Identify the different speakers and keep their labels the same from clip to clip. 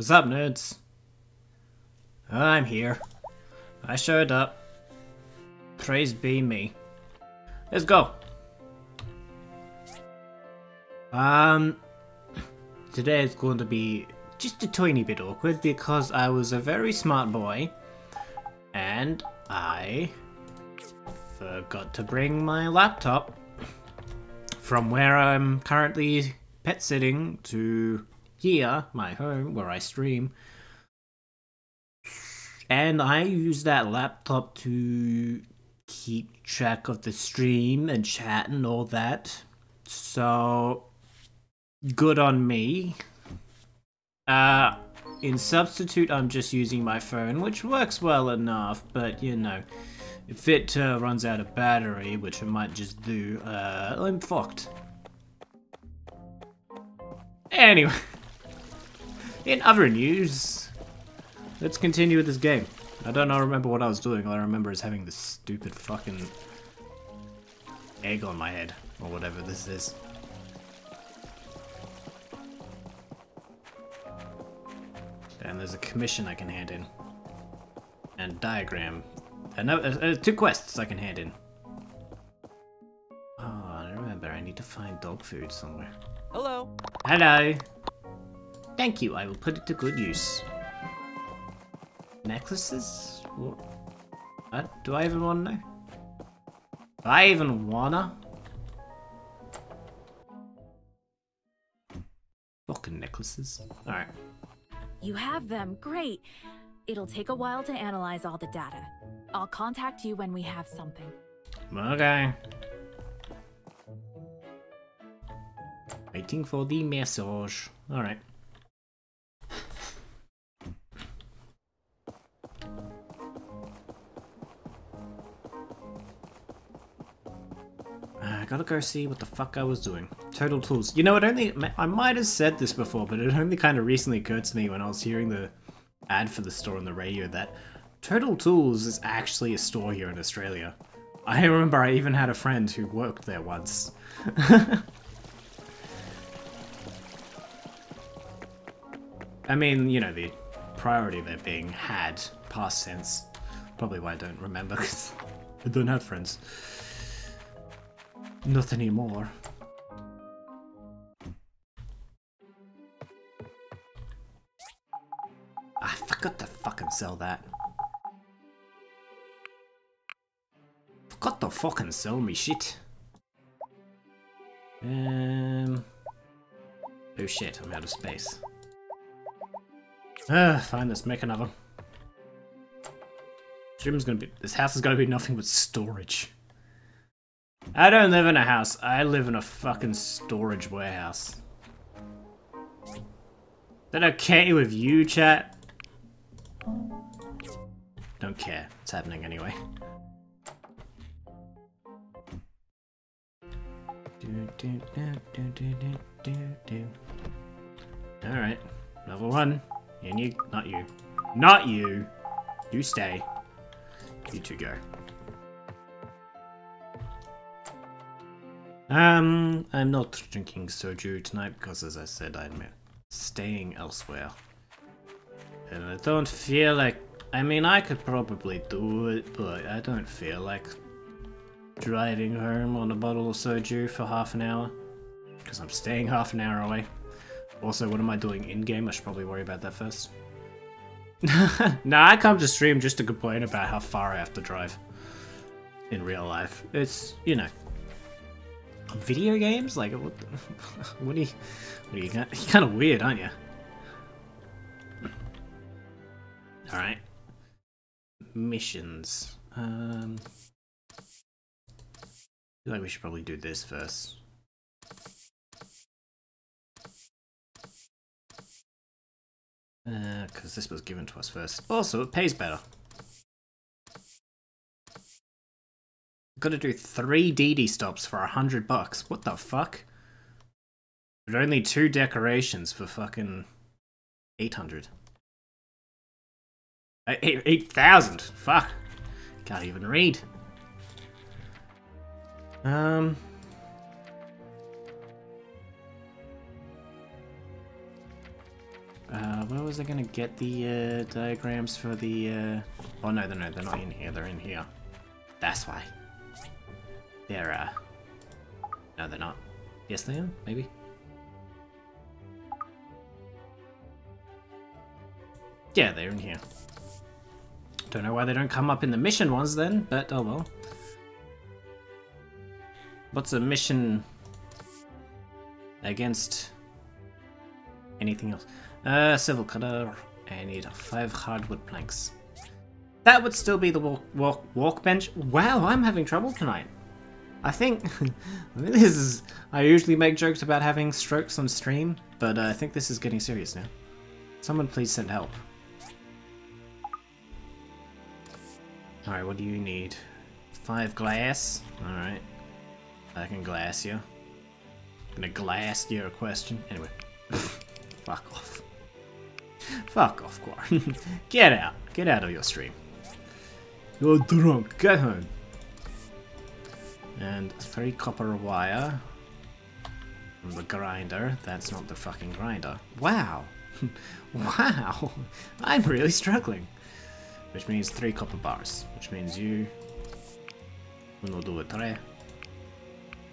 Speaker 1: What's up, nerds? I'm here. I showed up. Praise be me. Let's go. Um, today is going to be just a tiny bit awkward because I was a very smart boy and I forgot to bring my laptop from where I'm currently pet sitting to here, my home, where I stream. And I use that laptop to keep track of the stream and chat and all that. So, good on me. Uh, in substitute, I'm just using my phone, which works well enough, but you know, if it uh, runs out of battery, which it might just do, uh, I'm fucked. Anyway, in other news, let's continue with this game. I don't know, remember what I was doing. All I remember is having this stupid fucking egg on my head, or whatever this is. And there's a commission I can hand in. And diagram. Another, uh, uh, two quests I can hand in. Oh, I remember, I need to find dog food somewhere.
Speaker 2: Hello.
Speaker 1: Hello. Thank you, I will put it to good use. Necklaces? What? what? Do I even want to know? Do I even wanna? Fucking necklaces. Alright.
Speaker 3: You have them. Great. It'll take a while to analyze all the data. I'll contact you when we have something.
Speaker 1: Okay. Waiting for the message. Alright. Gotta oh, go see what the fuck I was doing. Total Tools. You know, it only I might have said this before, but it only kind of recently occurred to me when I was hearing the ad for the store on the radio that Total Tools is actually a store here in Australia. I remember I even had a friend who worked there once. I mean, you know, the priority there being had, past tense. Probably why I don't remember, because I don't have friends. Not anymore. I forgot to fucking sell that. Forgot to fucking sell me shit. Um. Oh shit, I'm out of space. Ah, fine, let's make another. This room's gonna be- this house is gonna be nothing but storage. I don't live in a house, I live in a fucking storage warehouse. That okay with you, chat? Don't care, it's happening anyway. Alright, level one. And you, not you. Not you! You stay. You two go. Um, I'm not drinking soju tonight because, as I said, I'm staying elsewhere. And I don't feel like... I mean, I could probably do it, but I don't feel like driving home on a bottle of soju for half an hour. Because I'm staying half an hour away. Also, what am I doing in-game? I should probably worry about that first. nah, I come to stream just to complain about how far I have to drive. In real life. It's, you know, video games? Like, what? What are you? What are you? You're kind of weird, aren't you? All right. Missions. Um, I feel like we should probably do this first. Because uh, this was given to us first. Also, it pays better. Gotta do three DD stops for a hundred bucks. What the fuck? But only two decorations for fucking 800. Uh, 8,000! Fuck. Can't even read. Um... Uh, where was I gonna get the uh, diagrams for the? Uh... Oh no, no, they're not in here. They're in here. That's why. They're uh. No, they're not. Yes, they are. Maybe. Yeah, they're in here. Don't know why they don't come up in the mission ones then, but oh well. What's a mission against anything else? Uh, civil cutter. I need five hardwood planks. That would still be the walk, walk, walk bench. Wow, I'm having trouble tonight. I think this is. I usually make jokes about having strokes on stream, but uh, I think this is getting serious now. Someone please send help. Alright, what do you need? Five glass? Alright. I can glass you. I'm gonna glass your question. Anyway. Fuck off. Fuck off, Quar. Get out. Get out of your stream. You're drunk. Get home. And three copper wire. From the grinder. That's not the fucking grinder. Wow. wow. I'm really struggling. Which means three copper bars. Which means you... Uno, due, tre.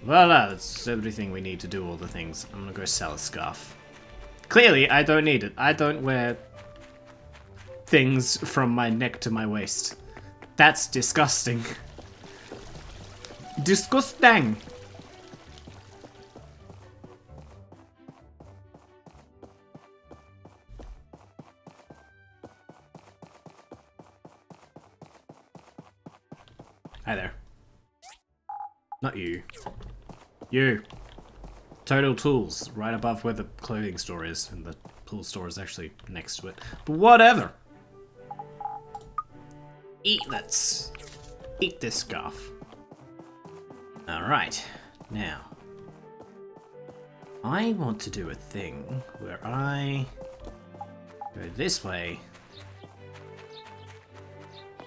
Speaker 1: Voila, that's everything we need to do all the things. I'm gonna go sell a scarf. Clearly, I don't need it. I don't wear things from my neck to my waist. That's disgusting. Disgusting! Hi there. Not you. You. Total Tools, right above where the clothing store is, and the pool store is actually next to it. But whatever! Eat this. Eat this scarf. Alright, now. I want to do a thing where I go this way,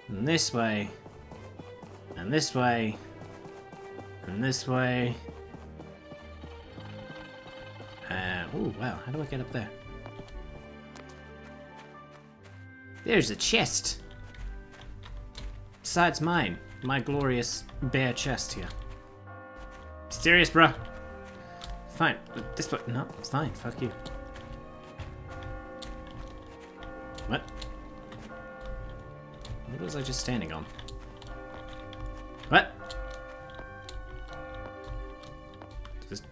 Speaker 1: and this way, and this way, and this way. Oh wow, how do I get up there? There's a chest! Besides mine, my glorious bare chest here. Serious, bruh? Fine, this way, no, it's fine, fuck you. What? What was I just standing on? What? Does this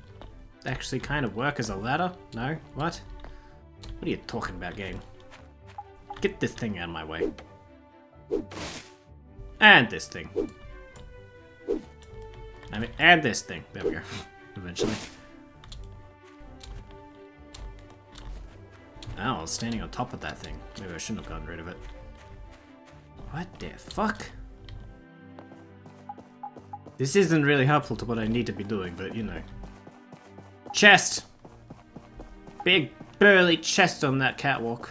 Speaker 1: actually kind of work as a ladder? No? What? What are you talking about, game? Get this thing out of my way. And this thing. I mean, and this thing. There we go. Eventually. Oh, I was standing on top of that thing. Maybe I shouldn't have gotten rid of it. What the fuck? This isn't really helpful to what I need to be doing, but you know. Chest! Big burly chest on that catwalk.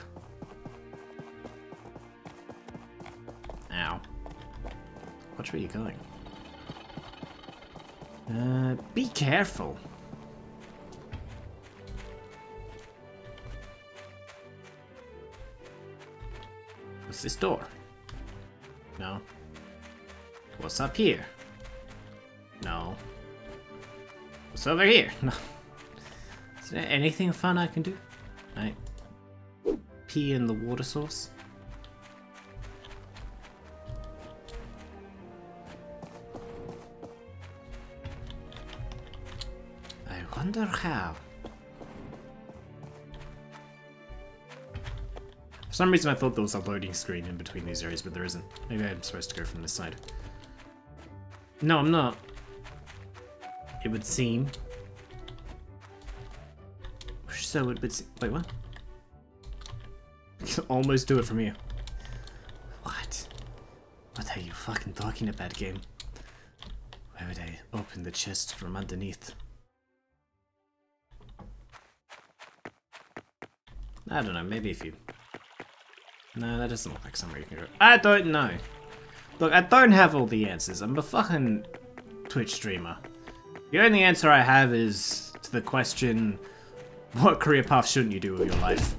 Speaker 1: Ow. Watch where you're going. Uh, be careful. What's this door? No. What's up here? No. What's over here? No. Is there anything fun I can do? I pee in the water source? How. For some reason I thought there was a loading screen in between these areas, but there isn't. Maybe I'm supposed to go from this side. No, I'm not. It would seem. So it would seem. Wait, what? almost do it from here. What? What are you fucking talking about, game? Why would I open the chest from underneath? I don't know, maybe if you... No, that doesn't look like somewhere you can go. I don't know. Look, I don't have all the answers. I'm a fucking Twitch streamer. The only answer I have is to the question, what career path shouldn't you do with your life?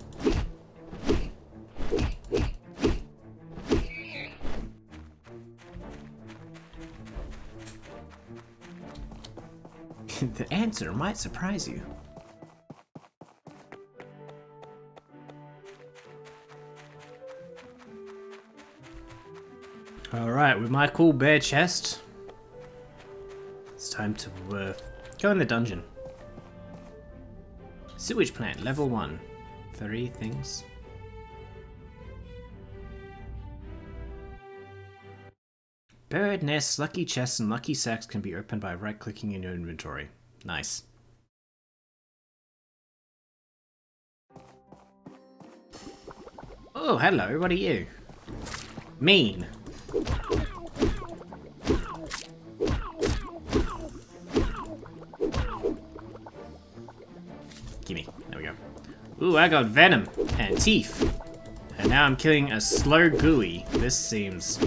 Speaker 1: the answer might surprise you. Alright, with my cool bear chest, it's time to uh, go in the dungeon. Sewage plant, level 1. Three things. Bird nests, lucky chests, and lucky sacks can be opened by right-clicking in your inventory. Nice. Oh, hello, what are you? Mean. Ooh, I got venom and teeth. And now I'm killing a slow gooey. This seems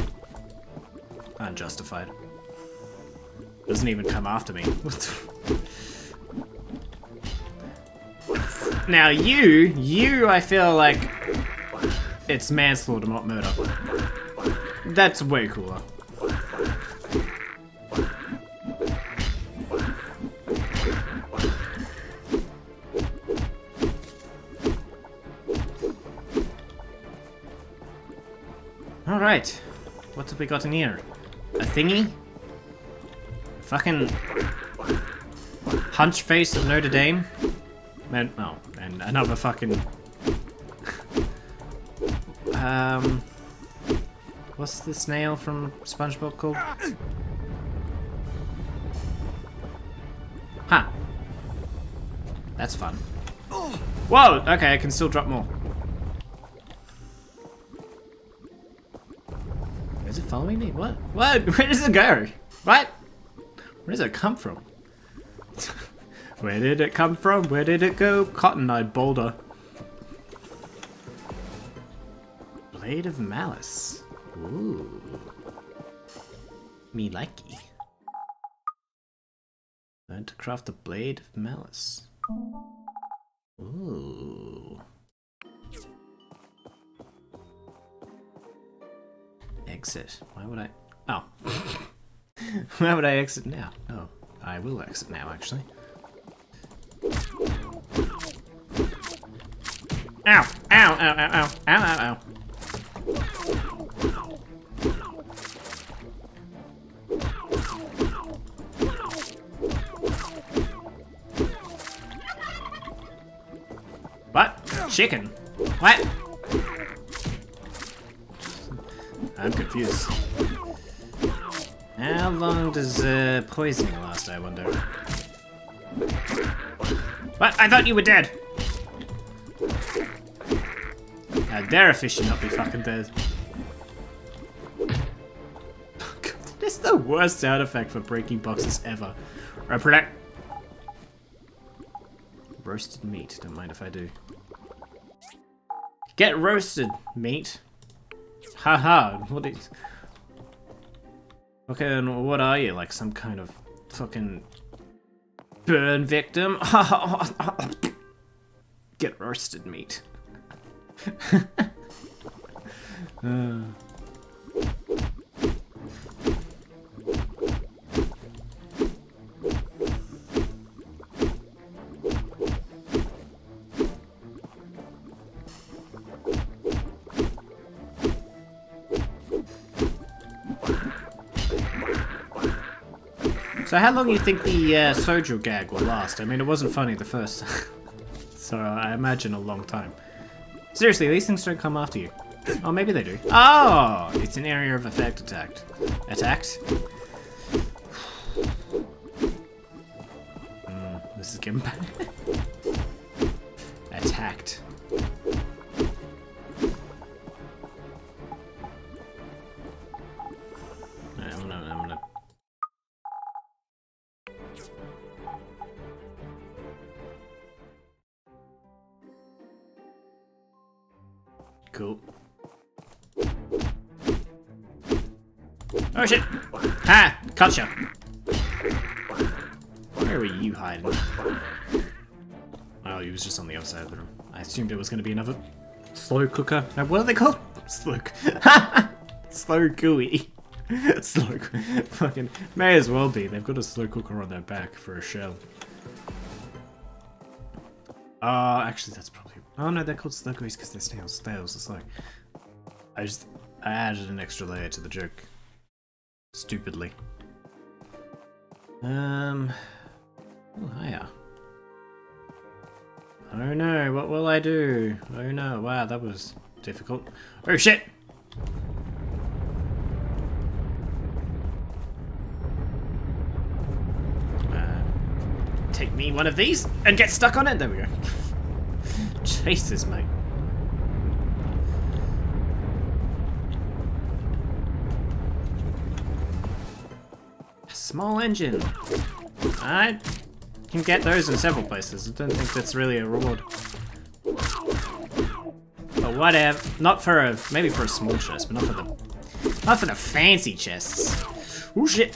Speaker 1: unjustified. Doesn't even come after me. now you, you I feel like it's manslaughter, not murder. That's way cooler. Alright. What have we got in here? A thingy? Fucking... Hunch face of Notre Dame? And, oh, and another fucking... um... What's the snail from SpongeBob called? Huh. That's fun. Whoa! Okay, I can still drop more. Following me? What? What? Where does it go? What? Where does it come from? Where did it come from? Where did it go? Cotton-eyed boulder. Blade of Malice. Ooh. Me likey. Learn to craft a Blade of Malice. Ooh. Exit. Why would I? Oh. Why would I exit now? Oh, I will exit now, actually. Ow! Ow! Ow! Ow! Ow! Ow! Ow! ow. What? Chicken? What? I'm confused. How long does uh, poisoning last, I wonder? What? I thought you were dead! How dare a fish not be fucking dead? This is the worst sound effect for breaking boxes ever. Right, protect. Roasted meat. Don't mind if I do. Get roasted, meat. Haha. -ha. What is? Okay, and what are you? Like some kind of fucking burn victim? Get roasted, meat. uh. So how long do you think the uh, soju gag will last? I mean, it wasn't funny the first time, so I imagine a long time. Seriously, these things don't come after you. Oh, maybe they do. Oh, it's an area of effect attacked. Attacked? Mm, this is getting bad. Oh shit! Ha! Gotcha! Where were you hiding? Oh, he was just on the other side of the room. I assumed it was going to be another slow cooker. Now, what are they called? Slow. Slow gooey. slow fucking may as well be. They've got a slow cooker on their back for a shell. Uh, actually, that's probably. Oh no, they're called sluggies because they're snails. Snails it's like. I just I added an extra layer to the joke. Stupidly. Um. Oh, hiya. Oh no, what will I do? Oh no, wow, that was difficult. Oh shit! Uh, take me one of these and get stuck on it. There we go. Jesus, mate. Small engine. I can get those in several places. I don't think that's really a reward. But whatever. Not for a maybe for a small chest, but not for the not for the fancy chests. Oh shit.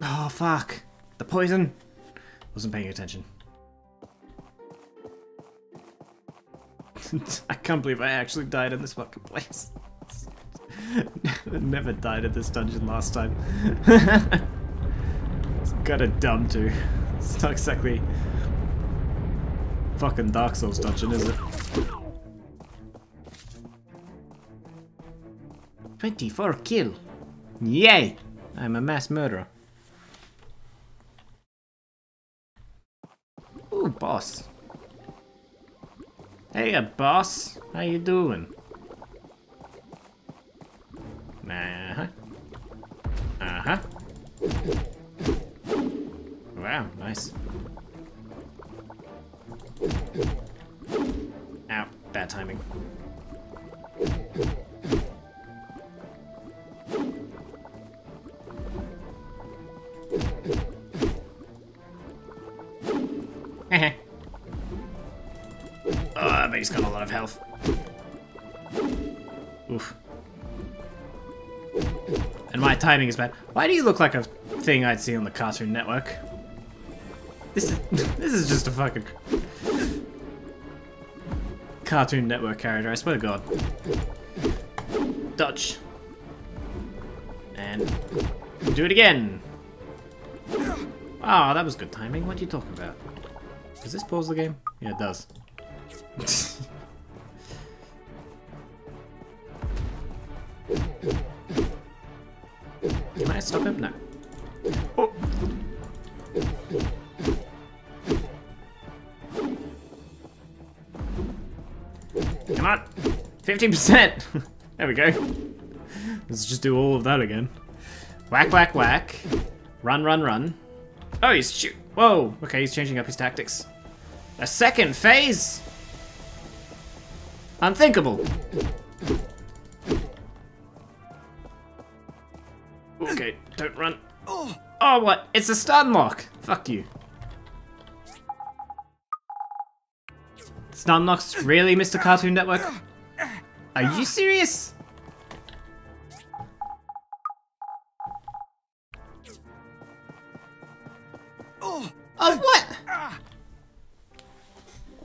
Speaker 1: Oh fuck. The poison. Wasn't paying attention. I can't believe I actually died in this fucking place. Never died at this dungeon last time. it's kinda dumb too. It's not exactly fucking Dark Souls dungeon, is it? 24 kill. Yay! I'm a mass murderer. Ooh, boss. Hey, uh, boss. How you doing? Uh-huh. Uh-huh. Wow, nice. Ow, bad timing. Heh Oh, but he's got a lot of health. Oof. And my timing is bad. Why do you look like a thing I'd see on the Cartoon Network? This is this is just a fucking Cartoon Network character, I swear to god. Dodge. And do it again. Ah, oh, that was good timing. What are you talking about? Does this pause the game? Yeah, it does. stop him? No. Come on! 15%! there we go. Let's just do all of that again. Whack, whack, whack. Run, run, run. Oh, he's shoot. Whoa! Okay, he's changing up his tactics. A second phase? Unthinkable. Oh, what? It's a stun lock. Fuck you. Stun locks? Really, Mr. Cartoon Network? Are you serious? Oh, what?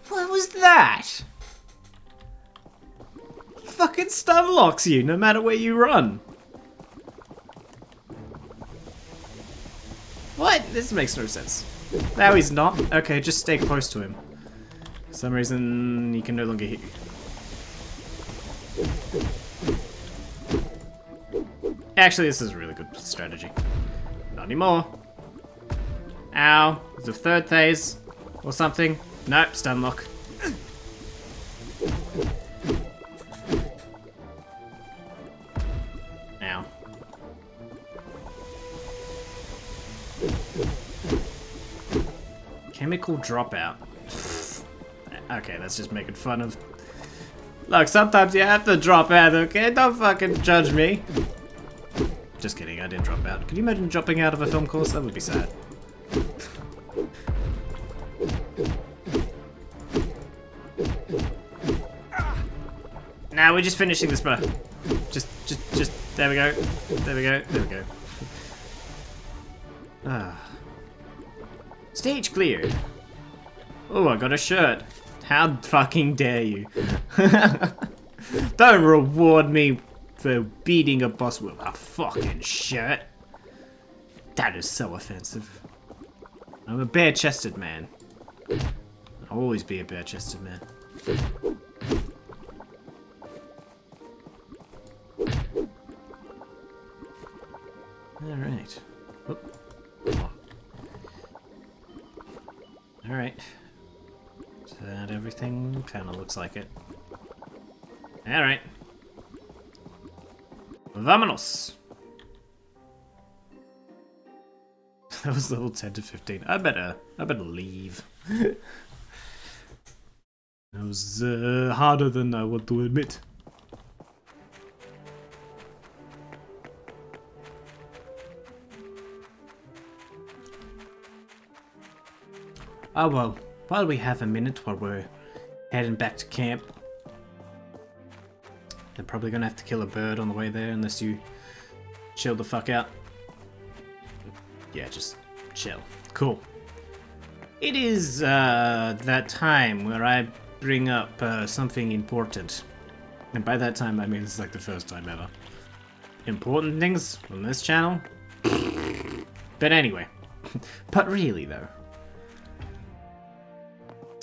Speaker 1: What was that? Fucking stun locks you no matter where you run. What? This makes no sense. Now he's not. Okay, just stay close to him. For some reason, he can no longer hit you. Actually, this is a really good strategy. Not anymore. Ow. There's a third phase. Or something. Nope, stun lock. Chemical dropout. okay, that's just making fun of... Look, sometimes you have to drop out, okay? Don't fucking judge me. Just kidding, I didn't drop out. Could you imagine dropping out of a film course? That would be sad. Now we're just finishing this, bro. Just, just, just, there we go. There we go, there we go. Ah. Stage cleared. Oh, I got a shirt. How fucking dare you. Don't reward me for beating a boss with a fucking shirt. That is so offensive. I'm a bare-chested man. I'll always be a bare-chested man. Alright. Alright. So that everything kind of looks like it. Alright. Vamonos! that was level 10 to 15. I better, I better leave. that was uh, harder than I want to admit. Oh well, while we have a minute while we're heading back to camp, they're probably gonna have to kill a bird on the way there unless you chill the fuck out. Yeah, just chill. Cool. It is uh, that time where I bring up uh, something important. And by that time, I mean it's like the first time ever. Important things on this channel? but anyway. but really, though.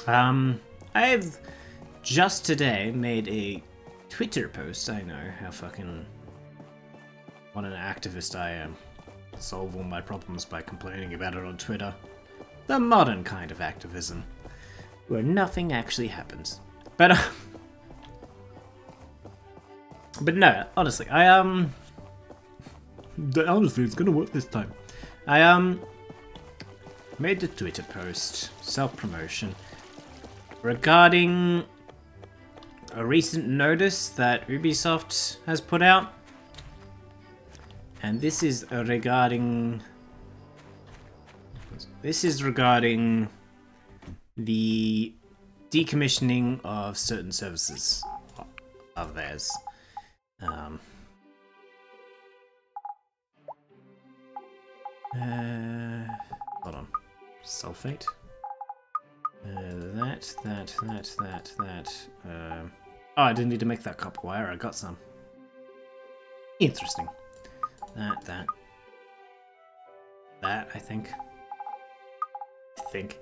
Speaker 1: Um, I've just today made a Twitter post. I know how fucking what an activist I am. Solve all my problems by complaining about it on Twitter. The modern kind of activism, where nothing actually happens. But uh, but no, honestly, I um, honestly, it's gonna work this time. I um made the Twitter post, self promotion regarding a recent notice that Ubisoft has put out. And this is regarding... This is regarding the decommissioning of certain services of theirs. Um, uh, hold on. Sulfate? Uh, that, that, that, that, that. Um, oh, I didn't need to make that copper wire. I got some. Interesting. That, that. That, I think. I think.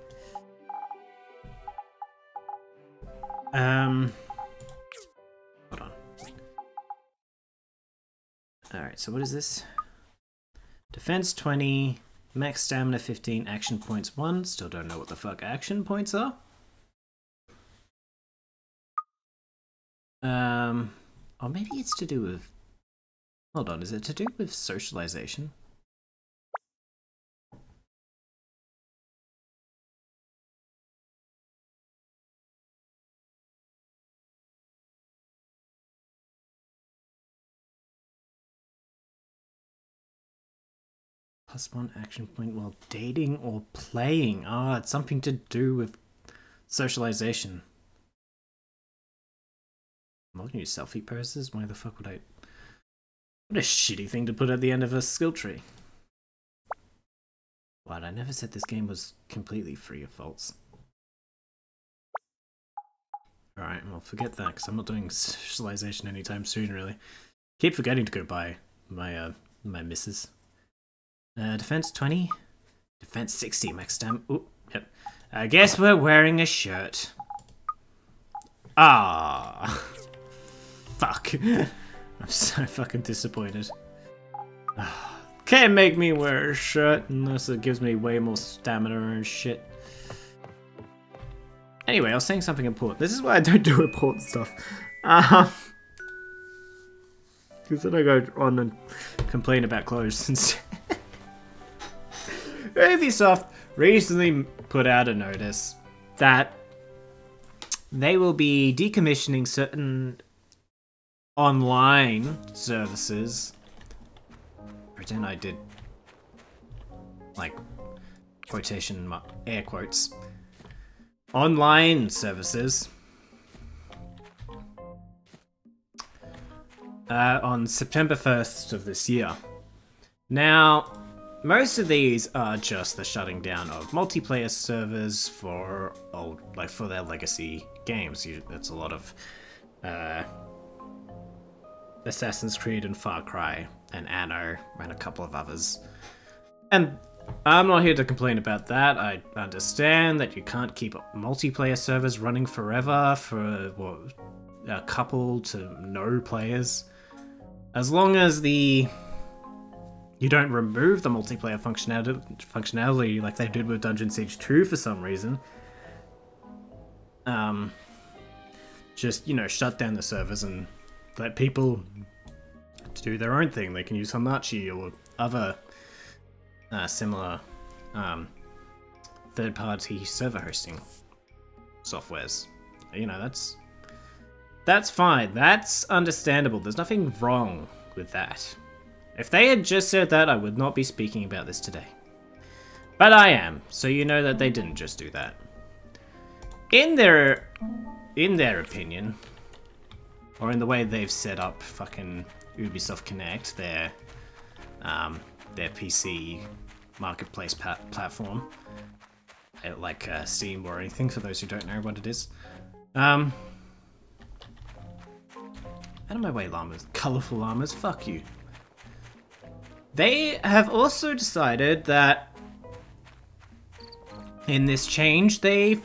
Speaker 1: Um. Hold on. Alright, so what is this? Defense 20, Max stamina 15, action points 1. Still don't know what the fuck action points are. Um, or maybe it's to do with... Hold on, is it to do with socialization? Plus one action point while dating or playing. Ah, it's something to do with socialization. I'm gonna use selfie poses? Why the fuck would I... What a shitty thing to put at the end of a skill tree. What, I never said this game was completely free of faults. Alright, well forget that, because I'm not doing socialization anytime soon, really. Keep forgetting to go buy my, uh, my misses. Uh, defense 20. Defense 60, max stam. Ooh, yep. I guess we're wearing a shirt. Ah. Fuck. I'm so fucking disappointed. Can't make me wear a shirt unless it gives me way more stamina and shit. Anyway, I was saying something important. This is why I don't do important stuff. Um, because then I go on and complain about clothes instead. Ubisoft recently put out a notice that they will be decommissioning certain online services. Pretend I did like quotation air quotes. Online services. Uh, on September 1st of this year. Now, most of these are just the shutting down of multiplayer servers for old, like for their legacy games. It's a lot of uh, Assassin's Creed and Far Cry and Anno and a couple of others. And I'm not here to complain about that. I understand that you can't keep multiplayer servers running forever for what a couple to no players. As long as the you don't remove the multiplayer functionality, functionality like they did with Dungeon Siege 2 for some reason. Um, just you know shut down the servers and let people do their own thing. They can use Hamachi or other uh, similar um, third-party server hosting softwares. You know that's that's fine. That's understandable. There's nothing wrong with that. If they had just said that, I would not be speaking about this today. But I am, so you know that they didn't just do that. In their in their opinion, or in the way they've set up fucking Ubisoft Connect, their um, their PC marketplace platform, uh, like uh, Steam or anything. For those who don't know what it is, um, out of my way, llamas, colorful llamas. Fuck you. They have also decided that in this change, they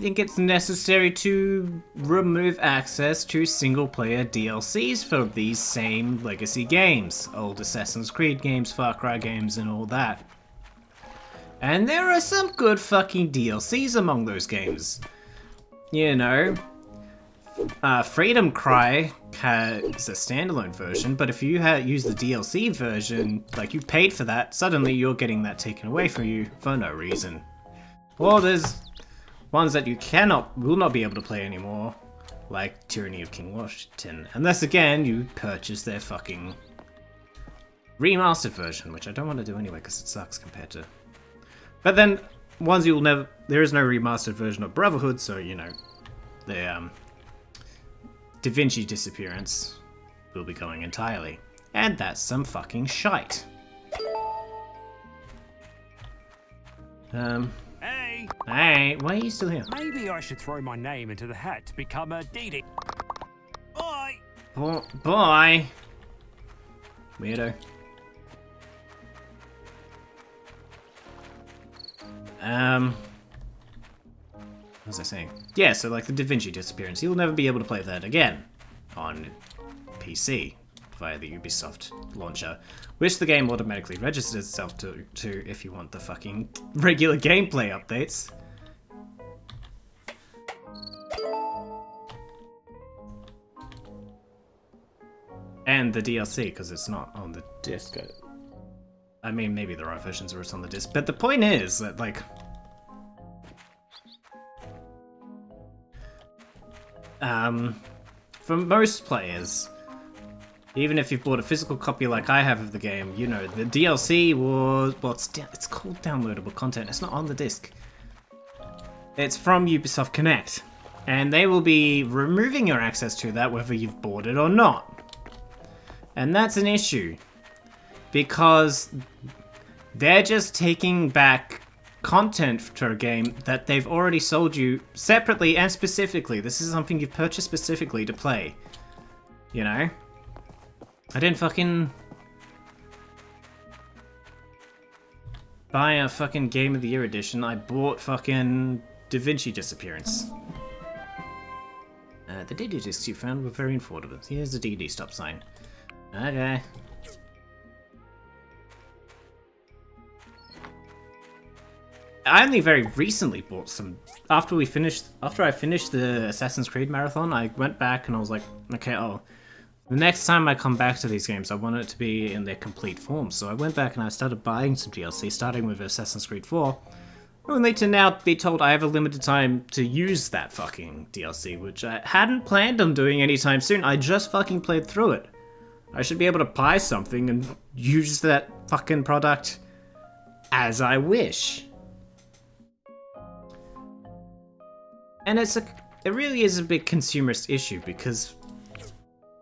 Speaker 1: think it's necessary to remove access to single-player DLCs for these same legacy games. Old Assassin's Creed games, Far Cry games, and all that. And there are some good fucking DLCs among those games. You know, uh, Freedom Cry has a standalone version, but if you used the DLC version, like you paid for that, suddenly you're getting that taken away from you for no reason. Well, there's ones that you cannot, will not be able to play anymore, like Tyranny of King Washington, unless again you purchase their fucking remastered version, which I don't want to do anyway because it sucks compared to. But then ones you'll never, there is no remastered version of Brotherhood, so you know, they, um, Da Vinci disappearance will be going entirely, and that's some fucking shite. Um, Hey, Hey, why are you still here?
Speaker 2: Maybe I should throw my name into the hat to become a Didi. Bye.
Speaker 1: Bo bye. Weirdo. Um, what was I saying? Yeah, so like the Da Vinci disappearance, you'll never be able to play that again on PC via the Ubisoft launcher, which the game automatically registers itself to, to if you want the fucking regular gameplay updates. And the DLC, because it's not on the disc. I mean, maybe there are versions where it's on the disc, but the point is that, like... Um, for most players, even if you've bought a physical copy like I have of the game, you know, the DLC was, well, it's, it's called downloadable content. It's not on the disc. It's from Ubisoft Connect. And they will be removing your access to that whether you've bought it or not. And that's an issue. Because they're just taking back content for a game that they've already sold you separately and specifically. This is something you've purchased specifically to play. You know? I didn't fucking... buy a fucking Game of the Year edition. I bought fucking Da Vinci Disappearance. Uh, the DD discs you found were very informative. Here's the DD stop sign. Okay. I only very recently bought some. After we finished, after I finished the Assassin's Creed marathon, I went back and I was like, okay, oh, the next time I come back to these games, I want it to be in their complete form. So I went back and I started buying some DLC, starting with Assassin's Creed 4. Only to now be told I have a limited time to use that fucking DLC, which I hadn't planned on doing anytime soon. I just fucking played through it. I should be able to buy something and use that fucking product as I wish. And it's a, it really is a big consumerist issue because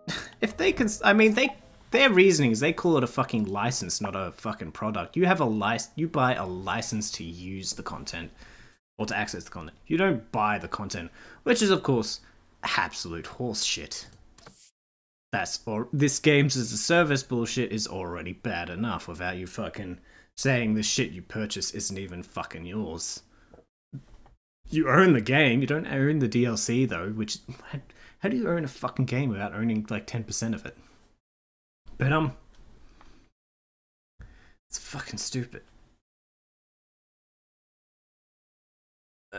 Speaker 1: if they can, I mean, they their reasoning is they call it a fucking license, not a fucking product. You have a license, you buy a license to use the content or to access the content. You don't buy the content, which is of course absolute horse shit. that's or this games as a service bullshit is already bad enough without you fucking saying the shit you purchase isn't even fucking yours. You own the game, you don't own the DLC though, which how do you own a fucking game without owning like 10% of it? But um it's fucking stupid.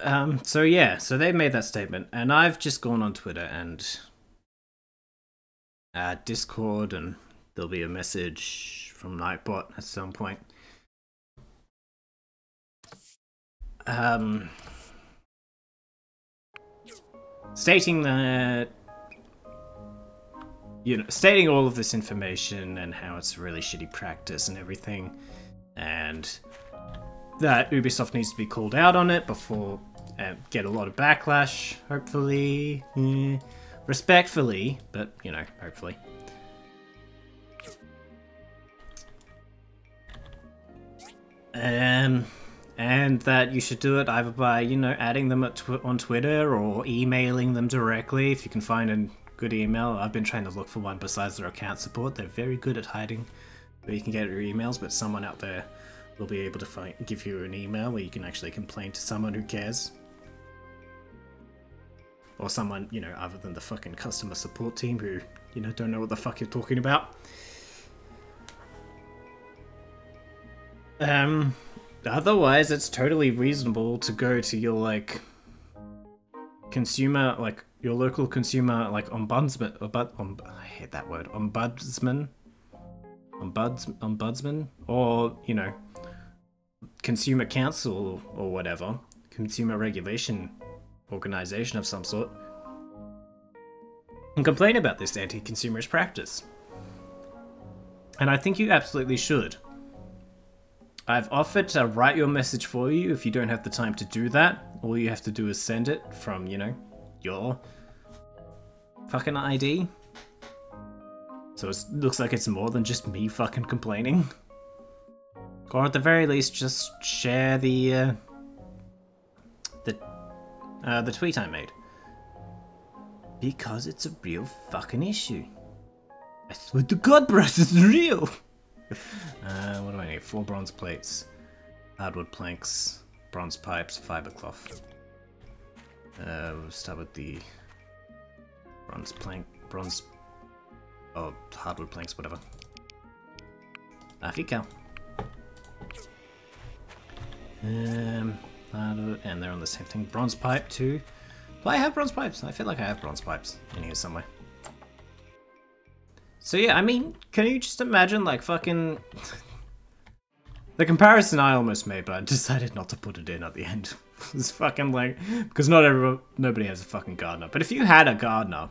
Speaker 1: Um so yeah, so they made that statement and I've just gone on Twitter and uh, Discord, and there'll be a message from Nightbot at some point. Um, stating that you know, stating all of this information and how it's really shitty practice and everything, and that Ubisoft needs to be called out on it before uh, get a lot of backlash, hopefully. Yeah respectfully, but you know, hopefully. Um, and that you should do it either by, you know, adding them tw on Twitter or emailing them directly if you can find a good email. I've been trying to look for one besides their account support. They're very good at hiding where you can get your emails, but someone out there will be able to find, give you an email where you can actually complain to someone who cares or someone, you know, other than the fucking customer support team who, you know, don't know what the fuck you're talking about. Um, otherwise, it's totally reasonable to go to your, like, consumer, like, your local consumer, like, ombudsman, ombud, om, I hate that word, ombudsman, ombuds, ombudsman, or, you know, consumer council or whatever, consumer regulation organization of some sort, and complain about this anti-consumerist practice. And I think you absolutely should. I've offered to write your message for you if you don't have the time to do that. All you have to do is send it from, you know, your fucking ID. So it looks like it's more than just me fucking complaining. Or at the very least, just share the, uh, uh, the tweet I made. Because it's a real fucking issue. I swear to God, Brass is real! uh, what do I need? Four bronze plates, hardwood planks, bronze pipes, fiber cloth. Uh, we'll start with the bronze plank, bronze, oh, hardwood planks, whatever. Off you go. Um, and they're on the same thing. Bronze pipe too. Do I have bronze pipes? I feel like I have bronze pipes in here somewhere. So yeah, I mean, can you just imagine like fucking... the comparison I almost made, but I decided not to put it in at the end. it's fucking like... Because not everyone... Nobody has a fucking gardener. But if you had a gardener...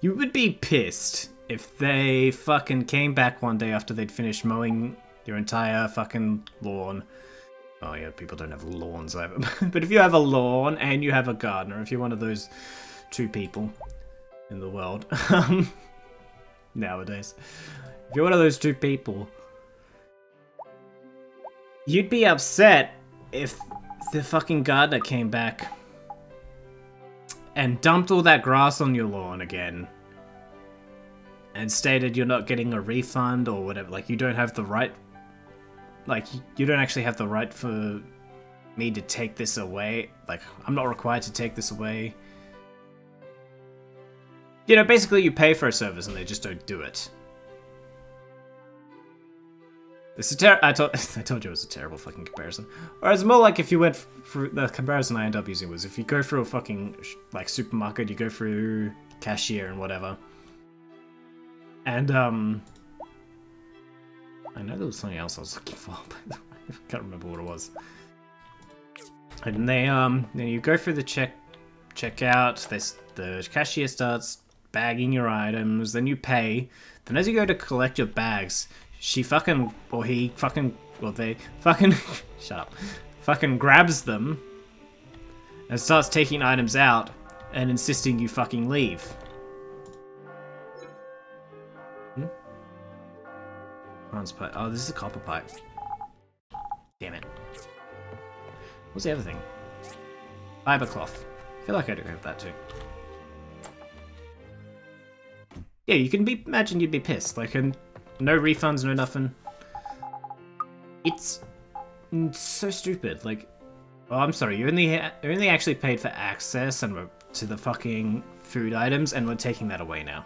Speaker 1: You would be pissed if they fucking came back one day after they'd finished mowing your entire fucking lawn Oh yeah, people don't have lawns either. but if you have a lawn and you have a gardener, if you're one of those two people in the world nowadays, if you're one of those two people, you'd be upset if the fucking gardener came back and dumped all that grass on your lawn again and stated you're not getting a refund or whatever, like you don't have the right like, you don't actually have the right for me to take this away. Like, I'm not required to take this away. You know, basically you pay for a service and they just don't do it. This is ter I told I told you it was a terrible fucking comparison. Or it's more like if you went through the comparison I end up using was if you go through a fucking like supermarket, you go through cashier and whatever, and um, I know there was something else I was looking for, but I can't remember what it was. And they um, then you go through the check checkout. This the cashier starts bagging your items. Then you pay. Then as you go to collect your bags, she fucking or he fucking well they fucking shut up, fucking grabs them and starts taking items out and insisting you fucking leave. Hmm? Bronze pipe. Oh, this is a copper pipe. Damn it. What's the other thing? Fiber cloth. I feel like I do have that too. Yeah, you can be imagine you'd be pissed. Like, and no refunds, no nothing. It's so stupid. Like, oh, I'm sorry. You only only actually paid for access and to the fucking food items, and we're taking that away now.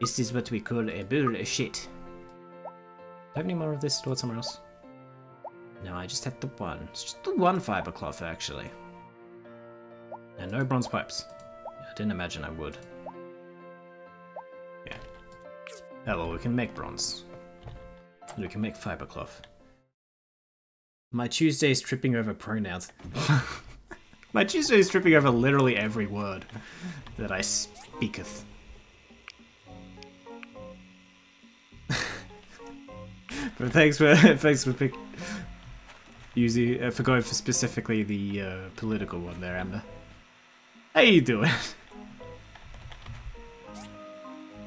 Speaker 1: This is what we call a bullshit. Do I have any more of this stored somewhere else? No, I just had the one. It's just the one fiber cloth, actually. And no bronze pipes. Didn't imagine I would. Yeah. Hello, we can make bronze. We can make fiber cloth. My Tuesday is tripping over pronouns. My Tuesday is tripping over literally every word that I speaketh. but thanks for thanks for pick, using uh, for going for specifically the uh, political one there, Amber. How you doing?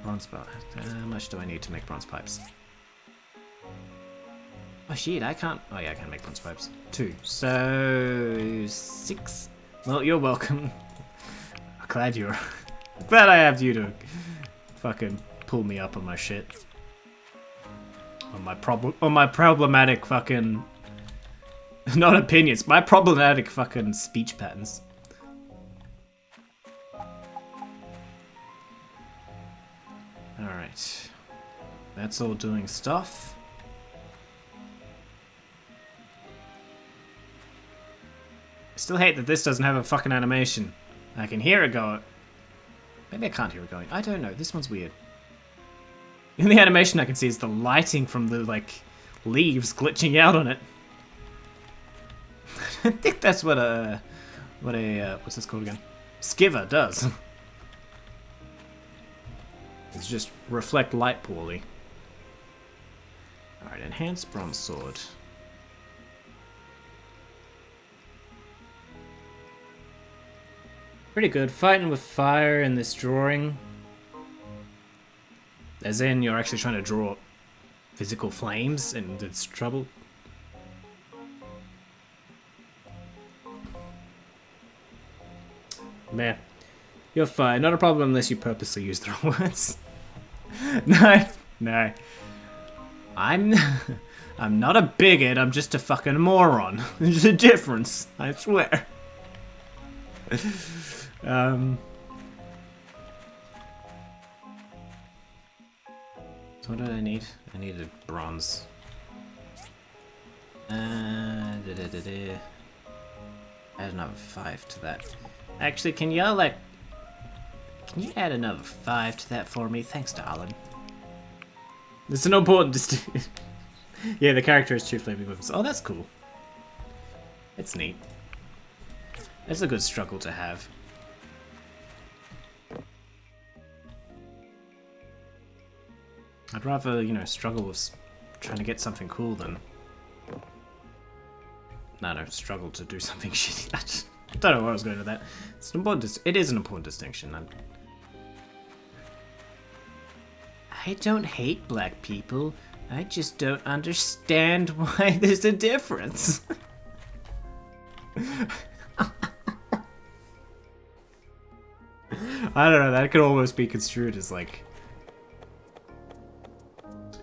Speaker 1: Bronze pipe. How much do I need to make bronze pipes? Oh shit, I can't. Oh yeah, I can make bronze pipes. Two. So six. Well, you're welcome. I'm glad you're. glad I have you to fucking pull me up on my shit. On my problem. On my problematic fucking. Not opinions. My problematic fucking speech patterns. Alright. That's all doing stuff. I still hate that this doesn't have a fucking animation. I can hear it go. Maybe I can't hear it going. I don't know. This one's weird. In the animation I can see is the lighting from the, like, leaves glitching out on it. I think that's what a... What a... Uh, what's this called again? Skiver does. It's just reflect light poorly. Alright, enhanced bronze sword. Pretty good. Fighting with fire in this drawing. As in, you're actually trying to draw physical flames and it's trouble. Man, you're fine. Not a problem unless you purposely use the wrong words. no, no. I'm... I'm not a bigot, I'm just a fucking moron. There's a difference, I swear. um... So what did I need? I needed bronze. Uh, da -da -da Add another five to that. Actually, can y'all like can you add another five to that for me? Thanks, darling. It's an important distinction. yeah, the character has two flaming weapons. Oh, that's cool. It's neat. It's a good struggle to have. I'd rather, you know, struggle with trying to get something cool than... No, no, struggle to do something shitty. I don't know where I was going with that. It's an important. It is an important distinction. I'm, I don't hate black people. I just don't understand why there's a difference. I don't know, that could almost be construed as like...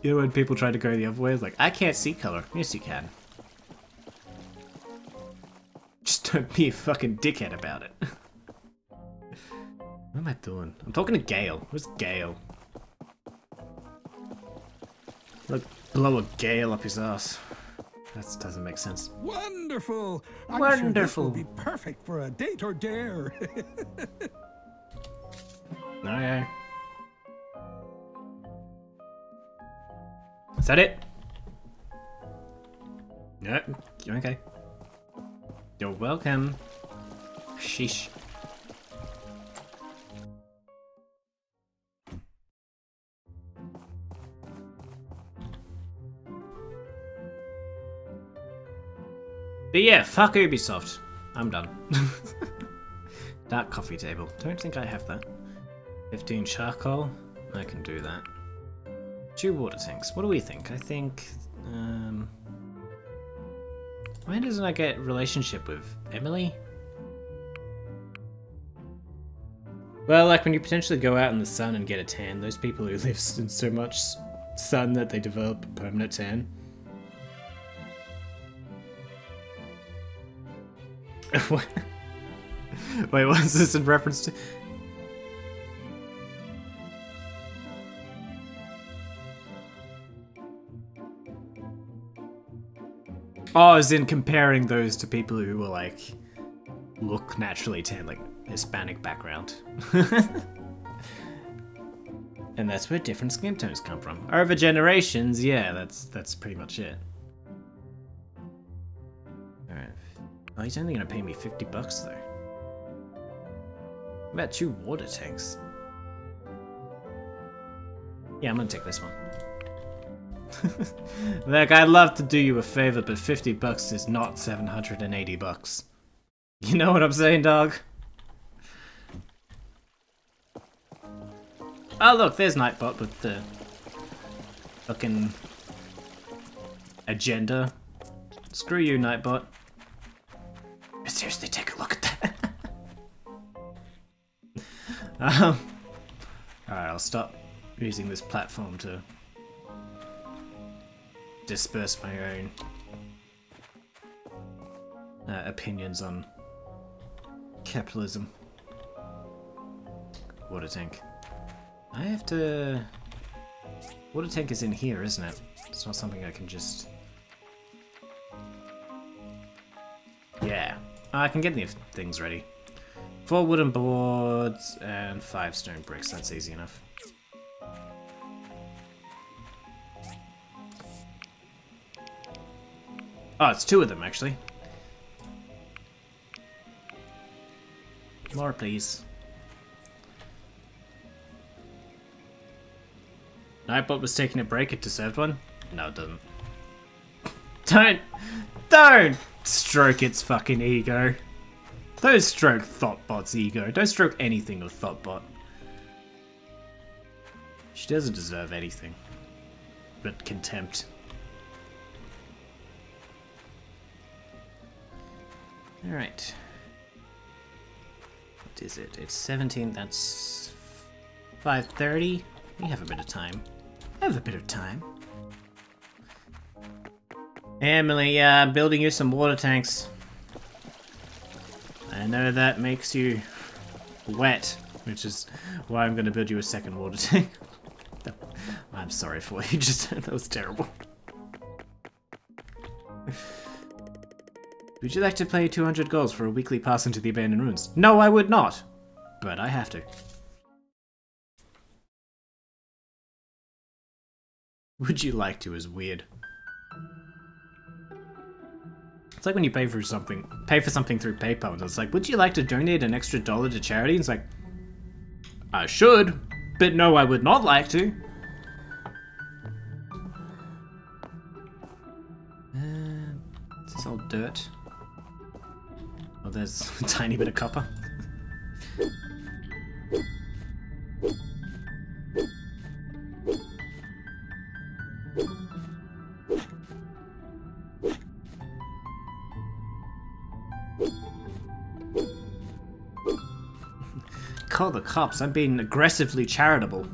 Speaker 1: You know when people try to go the other way? It's Like, I can't see color. Yes, you can. Just don't be a fucking dickhead about it. what am I doing? I'm talking to Gale. Where's Gale? Look, blow a gale up his ass. That doesn't make sense.
Speaker 4: Wonderful! I'm
Speaker 1: Wonderful.
Speaker 4: Sure this will be perfect for a date or dare.
Speaker 1: Okay. Is that it? Yep. Okay. You're welcome. Sheesh. But yeah, fuck Ubisoft. I'm done. Dark coffee table. Don't think I have that. 15 charcoal. I can do that. Two water tanks. What do we think? I think... Um, why doesn't I get relationship with Emily? Well, like when you potentially go out in the sun and get a tan, those people who live in so much sun that they develop a permanent tan. Wait, what is this in reference to? Oh, as in comparing those to people who were like look naturally tan, like Hispanic background. and that's where different skin tones come from. Over generations, yeah, that's that's pretty much it. Oh, he's only gonna pay me 50 bucks though. What about two water tanks? Yeah, I'm gonna take this one. Look, I'd love to do you a favor, but 50 bucks is not 780 bucks. You know what I'm saying, dog? Oh look, there's Nightbot with the fucking agenda. Screw you, Nightbot. Seriously, take a look at that. um, Alright, I'll stop using this platform to disperse my own uh, opinions on capitalism. Water tank. I have to... Water tank is in here, isn't it? It's not something I can just... Yeah. I can get the things ready. Four wooden boards and five stone bricks. That's easy enough. Oh, it's two of them, actually. More, please. Nightbot was taking a break, it deserved one? No, it doesn't. don't! Don't stroke its fucking ego. Don't stroke Thoughtbot's ego. Don't stroke anything with Thoughtbot. She doesn't deserve anything. But contempt. Alright. What is it? It's 17, that's 5.30. We have a bit of time. I have a bit of time. Emily, uh, building you some water tanks. I know that makes you wet, which is why I'm going to build you a second water tank. I'm sorry for you, just that was terrible. Would you like to play 200 gols for a weekly pass into the abandoned ruins? No, I would not! But I have to. Would you like to is weird. It's like when you pay for something, pay for something through PayPal, and it's like, would you like to donate an extra dollar to charity? And it's like, I should, but no, I would not like to. Uh, is this all dirt? Oh, there's a tiny bit of copper. Call the cops, I'm being aggressively charitable.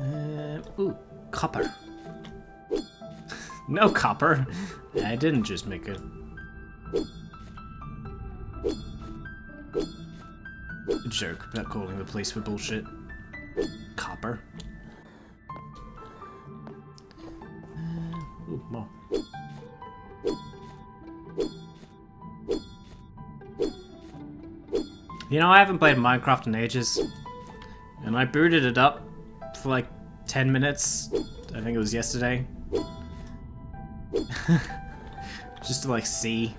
Speaker 1: Uh, no copper. I didn't just make a joke about calling the police for bullshit. Copper. Uh, ooh, more. You know, I haven't played Minecraft in ages, and I booted it up for like 10 minutes. I think it was yesterday. Just to like see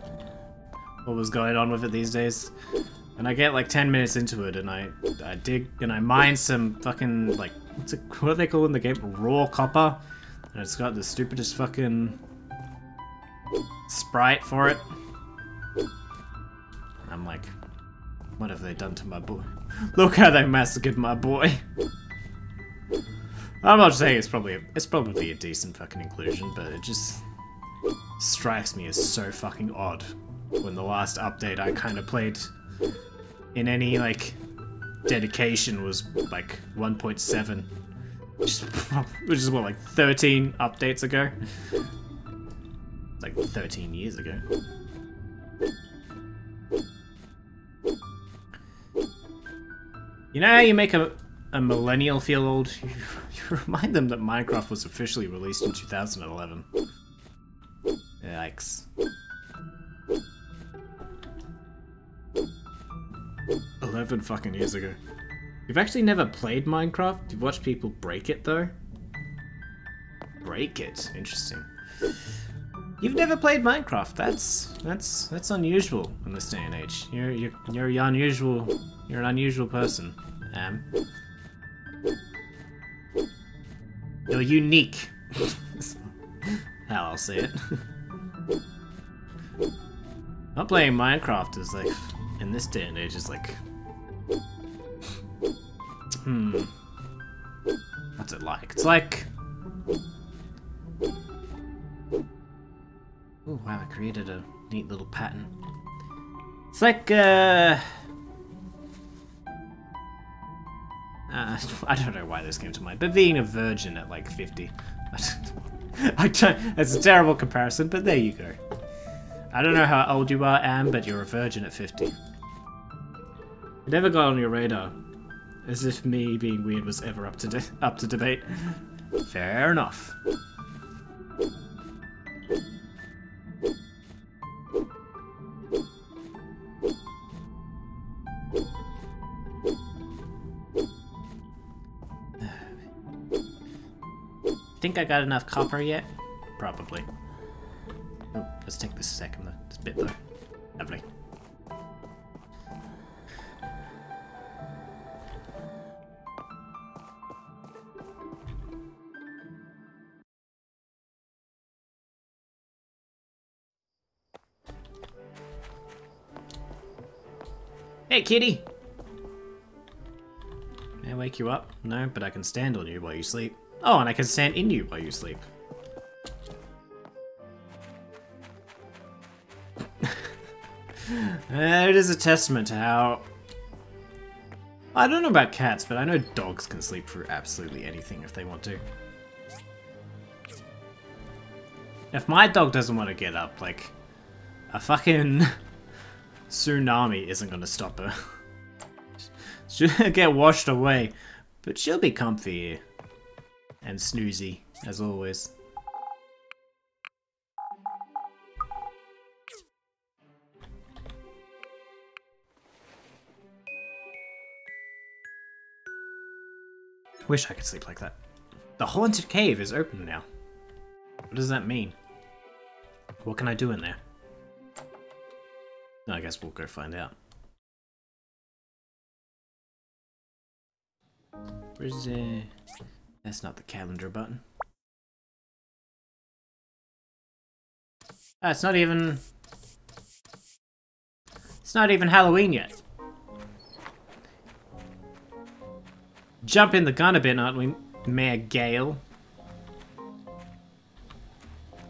Speaker 1: what was going on with it these days. And I get like 10 minutes into it and I I dig and I mine some fucking like what's it what are they call in the game? Raw copper. And it's got the stupidest fucking sprite for it. I'm I'm like, what have they done to my boy? Look how they massacred my boy. I'm not saying it's probably a, it's probably a decent fucking inclusion, but it just strikes me as so fucking odd when the last update I kind of played in any like dedication was like 1.7 which is, what like 13 updates ago? Like 13 years ago. You know how you make a, a millennial feel old? You, you remind them that minecraft was officially released in 2011 yikes 11 fucking years ago. You've actually never played Minecraft? You've watched people break it though? Break it? Interesting. You've never played Minecraft. That's that's that's unusual in this day and age. You're you're you're unusual. You're an unusual person. Um. You're unique. How I'll say it. Not playing Minecraft is like in this day and age is like Hmm. What's it like? It's like... Oh wow, I created a neat little pattern. It's like, uh... Uh, I don't know why this came to mind, but being a virgin at like 50. I don't, that's a terrible comparison, but there you go. I don't know how old you are, Am, but you're a virgin at 50. It never got on your radar. As if me being weird was ever up to up to debate. Fair enough. Think I got enough copper yet? Probably. Oh, let's take this second, this bit though. Lovely. Hey, kitty! May I wake you up? No, but I can stand on you while you sleep. Oh, and I can stand in you while you sleep. Uh, it is a testament to how... I don't know about cats, but I know dogs can sleep through absolutely anything if they want to. If my dog doesn't want to get up, like, a fucking tsunami isn't going to stop her. She'll get washed away, but she'll be comfy and snoozy, as always. Wish I could sleep like that. The haunted cave is open now. What does that mean? What can I do in there? I guess we'll go find out. Where's the... That's not the calendar button. Ah, it's not even... It's not even Halloween yet. Jump in the gun a bit, aren't we, Mayor Gale?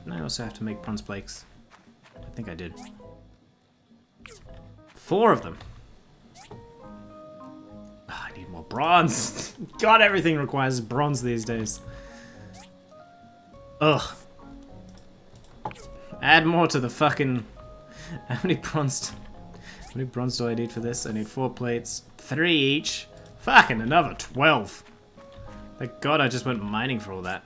Speaker 1: And I also have to make bronze plaques. I think I did. Four of them. Oh, I need more bronze. God, everything requires bronze these days. Ugh. Add more to the fucking... How many bronze... How many bronze do I need for this? I need four plates. Three each. Fucking another 12. Thank god I just went mining for all that.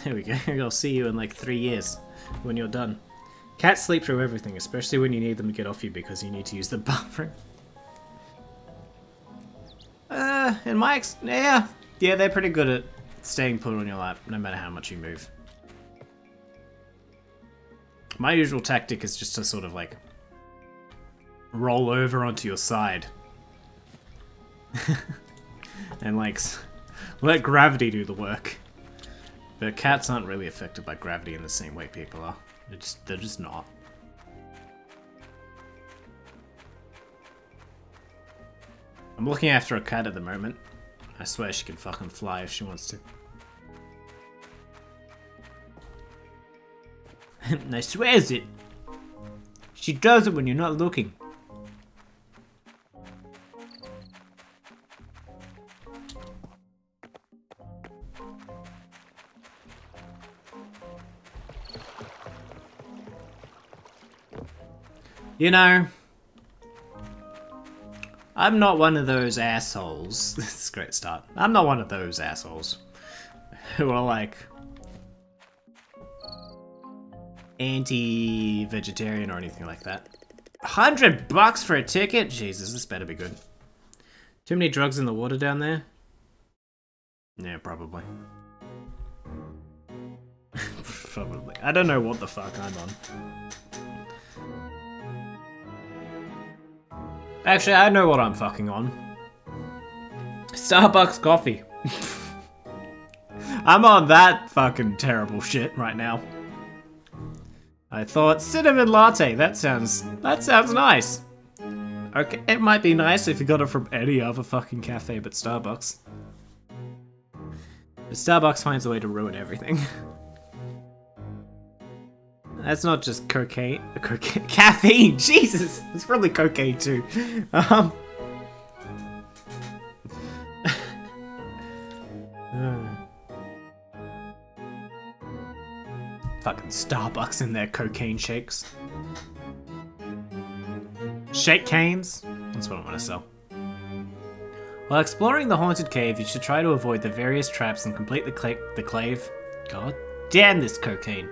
Speaker 1: There we go. I'll see you in like three years when you're done. Cats sleep through everything, especially when you need them to get off you because you need to use the bathroom. Uh, in my ex- yeah. Yeah, they're pretty good at staying put on your lap, no matter how much you move. My usual tactic is just to sort of like roll over onto your side. and like let gravity do the work. But cats aren't really affected by gravity in the same way people are. They're just, they're just not. I'm looking after a cat at the moment. I swear she can fucking fly if she wants to. I swears it. She does it when you're not looking. You know, I'm not one of those assholes. this is a great start. I'm not one of those assholes who are like anti-vegetarian or anything like that. Hundred bucks for a ticket? Jesus, this better be good. Too many drugs in the water down there? Yeah, probably. probably. I don't know what the fuck I'm on. Actually, I know what I'm fucking on. Starbucks coffee. I'm on that fucking terrible shit right now. I thought cinnamon latte. That sounds that sounds nice. Okay, it might be nice if you got it from any other fucking cafe but Starbucks. But Starbucks finds a way to ruin everything. That's not just cocaine. Cocaine. Caffeine! Jesus! It's probably cocaine too. Um. Fucking Starbucks in their cocaine shakes. Shake canes? That's what I want to sell. While exploring the haunted cave, you should try to avoid the various traps and complete the, cla the clave. God damn this cocaine!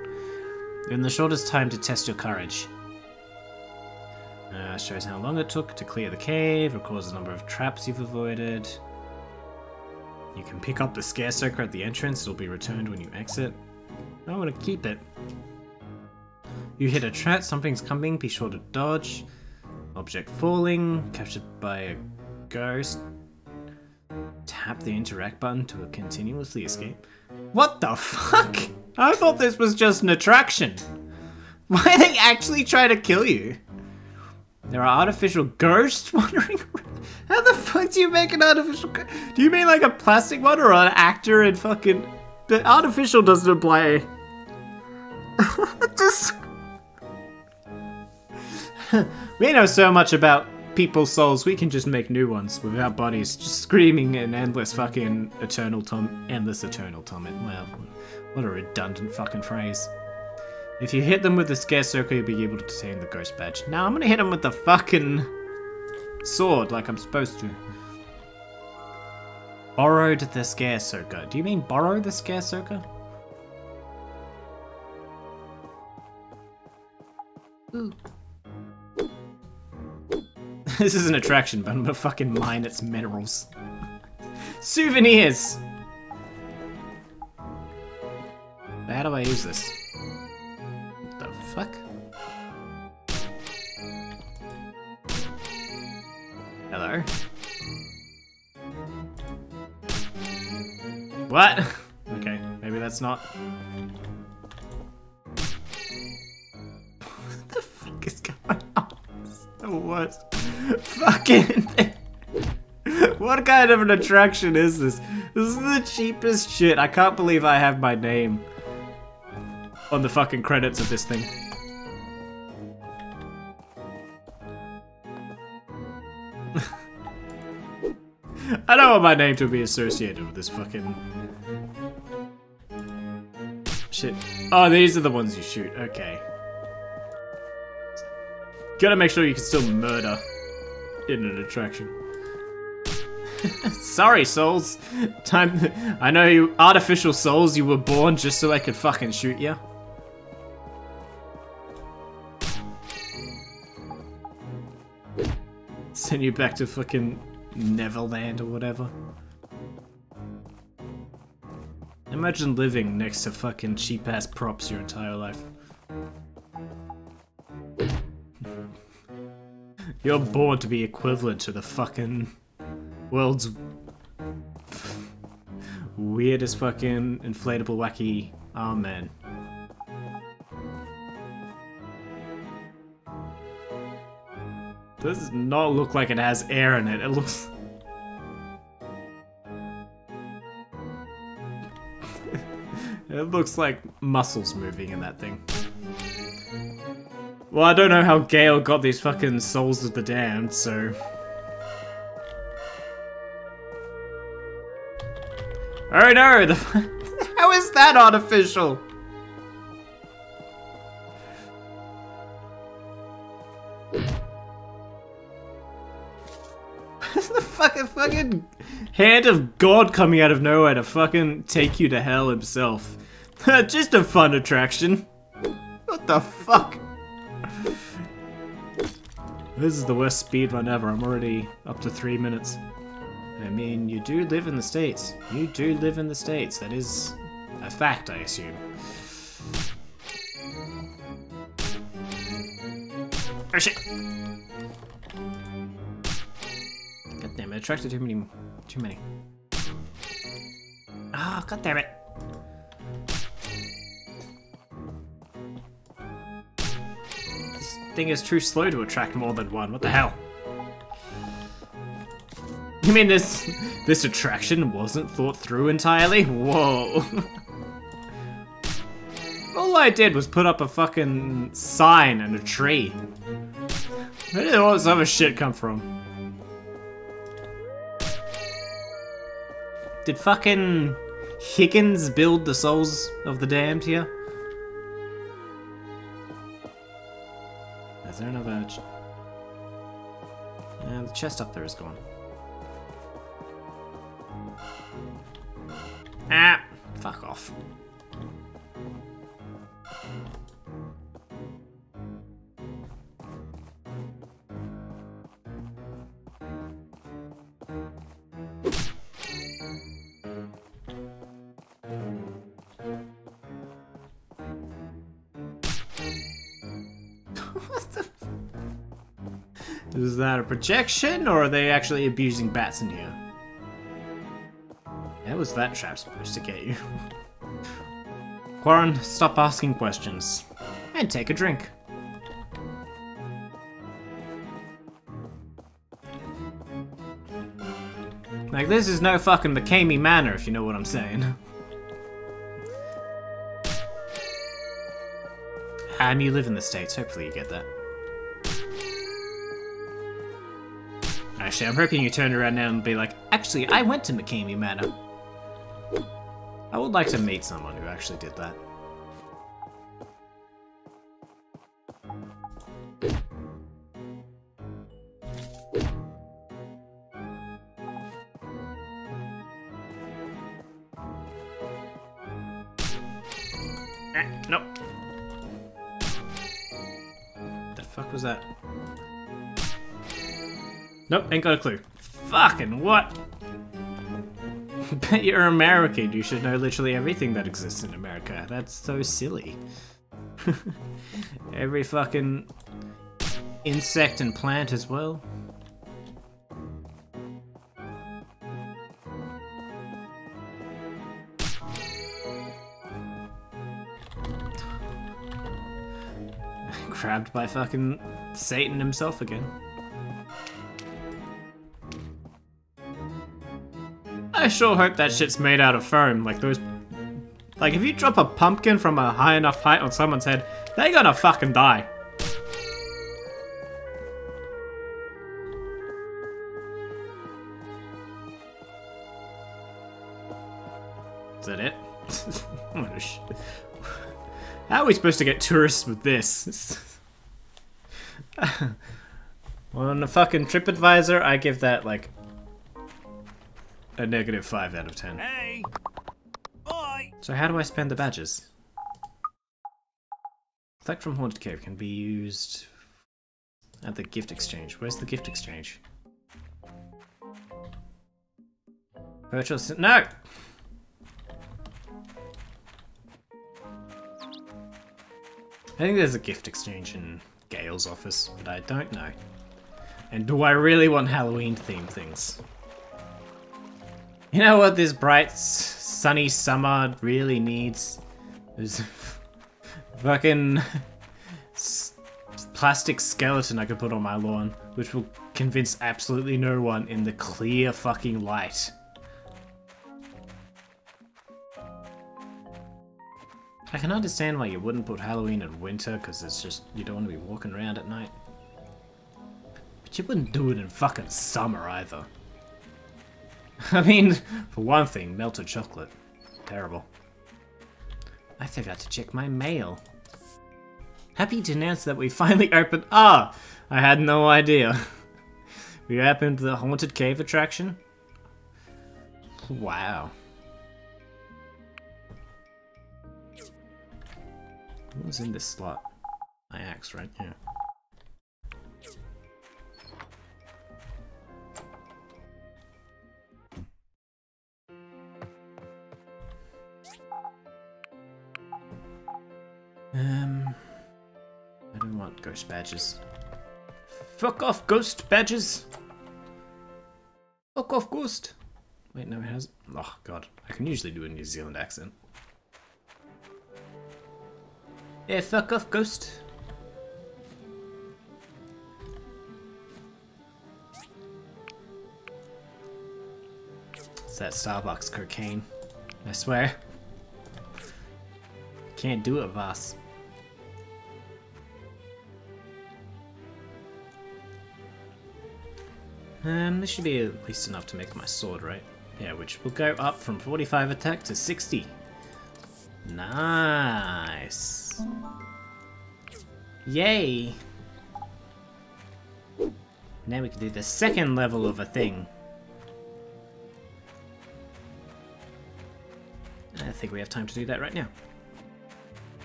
Speaker 1: In the shortest time to test your courage. Uh, shows how long it took to clear the cave, records the number of traps you've avoided. You can pick up the scare soaker at the entrance, it'll be returned when you exit. I want to keep it. You hit a trap, something's coming, be sure to dodge. Object falling, captured by a ghost. Tap the interact button to continuously escape. What the fuck? I thought this was just an attraction. Why they actually try to kill you? There are artificial ghosts wandering around. How the fuck do you make an artificial? Do you mean like a plastic one or an actor and fucking... The artificial doesn't imply... just... we know so much about people's souls, we can just make new ones without bodies, just screaming in endless fucking eternal tom- endless eternal torment. Well, what a redundant fucking phrase. If you hit them with the scare circle, you'll be able to obtain the ghost badge. Now I'm gonna hit them with the fucking sword like I'm supposed to. Borrowed the scare circle. Do you mean borrow the scare circle?
Speaker 3: Ooh.
Speaker 1: this is an attraction, but I'm gonna fucking mine its minerals. Souvenirs! How do I use this? The fuck? Hello? What? okay, maybe that's not... what the fuck is going on? It's the worst fucking thing. What kind of an attraction is this? This is the cheapest shit. I can't believe I have my name on the fucking credits of this thing. I don't want my name to be associated with this fucking... Shit. Oh, these are the ones you shoot. Okay. Gotta make sure you can still murder in an attraction. Sorry, souls. Time. I know you artificial souls. You were born just so I could fucking shoot you. Send you back to fucking Neverland or whatever. Imagine living next to fucking cheap ass props your entire life. You're born to be equivalent to the fucking world's weirdest fucking inflatable wacky arm man. Does not look like it has air in it. It looks... it looks like muscles moving in that thing. Well, I don't know how Gale got these fucking souls of the damned, so... Oh no! The How is that artificial? The fucking fucking hand of God coming out of nowhere to fucking take you to hell himself. Just a fun attraction. What the fuck? This is the worst speed run ever. I'm already up to three minutes. I mean, you do live in the States. You do live in the States. That is a fact, I assume. Oh shit! Damn it, attracted too many. Too many. Ah, oh, god damn it. This thing is too slow to attract more than one. What the hell? You mean this this attraction wasn't thought through entirely? Whoa. All I did was put up a fucking sign and a tree. Where did all this other shit come from? Did fucking Higgins build the souls of the damned here? Is there another... Yeah, the chest up there is gone. Ah! Fuck off. Is that a projection, or are they actually abusing bats in here? How was that trap supposed to get you? Qarren, stop asking questions. And take a drink. Like, this is no fucking McKamey Manor, if you know what I'm saying. And you live in the States, hopefully you get that. Actually, I'm hoping you turn around now and be like, actually, I went to McKamey Manor. I would like to meet someone who actually did that. Eh, nope. The fuck was that? Nope, ain't got a clue. Fucking what? Bet you're American. You should know literally everything that exists in America. That's so silly. Every fucking insect and plant as well. Grabbed by fucking Satan himself again. I sure hope that shit's made out of foam, like those... Like, if you drop a pumpkin from a high enough height on someone's head, they're gonna fucking die. Is that it? Oh, How are we supposed to get tourists with this? On the fucking TripAdvisor, I give that like a negative 5 out of 10.
Speaker 2: Hey! Oi!
Speaker 1: So how do I spend the badges? Collect from Haunted Cave can be used at the gift exchange. Where's the gift exchange? Virtual No! I think there's a gift exchange in Gale's office, but I don't know. And do I really want Halloween themed things? You know what this bright, sunny summer really needs? Is fucking plastic skeleton I could put on my lawn, which will convince absolutely no one in the clear fucking light. I can understand why you wouldn't put Halloween in winter, because it's just, you don't want to be walking around at night. But you wouldn't do it in fucking summer either. I mean, for one thing, melted chocolate. Terrible. I forgot to check my mail. Happy to announce that we finally opened- Ah! I had no idea. we opened the Haunted Cave attraction? Wow. What was in this slot? My axe, right? Yeah. Um, I don't want ghost badges. Fuck off, ghost badges! Fuck off, ghost! Wait, no, it has. Oh, God. I can usually do a New Zealand accent. Yeah, fuck off, ghost. It's that Starbucks cocaine. I swear. Can't do it, Voss. Um, this should be at least enough to make my sword, right? Yeah, which will go up from 45 attack to 60. Nice. Yay. Now we can do the second level of a thing. I think we have time to do that right now.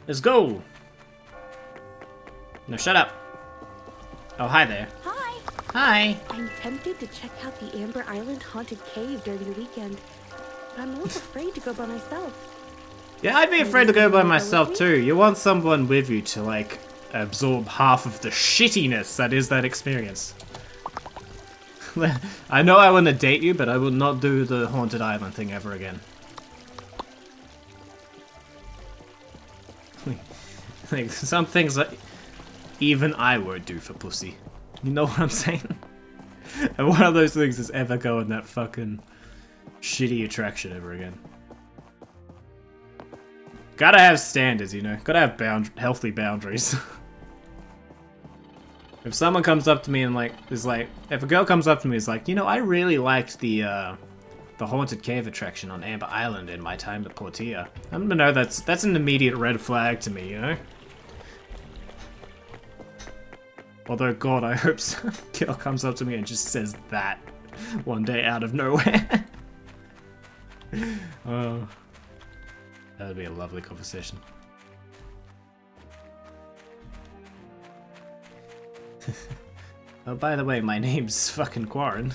Speaker 1: Let's go! No, shut up. Oh, hi there.
Speaker 5: Hi!
Speaker 1: Hi!
Speaker 5: I'm tempted to check out the Amber Island Haunted Cave during the weekend, but I'm a little afraid to go by myself.
Speaker 1: Yeah, I'd be afraid to go by myself too. You want someone with you to, like, absorb half of the shittiness that is that experience. I know I want to date you, but I will not do the Haunted Island thing ever again. like, some things that even I would do for pussy. You know what I'm saying? and one of those things is ever going that fucking shitty attraction ever again. Gotta have standards, you know. Gotta have bound healthy boundaries. if someone comes up to me and like is like, if a girl comes up to me is like, you know, I really liked the uh, the haunted cave attraction on Amber Island in my time at Portia, I'm gonna know that's that's an immediate red flag to me, you know. Although, God, I hope some girl comes up to me and just says that one day out of nowhere. oh. That would be a lovely conversation. oh, by the way, my name's fucking Qarren.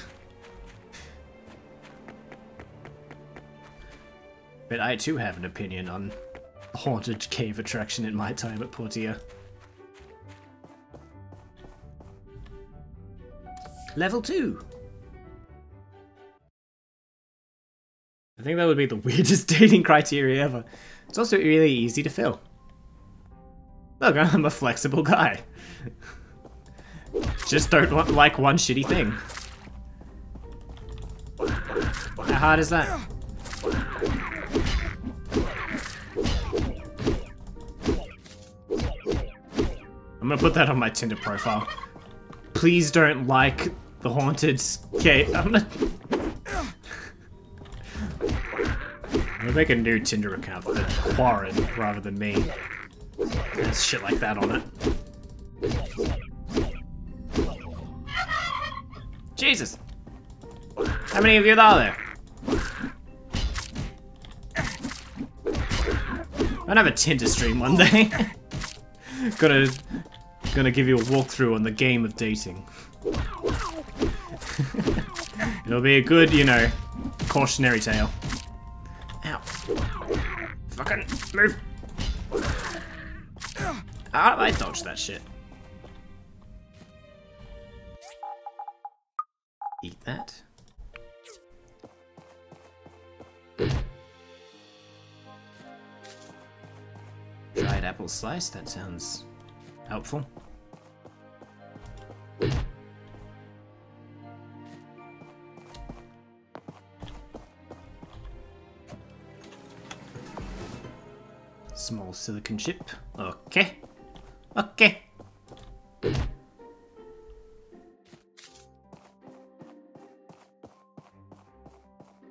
Speaker 1: But I too have an opinion on haunted cave attraction in my time at Portia. Level 2! I think that would be the weirdest dating criteria ever. It's also really easy to fill. Look, I'm a flexible guy. Just don't want, like one shitty thing. How hard is that? I'm gonna put that on my Tinder profile. Please don't like the haunted cave. I'm gonna. I'm gonna make a new Tinder account for Qarren rather than me. There's shit like that on it. Jesus! How many of you are there? I'm gonna have a Tinder stream one day. gonna gonna give you a walkthrough on the game of dating. It'll be a good, you know, cautionary tale. Ow. Fucking move. Ah, I dodged that shit. Eat that. Dried apple slice, that sounds helpful. Small silicon chip. Okay. Okay. There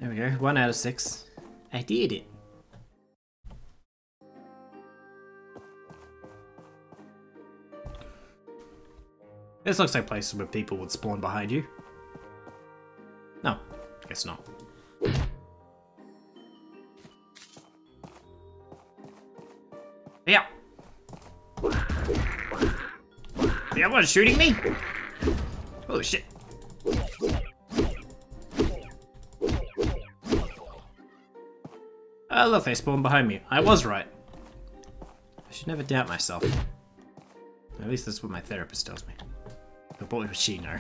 Speaker 1: we go. One out of six. I did it. This looks like places where people would spawn behind you. No, guess not. The other one's shooting me? Oh shit. Oh look, they spawned behind me. I was right. I should never doubt myself. At least that's what my therapist tells me. But boy would she know?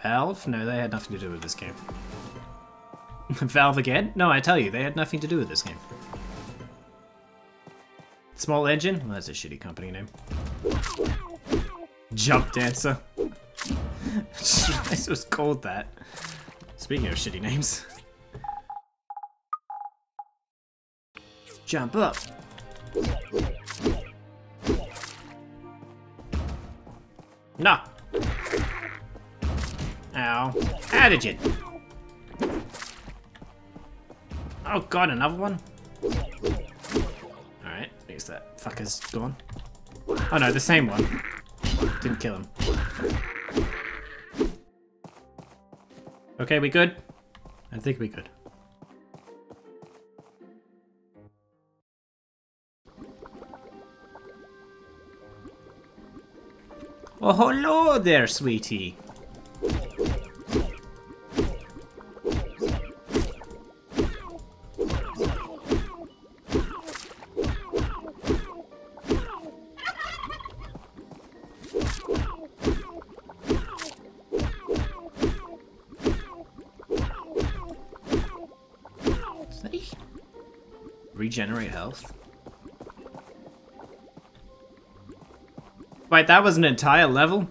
Speaker 1: Valve? No, they had nothing to do with this game. Valve again? No, I tell you, they had nothing to do with this game. Small Engine? Well, that's a shitty company name. Jump Dancer. this was called that. Speaking of shitty names. Jump up. No. Ow. How did you? Oh god, another one? Fucker's gone. Oh no, the same one. Didn't kill him. Okay, we good? I think we good. Oh, hello there, sweetie. Wait, that was an entire level?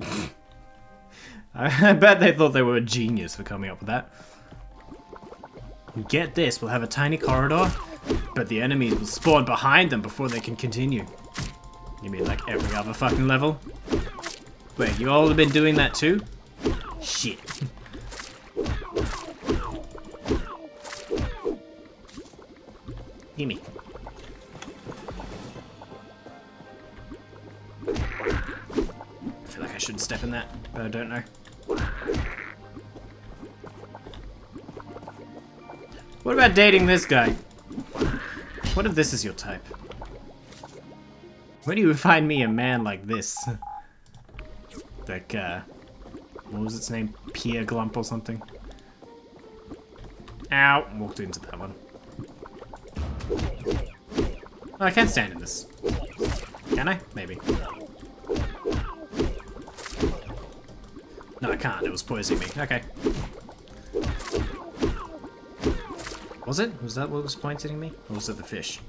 Speaker 1: I bet they thought they were a genius for coming up with that. Get this, we'll have a tiny corridor, but the enemies will spawn behind them before they can continue. You mean like every other fucking level? Wait, you all have been doing that too? Don't know. What about dating this guy? What if this is your type? Where do you find me a man like this? like, uh, what was its name? Pierre Glump or something? Ow! Walked into that one. Oh, I can't stand in this. Can I? Maybe. Can't. It was poisoning me. Okay. Was it? Was that what was poisoning me? Or was it the fish?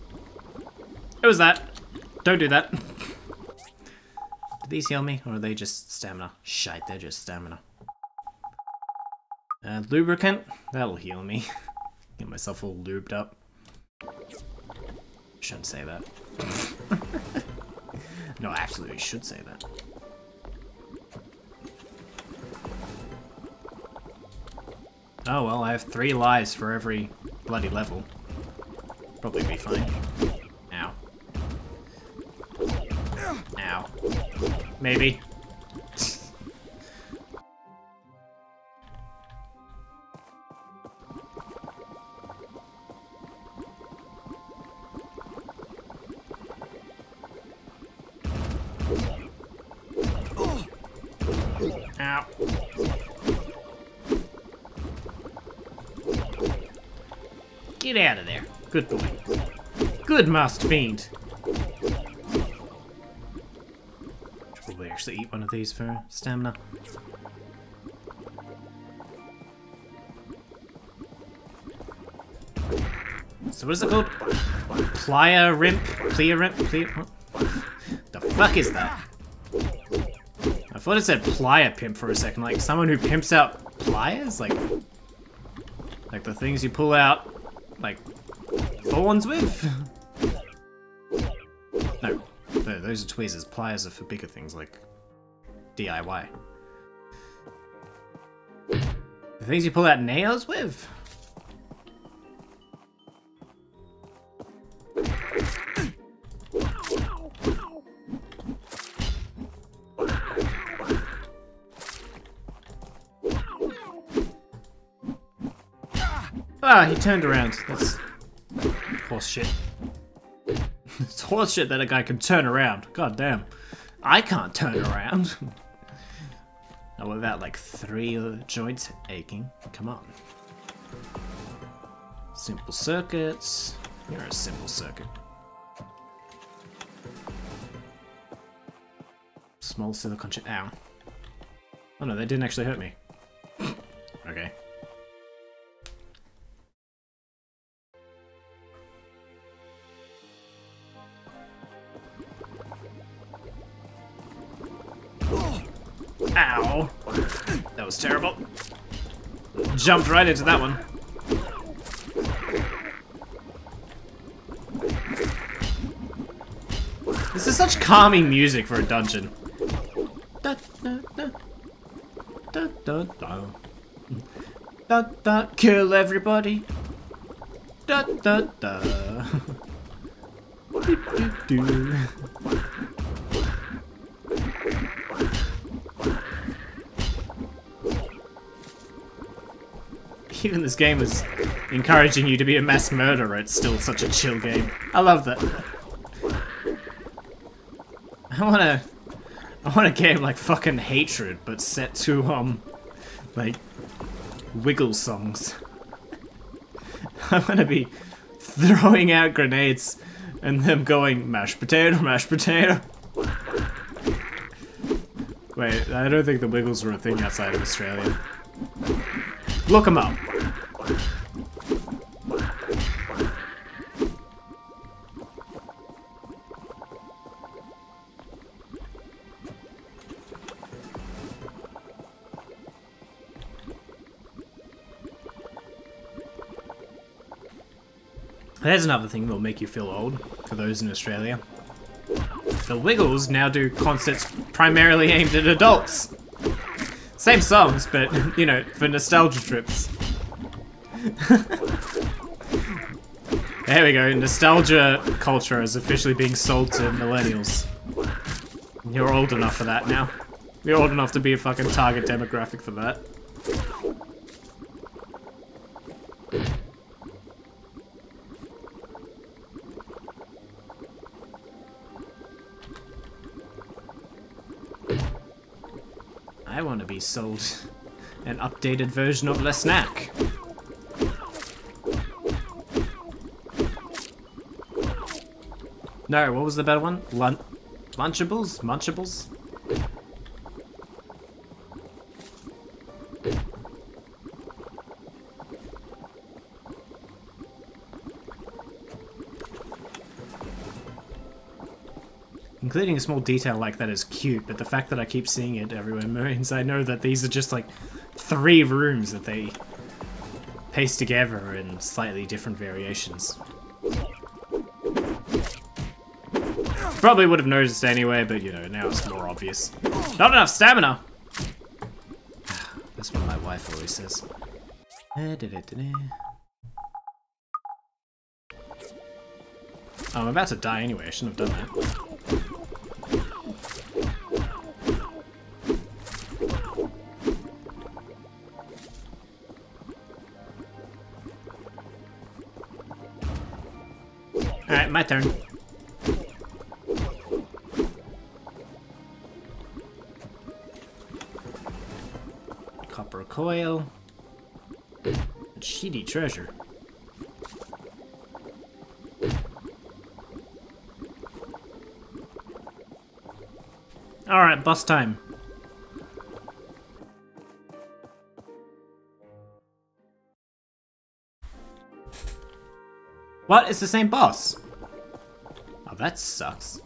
Speaker 1: It was that. Don't do that. Did these heal me? Or are they just stamina? Shite, they're just stamina. Uh, lubricant? That'll heal me. Get myself all lubed up. Shouldn't say that. no, I absolutely should say that. Oh well, I have three lives for every bloody level. Probably be fine. Ow. Ow. Maybe. Ow. Get out of there. Good boy. Good masked fiend. Probably actually eat one of these for stamina. So what is it called? Playa rimp? Plea rimp? Plea The fuck is that? I thought it said plier pimp for a second, like someone who pimps out pliers? Like, like the things you pull out thorns with? no, th- those are tweezers. Pliers are for bigger things like DIY. The things you pull out nails with? Ah, he turned around. That's horse shit. it's horse shit that a guy can turn around. God damn. I can't turn around. Not without like three joints aching. Come on. Simple circuits. You're a simple circuit. Small silicon chip. Ow. Oh no, they didn't actually hurt me. okay. Was terrible. Jumped right into that one. This is such calming music for a dungeon. Da, da, da. Da, da, da. Da, da, kill everybody. Da, da, da. Do, do, do. Even this game is encouraging you to be a mass murderer, it's still such a chill game. I love that. I wanna... I want a game like fucking Hatred, but set to, um, like, wiggle songs. I wanna be throwing out grenades and them going, mashed potato, mashed potato. Wait, I don't think the Wiggles were a thing outside of Australia. Look them up. There's another thing that'll make you feel old, for those in Australia. The Wiggles now do concerts primarily aimed at adults. Same songs, but, you know, for nostalgia trips. There we go, nostalgia culture is officially being sold to millennials. You're old enough for that now. You're old enough to be a fucking target demographic for that. I want to be sold an updated version of Le Snak. No, what was the better one? Lun Lunchables? Munchables? Including a small detail like that is cute, but the fact that I keep seeing it everywhere means I know that these are just like three rooms that they paste together in slightly different variations. Probably would have noticed anyway, but you know, now it's more obvious. Not enough stamina! That's what my wife always says. I'm about to die anyway, I shouldn't have done that. Alright, my turn. Copper coil. Shitty treasure. Alright, bus time. What? It's the same boss. Oh, that sucks.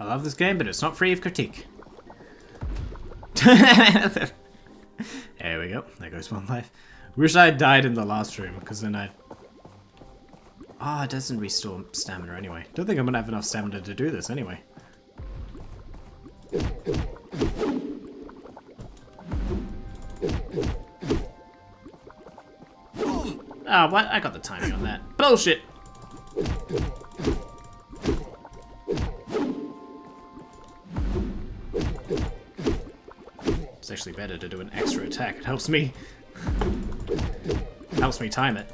Speaker 1: I love this game, but it's not free of critique. there we go. There goes one life. Wish I had died in the last room, because then I'd... Ah, oh, it doesn't restore stamina anyway. Don't think I'm gonna have enough stamina to do this anyway. Oh, what? I got the timing on that. Bullshit! To do an extra attack. It helps me... helps me time it.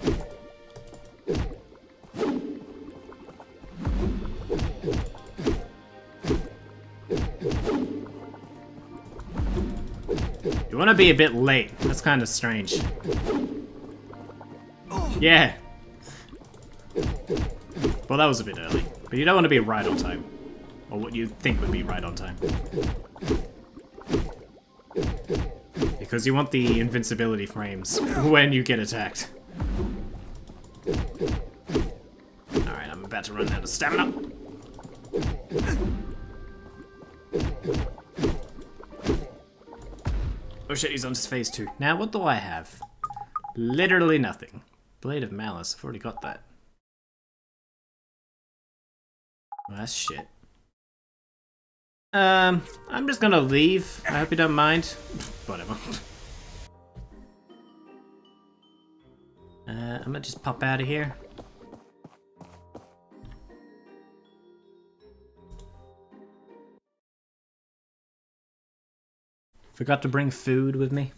Speaker 1: You want to be a bit late. That's kind of strange. Yeah. Well, that was a bit early. But you don't want to be right on time. Or what you think would be right on time. Because you want the invincibility frames when you get attacked. Alright, I'm about to run out of stamina. Oh shit, he's on his phase two. Now, what do I have? Literally nothing. Blade of Malice, I've already got that. Well, that's shit. Um, I'm just gonna leave. I hope you don't mind. Whatever. Uh, I'm gonna just pop out of here. Forgot to bring food with me.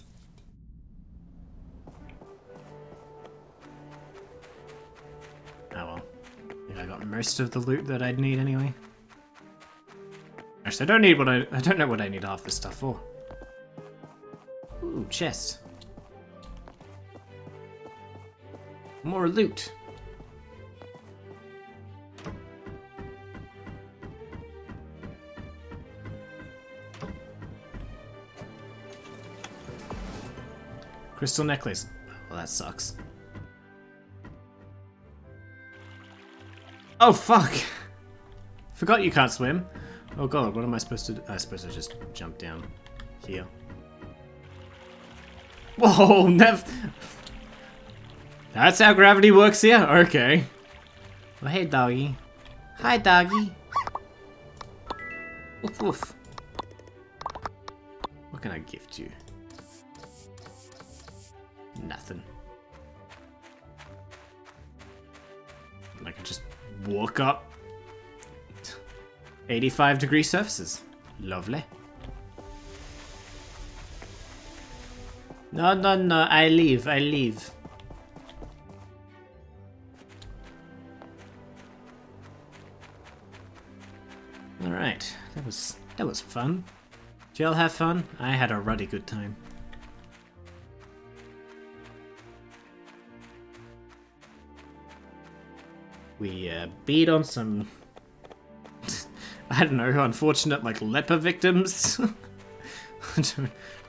Speaker 1: Oh well. I think I got most of the loot that I'd need anyway. Actually, I don't need what I- I don't know what I need half this stuff for. Chest. More loot. Crystal necklace. Well, that sucks. Oh, fuck! Forgot you can't swim. Oh god, what am I supposed to do? I suppose I just jump down here. Whoa, Nev! That's how gravity works here? Okay. Well, hey, doggy. Hi, doggy. Woof woof. What can I gift you? Nothing. I can just walk up 85 degree surfaces. Lovely. No, no, no, I leave, I leave. Alright, that was that was fun. Did y'all have fun? I had a ruddy good time. We uh, beat on some I don't know, unfortunate like leper victims.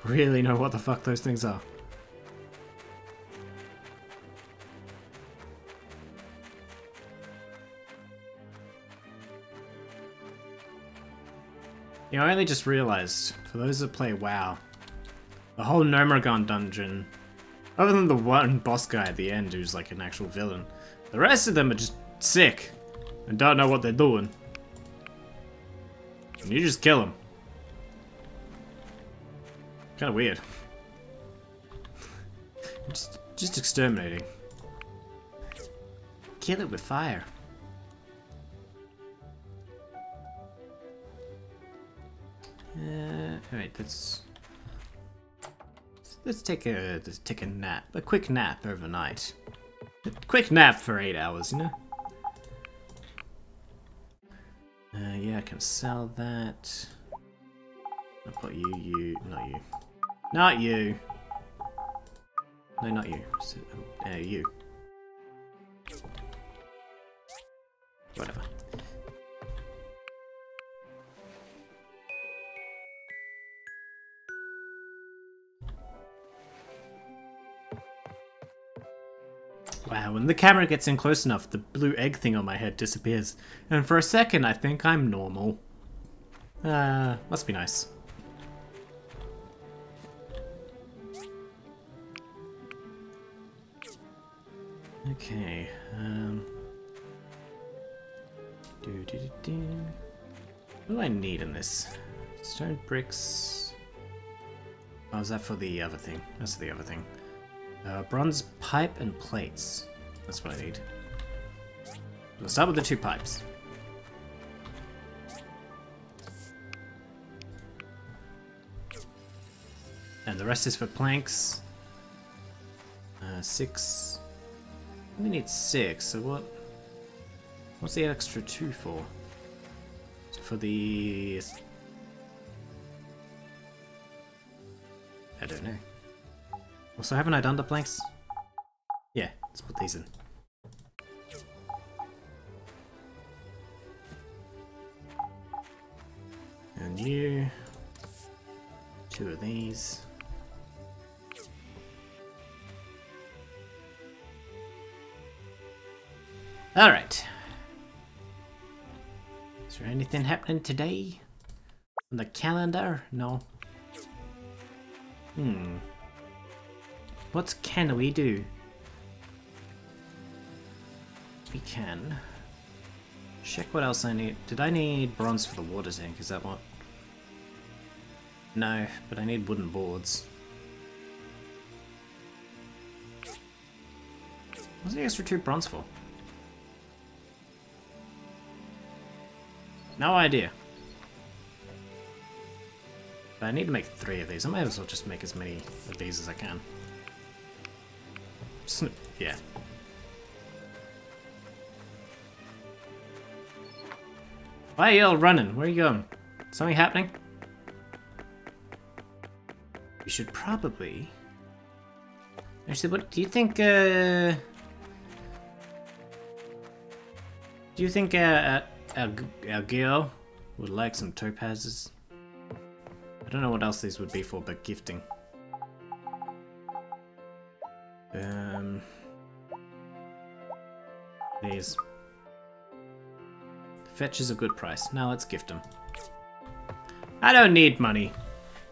Speaker 1: Really know what the fuck those things are. You know, I only just realized, for those that play WoW, the whole Gnomeregan dungeon, other than the one boss guy at the end who's like an actual villain, the rest of them are just sick and don't know what they're doing. And you just kill him. Kind of weird. just, just exterminating. Kill it with fire. Uh, alright, let's let's take a let's take a nap, a quick nap overnight. A quick nap for eight hours, you know. Uh, yeah, I can sell that. I'll put you, you, not you. Not you! No, not you. Uh, you. Whatever. Wow, when the camera gets in close enough, the blue egg thing on my head disappears. And for a second, I think I'm normal. Uh, must be nice. Okay, um... Do, do, do, do. What do I need in this? Stone bricks... Oh, is that for the other thing? That's the other thing. Uh, bronze pipe and plates. That's what I need. We'll start with the two pipes. And the rest is for planks. Uh, six. We need six, so what? What's the extra two for? For the... I don't know. Also, haven't I done the planks? Yeah, let's put these in. And you. Two of these. Alright. Is there anything happening today? On the calendar? No. Hmm. What can we do? We can check what else I need. Did I need bronze for the water tank? Is that what? No, but I need wooden boards. What's the extra two bronze for? No idea. But I need to make three of these. I might as well just make as many of these as I can. Yeah. Why are you all running? Where are you going? Something happening? We should probably... Actually, what do you think, uh... Do you think, uh, uh, Algeo would like some topazes? I don't know what else these would be for, but gifting. Um... These. Fetch is a good price. Now let's gift them. I don't need money.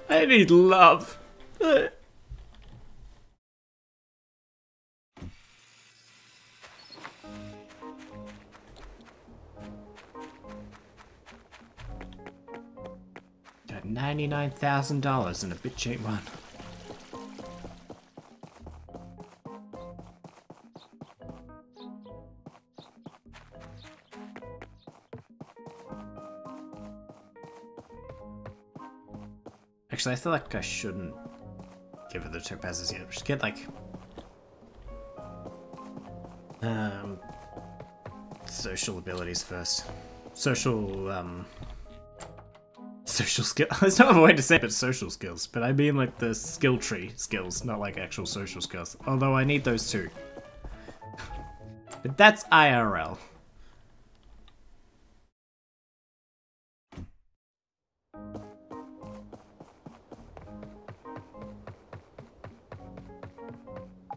Speaker 1: I need love. $99,000 in a bit cheap one. Actually, I feel like I shouldn't give her the topazes yet. Just get like um social abilities first. Social um social skill. There's no other way to say it but social skills. But I mean like the skill tree skills, not like actual social skills. Although I need those too. but that's IRL.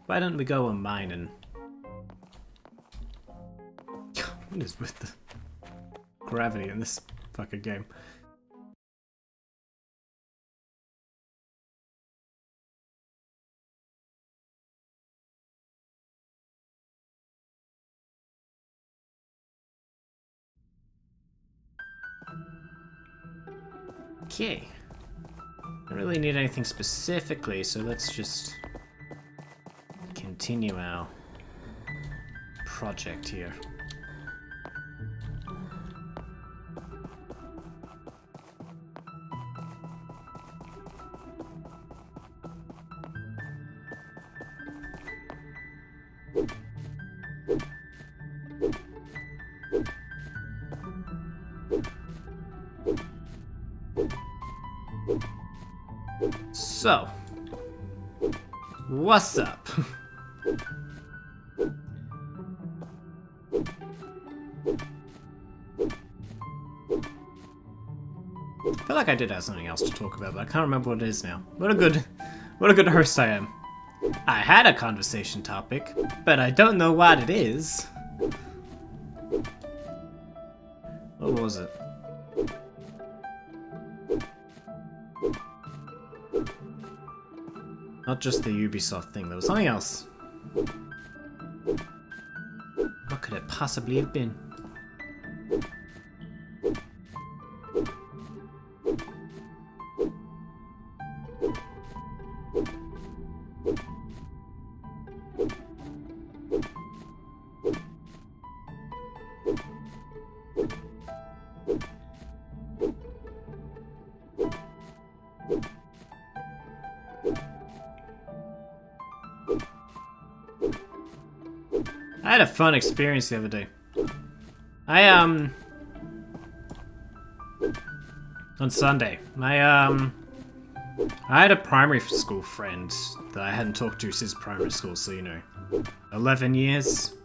Speaker 1: Why don't we go a mining? what is with the gravity in this fucking game? Okay. I don't really need anything specifically, so let's just continue our project here. What's up? I feel like I did have something else to talk about, but I can't remember what it is now. What a good, what a good host I am. I had a conversation topic, but I don't know what it is. What was it? Not just the Ubisoft thing, there was something else. What could it possibly have been? Fun experience the other day. I, um... On Sunday, my, um... I had a primary school friend that I hadn't talked to since primary school, so you know, 11 years,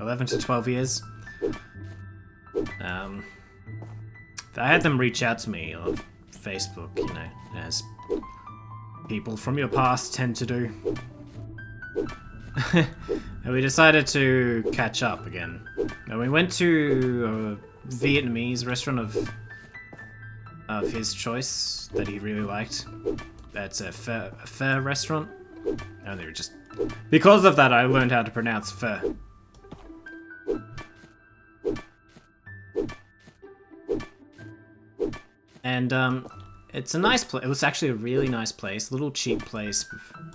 Speaker 1: 11 to 12 years. Um, I had them reach out to me on Facebook, you know, as people from your past tend to do. And we decided to catch up again. And we went to a Vietnamese restaurant of of his choice that he really liked. That's a pho, a pho restaurant. And they were just because of that I learned how to pronounce pho. And um it's a nice place. It was actually a really nice place, little cheap place,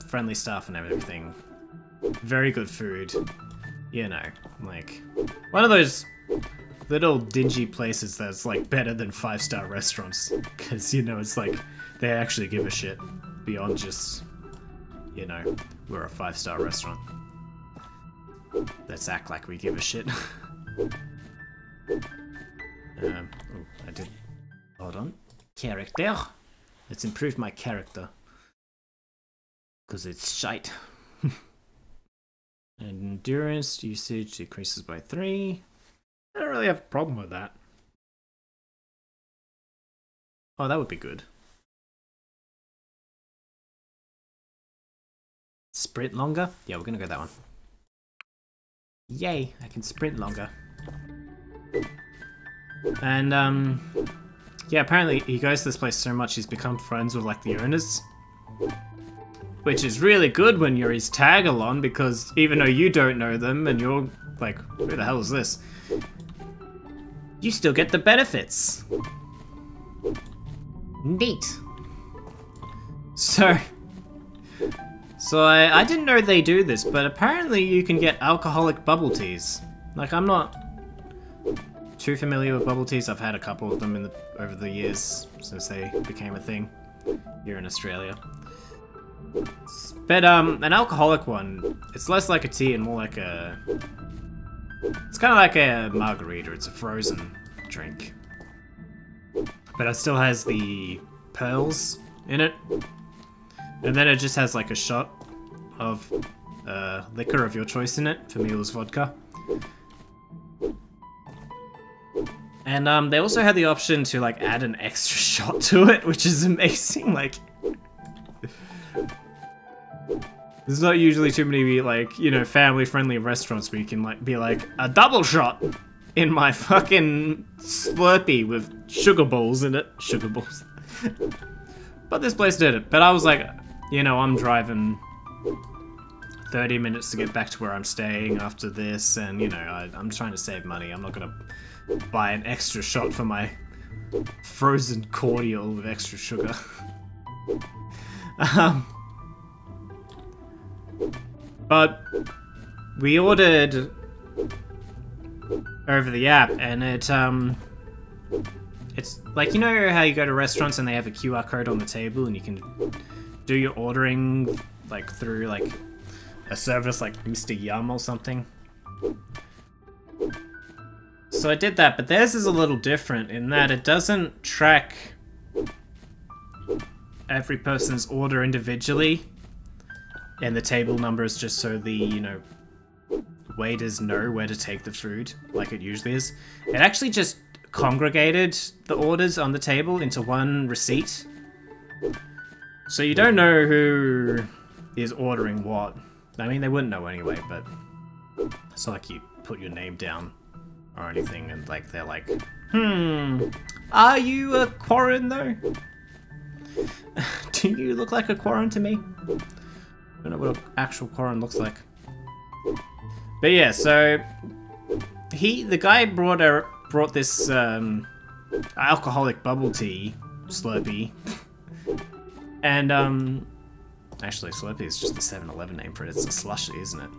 Speaker 1: friendly staff and everything. Very good food. You know, like one of those little dingy places that's like better than five star restaurants because you know it's like they actually give a shit beyond just you know we're a five star restaurant. Let's act like we give a shit. um, oh, I did. Hold on. Character. Let's improve my character. Because it's shite. and endurance usage decreases by 3. I don't really have a problem with that. Oh, that would be good. Sprint longer? Yeah, we're gonna go that one. Yay, I can sprint longer. And, um, yeah, apparently he goes to this place so much he's become friends with, like, the owners. Which is really good when you're his tag along, because even though you don't know them and you're like, who the hell is this? You still get the benefits. Neat. So, so I, I didn't know they do this, but apparently you can get alcoholic bubble teas. Like, I'm not too familiar with bubble teas. I've had a couple of them in the, over the years since they became a thing here in Australia. But um, an alcoholic one, it's less like a tea and more like a. It's kind of like a margarita. It's a frozen drink, but it still has the pearls in it, and then it just has like a shot of uh, liquor of your choice in it. For me, it was vodka. And um, they also had the option to like add an extra shot to it, which is amazing. Like, there's not usually too many like you know family-friendly restaurants where you can like be like a double shot in my fucking Slurpee with sugar balls in it. Sugar balls. but this place did it. But I was like, you know, I'm driving 30 minutes to get back to where I'm staying after this, and you know, I, I'm trying to save money. I'm not gonna buy an extra shot for my frozen cordial with extra sugar. um, but we ordered over the app, and it um, it's like you know how you go to restaurants and they have a QR code on the table, and you can do your ordering like through like a service like Mr. Yum or something. So I did that, but theirs is a little different in that it doesn't track every person's order individually, and the table number is just so the, you know, waiters know where to take the food, like it usually is. It actually just congregated the orders on the table into one receipt. So you don't know who is ordering what. I mean, they wouldn't know anyway, but it's not like you put your name down or anything and like they're like, hmm, are you a Qarren though? Do you look like a Qarren to me? I don't know what an actual Qarren looks like. But yeah, so he, the guy brought a brought this um, alcoholic bubble tea Slurpee, and um, actually Slurpee is just the 7-Eleven name for it. It's a slushy, isn't it?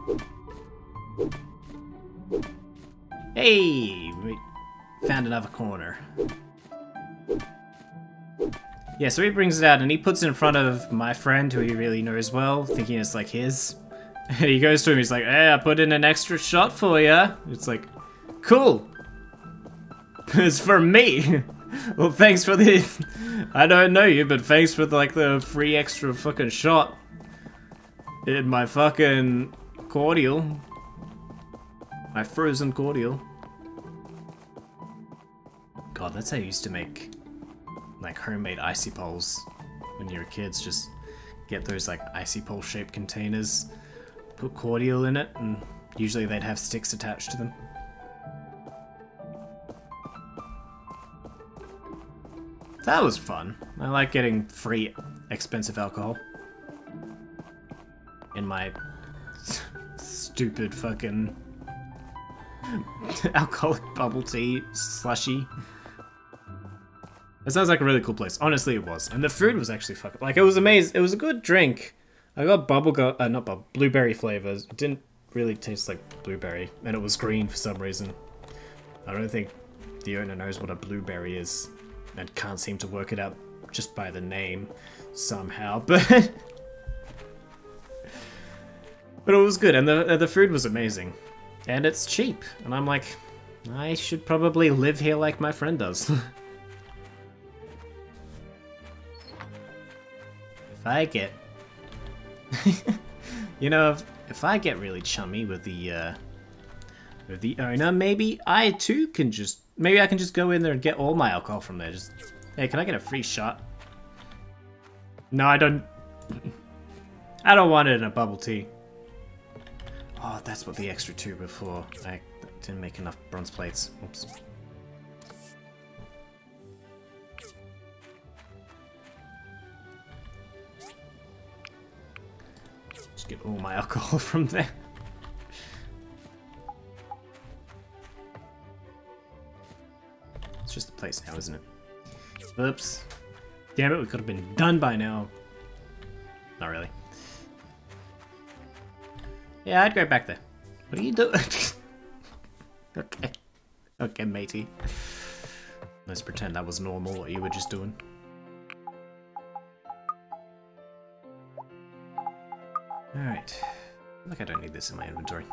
Speaker 1: Hey, we found another corner. Yeah, so he brings it out and he puts it in front of my friend who he really knows well, thinking it's like his. And he goes to him, he's like, hey, I put in an extra shot for you. It's like, cool. it's for me. well, thanks for the... I don't know you, but thanks for like the free extra fucking shot. In my fucking cordial. My frozen cordial. God, that's how you used to make like homemade icy poles when you were kids. Just get those like icy pole shaped containers, put cordial in it, and usually they'd have sticks attached to them. That was fun. I like getting free, expensive alcohol. In my stupid fucking alcoholic bubble tea slushy. It sounds like a really cool place. Honestly, it was. And the food was actually fucking... Like, it was amazing. It was a good drink. I got bubblegum... Uh, not. Blueberry flavors. It didn't really taste like blueberry. And it was green for some reason. I don't think the owner knows what a blueberry is. And can't seem to work it out just by the name somehow. But... but it was good. And the, the food was amazing. And it's cheap. And I'm like... I should probably live here like my friend does. if I get... you know, if, if I get really chummy with the, uh, with the owner, maybe I too can just... Maybe I can just go in there and get all my alcohol from there. Just, hey, can I get a free shot? No, I don't... I don't want it in a bubble tea. Oh, that's what the extra two were for. I didn't make enough bronze plates. Oops. Get all my alcohol from there. It's just the place now, isn't it? Oops. Damn it, we could have been done by now. Not really. Yeah, I'd go back there. What are you doing? okay. Okay, matey. Let's pretend that was normal, what you were just doing. Alright. Look, I don't need this in my inventory.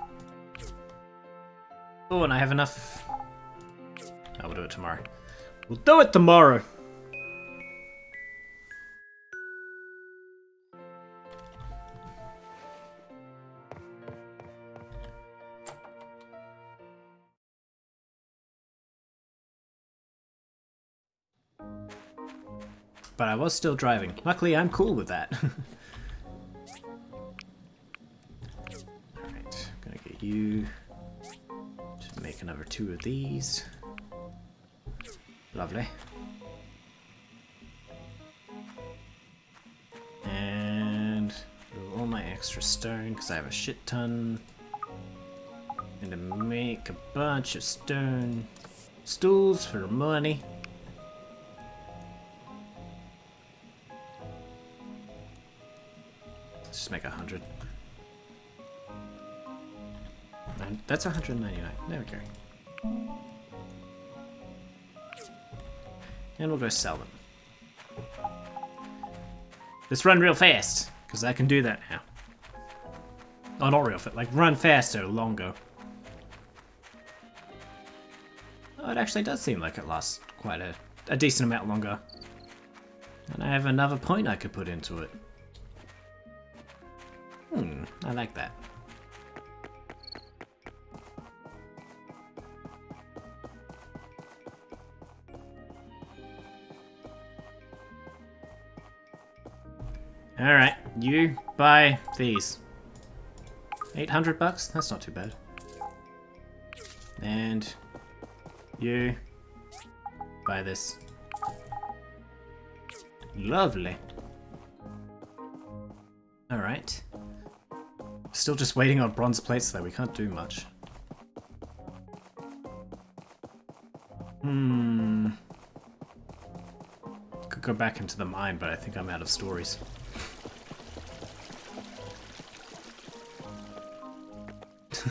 Speaker 1: Oh, and I have enough. I will do it tomorrow. We'll do it tomorrow! But I was still driving. Luckily, I'm cool with that. you to make another two of these. Lovely. And all my extra stone, because I have a shit ton. And to make a bunch of stone stools for money. Let's just make a hundred. That's 199. There we go. And we'll go sell them. Let's run real fast, because I can do that now. Oh, not real fast, like run faster, longer. Oh, it actually does seem like it lasts quite a, a decent amount longer. And I have another point I could put into it. Hmm, I like that. Alright. You buy these. 800 bucks? That's not too bad. And you buy this. Lovely. Alright. Still just waiting on bronze plates though, we can't do much. Hmm. Could go back into the mine, but I think I'm out of stories.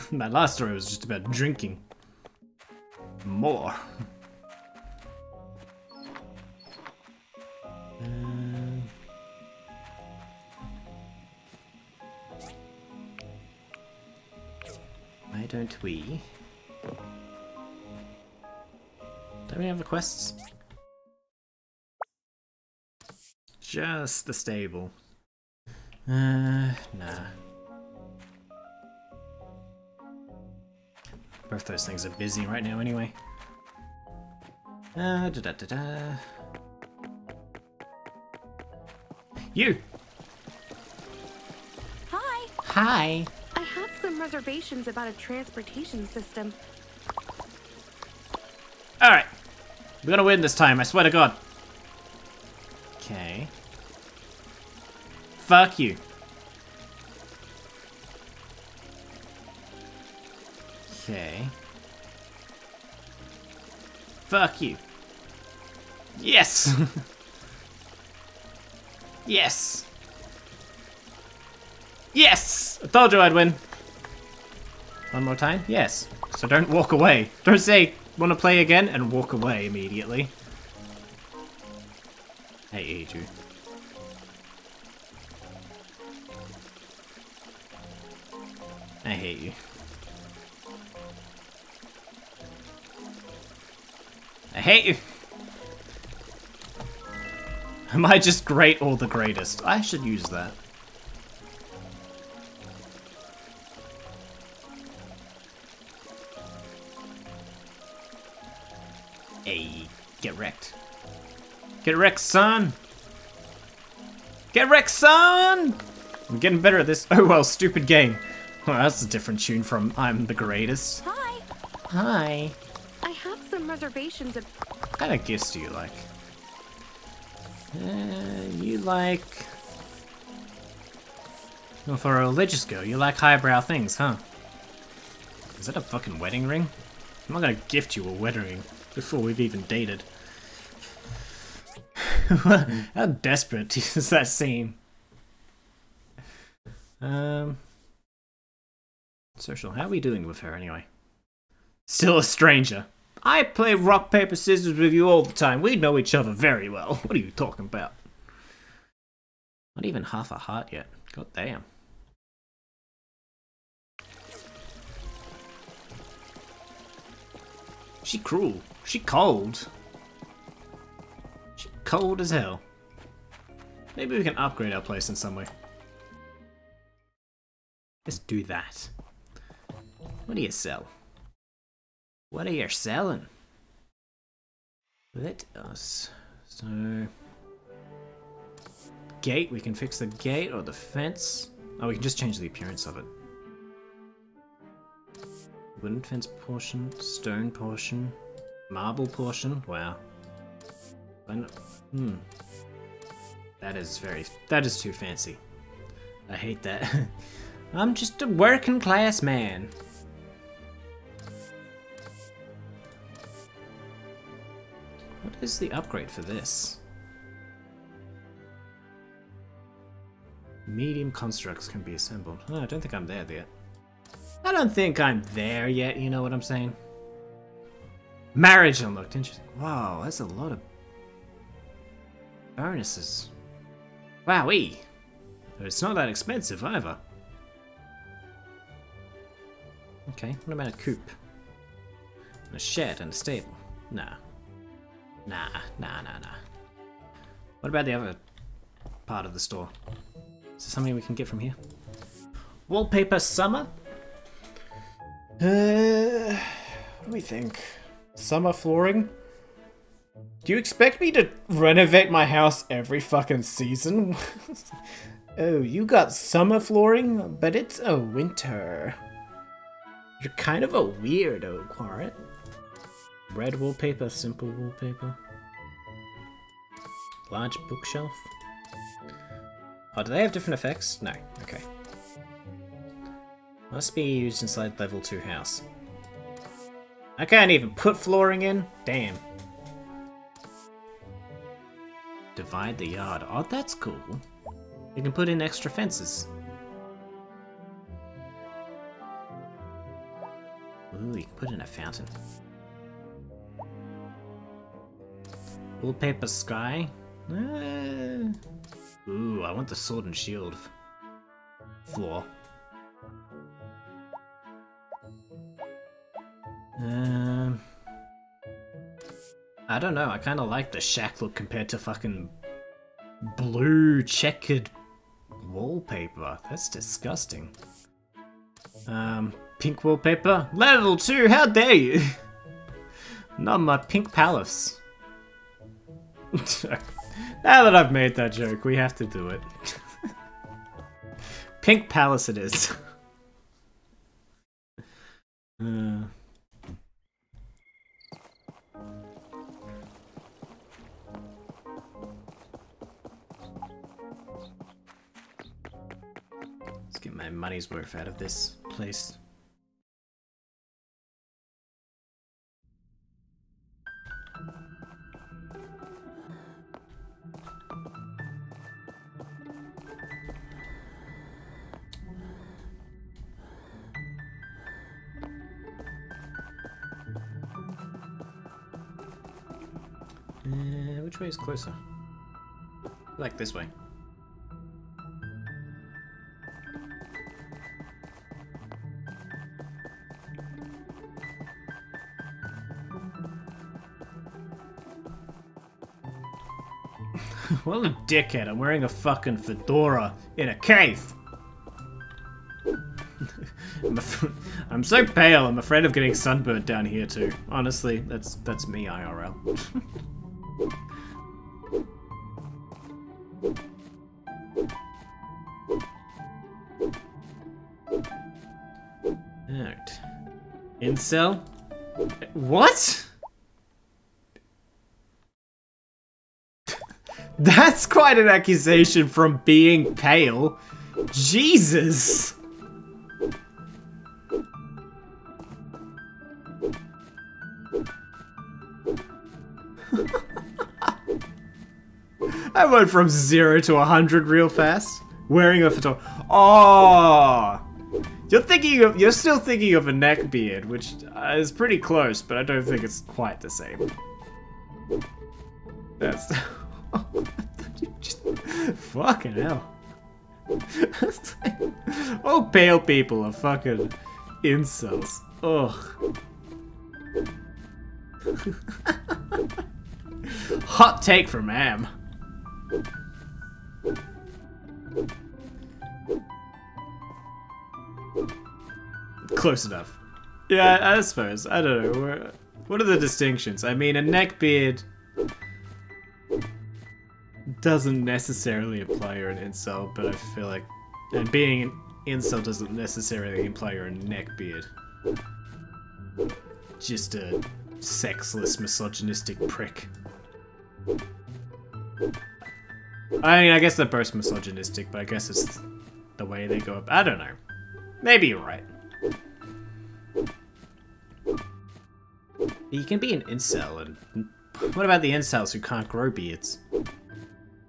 Speaker 1: My last story was just about drinking. More. Um, Why don't we? Don't we have the quests? Just the stable. Uh, nah. Both those things are busy right now anyway. Uh, da da da da. You!
Speaker 5: Hi.
Speaker 1: Hi!
Speaker 5: I have some reservations about a transportation system.
Speaker 1: Alright. We're gonna win this time, I swear to god. Okay. Fuck you. Fuck you. Yes! yes! Yes! I told you I'd win. One more time? Yes. So don't walk away. Don't say, wanna play again, and walk away immediately. I hate you. I hate you. Am I just great or the greatest? I should use that. Hey, get wrecked. Get wrecked, son! Get wrecked, son! I'm getting better at this. Oh well, stupid game. Well, that's a different tune from I'm the greatest.
Speaker 5: Hi.
Speaker 1: Hi.
Speaker 5: Reservations ab-
Speaker 1: What kind of gifts do you like? Uh, you like... Well, for a religious girl, you like highbrow things, huh? Is that a fucking wedding ring? I'm not gonna gift you a wedding ring before we've even dated. How desperate does that seem? Um... Social, how are we doing with her anyway? Still a stranger. I play rock, paper, scissors with you all the time. We know each other very well. What are you talking about? Not even half a heart yet. God damn. She cruel. She cold. She cold as hell. Maybe we can upgrade our place in some way. Let's do that. What do you sell? What are you selling? Let us. So. Gate, we can fix the gate or the fence. Oh, we can just change the appearance of it. Wooden fence portion, stone portion, marble portion. Wow. Hmm. That is very. That is too fancy. I hate that. I'm just a working class man. Is the upgrade for this? Medium constructs can be assembled. Oh, I don't think I'm there yet. I don't think I'm there yet, you know what I'm saying? Marriage unlocked, interesting. Wow, that's a lot of bonuses. Wowee! It's not that expensive either. Okay, what about a coop? And a shed and a stable? Nah. Nah, nah, nah, nah. What about the other part of the store? Is there something we can get from here? Wallpaper summer? Uh, what do we think? Summer flooring? Do you expect me to renovate my house every fucking season? Oh, you got summer flooring, but it's a winter. You're kind of a weirdo, Quarret. Red wallpaper, simple wallpaper. Large bookshelf. Oh, do they have different effects? No. Okay. Must be used inside level 2 house. I can't even put flooring in? Damn. Divide the yard. Oh, that's cool. You can put in extra fences. Ooh, you can put in a fountain. Wallpaper sky. Uh, ooh, I want the sword and shield floor. Um, I don't know. I kind of like the shack look compared to fucking blue checkered wallpaper. That's disgusting. Um, pink wallpaper. Level 2, how dare you! Not my pink palace. now that I've made that joke, we have to do it. pink palace it is. uh... Let's get my money's worth out of this place. Closer? Like this way. what a dickhead, I'm wearing a fucking fedora in a cave! I'm, I'm so pale, I'm afraid of getting sunburnt down here too. Honestly, that's that's me IRL. Incel? What? That's quite an accusation from being pale. Jesus! I went from zero to a hundred real fast. Wearing a fedora. Oh, you're thinking of. You're still thinking of a neck beard, which uh, is pretty close, but I don't think it's quite the same. That's. Just, fucking hell. All pale people are fucking incels. Ugh. Hot take from Am. Close enough. Yeah, I suppose. I don't know. Where- What are the distinctions? I mean, a neck beard doesn't necessarily imply you're an incel, but I feel like, and being an incel doesn't necessarily imply you're a neckbeard. Just a sexless, misogynistic prick. I mean, I guess they're both misogynistic, but I guess it's the way they go up. I don't know. Maybe you're right. You can be an incel, and what about the incels who can't grow beards?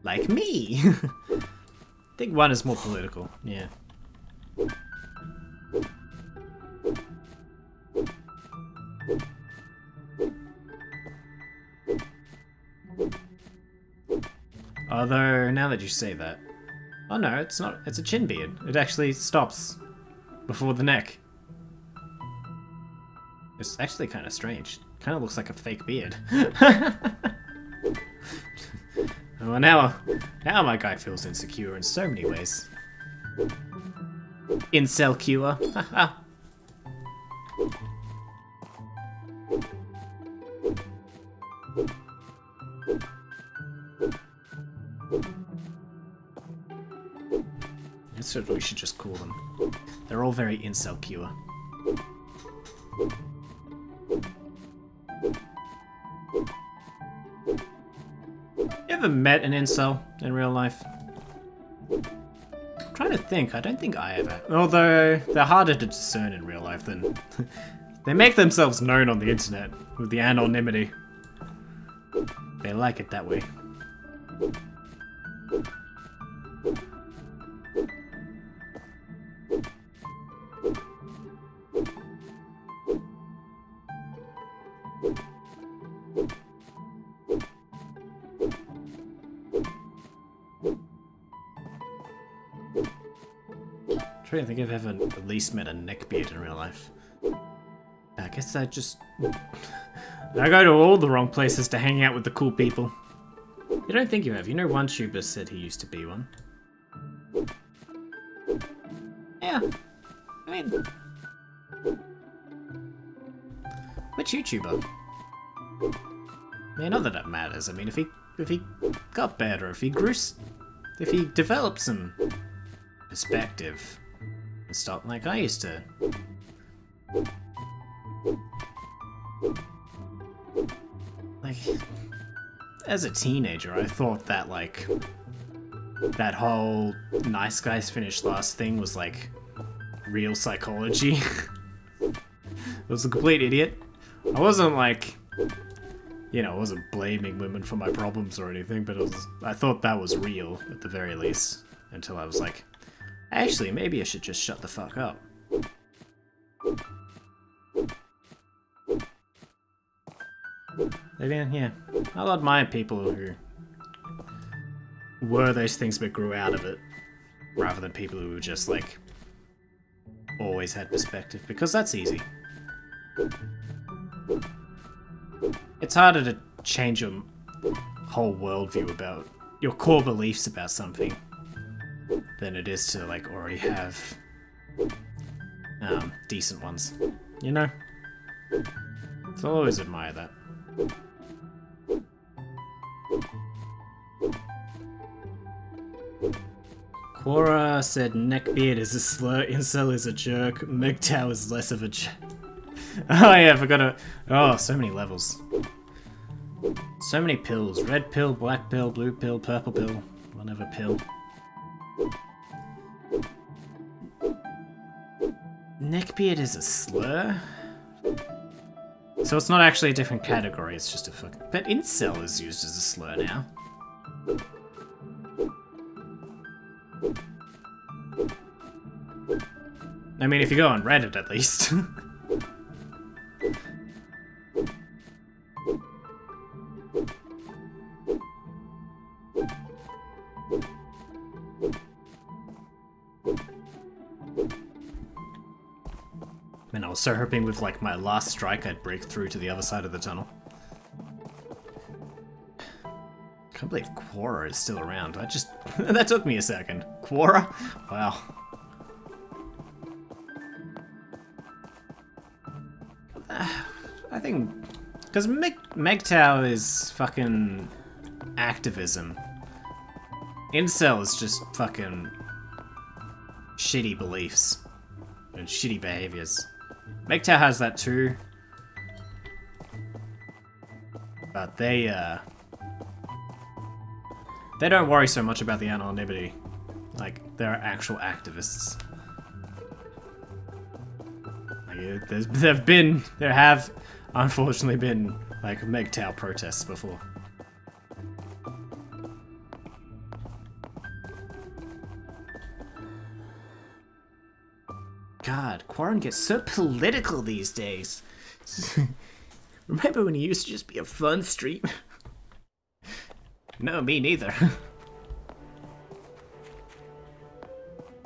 Speaker 1: Like me! I think one is more political, yeah. Although, now that you say that... Oh no, it's not. It's a chin beard. It actually stops before the neck. It's actually kind of strange. Kind of looks like a fake beard. well, now, now my guy feels insecure in so many ways. Incel cure. Ah. That's what we should just call them. They're all very insecure. You ever met an incel in real life? I'm trying to think. I don't think I ever. Although they're harder to discern in real life than they make themselves known on the internet with the anonymity. They like it that way. Trying to think if I've ever at least met a neckbeard in real life. I guess I just... I go to all the wrong places to hang out with the cool people. You don't think you have. You know one tuber said he used to be one. Yeah. I mean... Which YouTuber? Mean, not that it matters. I mean, if he if he got better, if he grew, if he developed some perspective and stuff, like I used to. Like, as a teenager, I thought that like that whole nice guys finish last thing was like real psychology. I was a complete idiot. I wasn't like, you know, I wasn't blaming women for my problems or anything, but was, I thought that was real at the very least. Until I was like, actually, maybe I should just shut the fuck up. But yeah. I'll admire people who were those things but grew out of it, rather than people who just like always had perspective, because that's easy. It's harder to change your whole worldview about your core beliefs about something than it is to like already have um, decent ones. You know? So I'll always admire that. Quora said neckbeard is a slur, incel is a jerk, MGTOW is less of a jerk. Oh yeah, I forgot to... Oh, so many levels. So many pills. Red pill, black pill, blue pill, purple pill, whatever pill. Neckbeard is a slur? So it's not actually a different category, it's just a fuck. But incel is used as a slur now. I mean, if you go on Reddit at least. Man, I was so hoping with like my last strike I'd break through to the other side of the tunnel. Can't believe Quora is still around. I just that took me a second. Quora? Wow. I think because Meg MGTOW is fucking activism. Incel is just fucking shitty beliefs and shitty behaviors. MGTOW has that too. But they, uh... They don't worry so much about the anonymity. Like, they're actual activists. Like, there's, there've been, there have, unfortunately been, like, MGTOW protests before. God, Qarren gets so political these days. Remember when he used to just be a fun stream? no, me neither.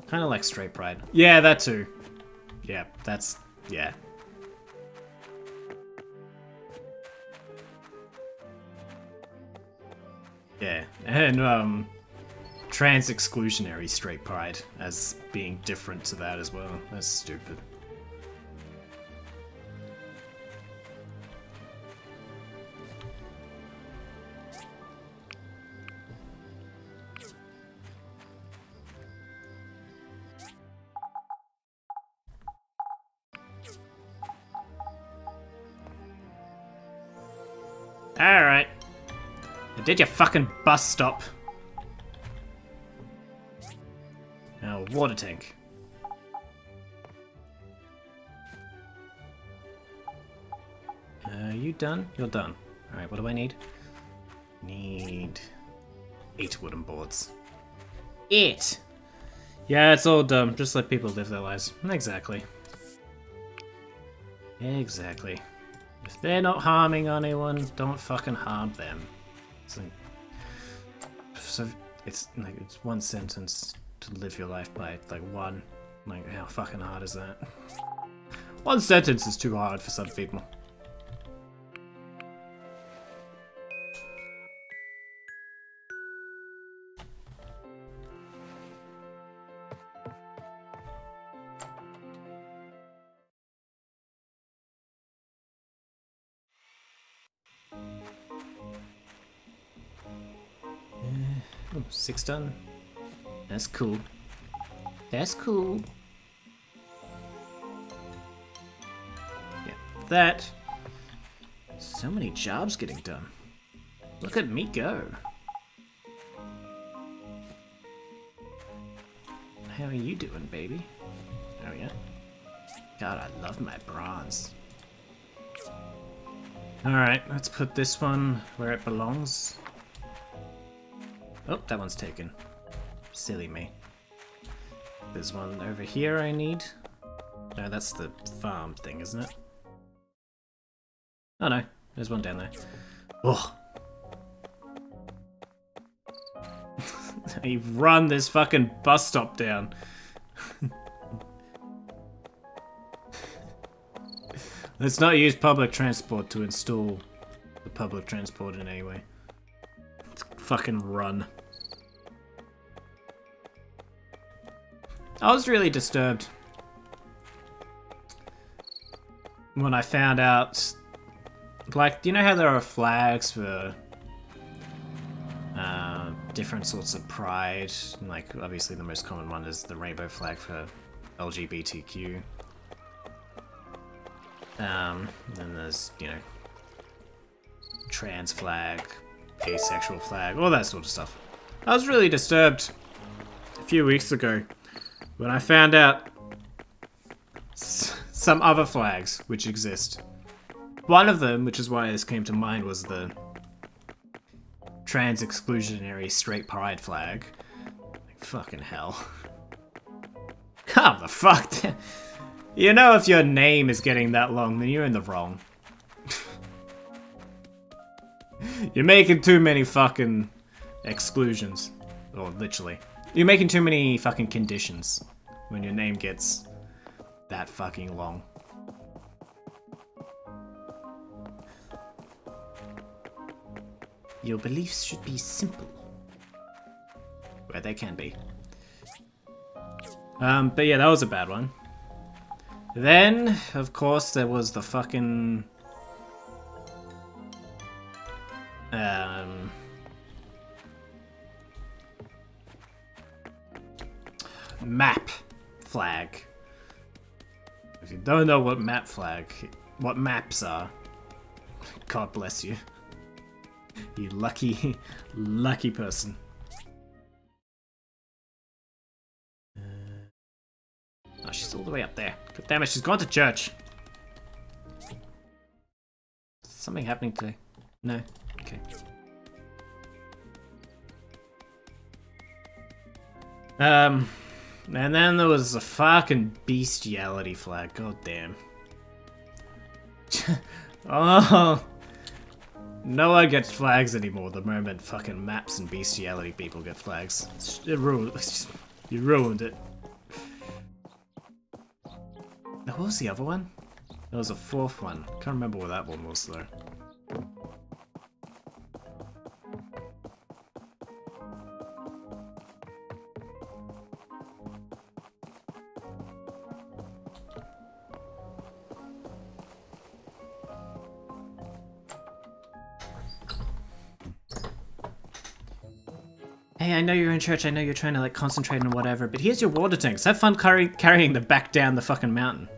Speaker 1: kind of like straight pride. Yeah, that too. Yeah, that's yeah. Yeah, and um, trans exclusionary straight pride as being different to that as well. That's stupid. Alright. Did your fucking bus stop. Water tank. Are you done? You're done. Alright, what do I need? Need... Eight wooden boards. Eight! Yeah, it's all dumb. Just let people live their lives. Exactly. Exactly. If they're not harming anyone, don't fucking harm them. So it's like it's one sentence to live your life by. Like one, like how fucking hard is that? One sentence is too hard for some people. Six done. That's cool. That's cool. Yeah, that. So many jobs getting done. Look at me go. How are you doing, baby? Oh yeah? God, I love my bronze. Alright, let's put this one where it belongs. Oh, that one's taken. Silly me. There's one over here I need. No, that's the farm thing, isn't it? Oh no, there's one down there. Oh. You've run this fucking bus stop down. Let's not use public transport to install the public transport in any way. Let's fucking run. I was really disturbed when I found out, like, do you know how there are flags for uh, different sorts of pride? Like, obviously the most common one is the rainbow flag for LGBTQ. Um, then there's, you know, trans flag, asexual flag, all that sort of stuff. I was really disturbed a few weeks ago when I found out some other flags which exist. One of them, which is why this came to mind, was the trans exclusionary straight pride flag. Like, fucking hell. How the fuck? you know if your name is getting that long, then you're in the wrong. you're making too many fucking exclusions. Or literally. You're making too many fucking conditions when your name gets that fucking long. Your beliefs should be simple. Where they can be. Um, but yeah, that was a bad one. Then, of course, there was the fucking... Um... Map flag. If you don't know what map flag, what maps are, God bless you. You lucky, lucky person. Uh, oh, she's all the way up there. God damn it, she's gone to church. Something happening today? No? Okay. Um, and then there was a fucking bestiality flag. God damn. oh. No one gets flags anymore the moment fucking maps and bestiality people get flags. It ruined, you ruined it. What was the other one? There was a fourth one. Can't remember what that one was though. Hey, I know you're in church, I know you're trying to like concentrate on whatever, but here's your water tanks. Have fun carry carrying them back down the fucking mountain.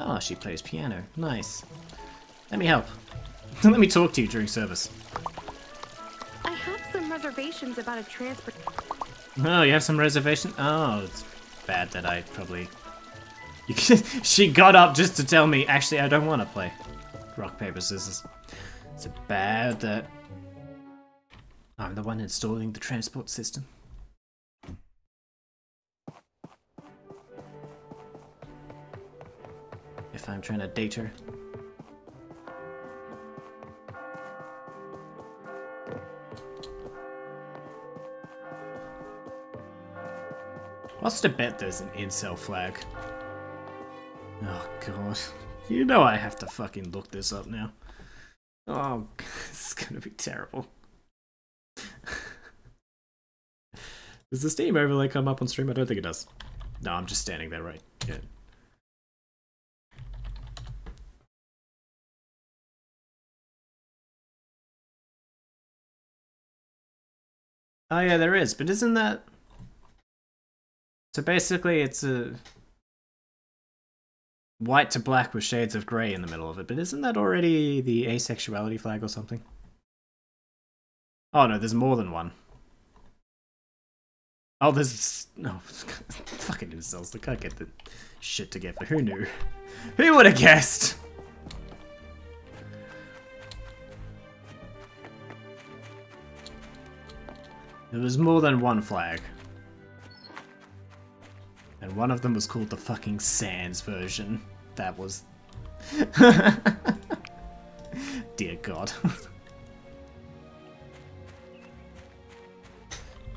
Speaker 1: Oh, Oh, she plays piano. Nice. Let me help. Let me talk to you during service.
Speaker 5: I have some reservations about a transport.
Speaker 1: Oh, you have some reservation? Oh, it's bad that I probably... She got up just to tell me, actually, I don't want to play. Rock, paper, scissors. It's bad that I'm the one installing the transport system. If I'm trying to date her. What's to bet there's an incel flag? Oh god. You know I have to fucking look this up now. Oh, this is gonna be terrible. does the Steam overlay come up on stream? I don't think it does. No, I'm just standing there, right? Yeah. Oh yeah, there is, but isn't that... So basically it's a white to black with shades of grey in the middle of it, but isn't that already the asexuality flag or something? Oh no, there's more than one. Oh, there's... No, fucking incels, they can't get the shit together. Who knew? Who would have guessed? There was more than one flag. And one of them was called the fucking Sans version. That was... Dear God.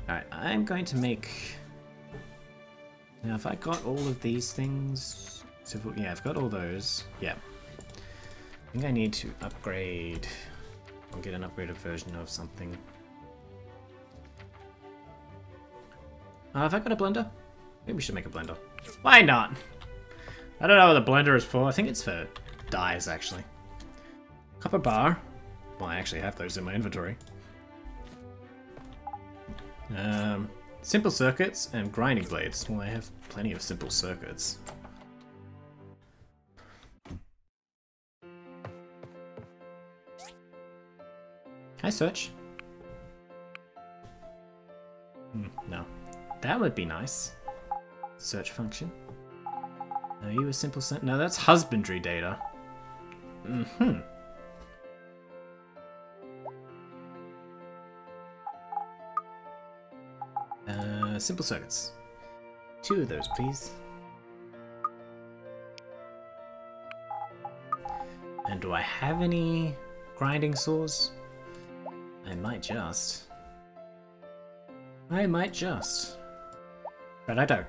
Speaker 1: Alright, I'm going to make... Now, if I got all of these things... So, yeah, I've got all those. Yeah. I think I need to upgrade... Or get an upgraded version of something. Uh, have I got a blender? Maybe we should make a blender. Why not? I don't know what the blender is for. I think it's for dyes, actually. Copper bar. Well, I actually have those in my inventory. Um, simple circuits and grinding blades. Well, I have plenty of simple circuits. Can I search? Hmm, no. That would be nice. Search function. Are you a simple sen- No, that's husbandry data. Mm-hmm. Uh, simple circuits. Two of those, please. And do I have any grinding saws? I might just. I might just. But I don't.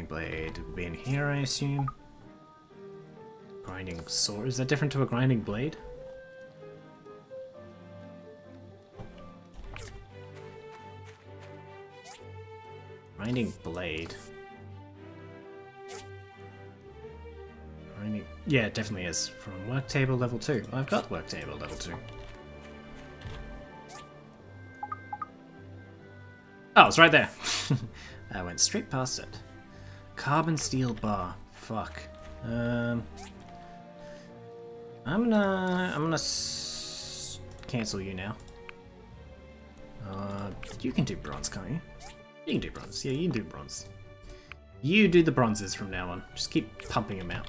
Speaker 1: Grinding blade will be in here, I assume. Grinding sword. Is that different to a grinding blade? Grinding blade. Grinding... Yeah, it definitely is. From work table level 2. I've got work table level 2. Oh, it's right there. I went straight past it. Carbon steel bar. Fuck. Um, I'm gonna I'm gonna cancel you now. Uh, you can do bronze, can't you? You can do bronze. Yeah, you can do bronze. You do the bronzes from now on. Just keep pumping them out.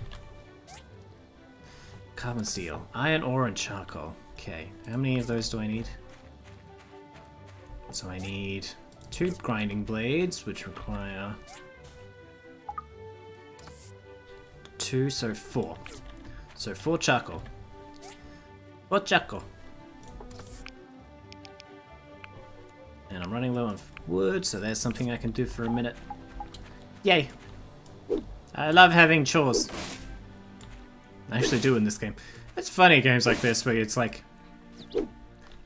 Speaker 1: Carbon steel, iron ore, and charcoal. Okay, how many of those do I need? So I need two grinding blades, which require two, so four. So four charcoal. Four charcoal. And I'm running low on wood, so there's something I can do for a minute. Yay! I love having chores. I actually do in this game. It's funny games like this where it's like...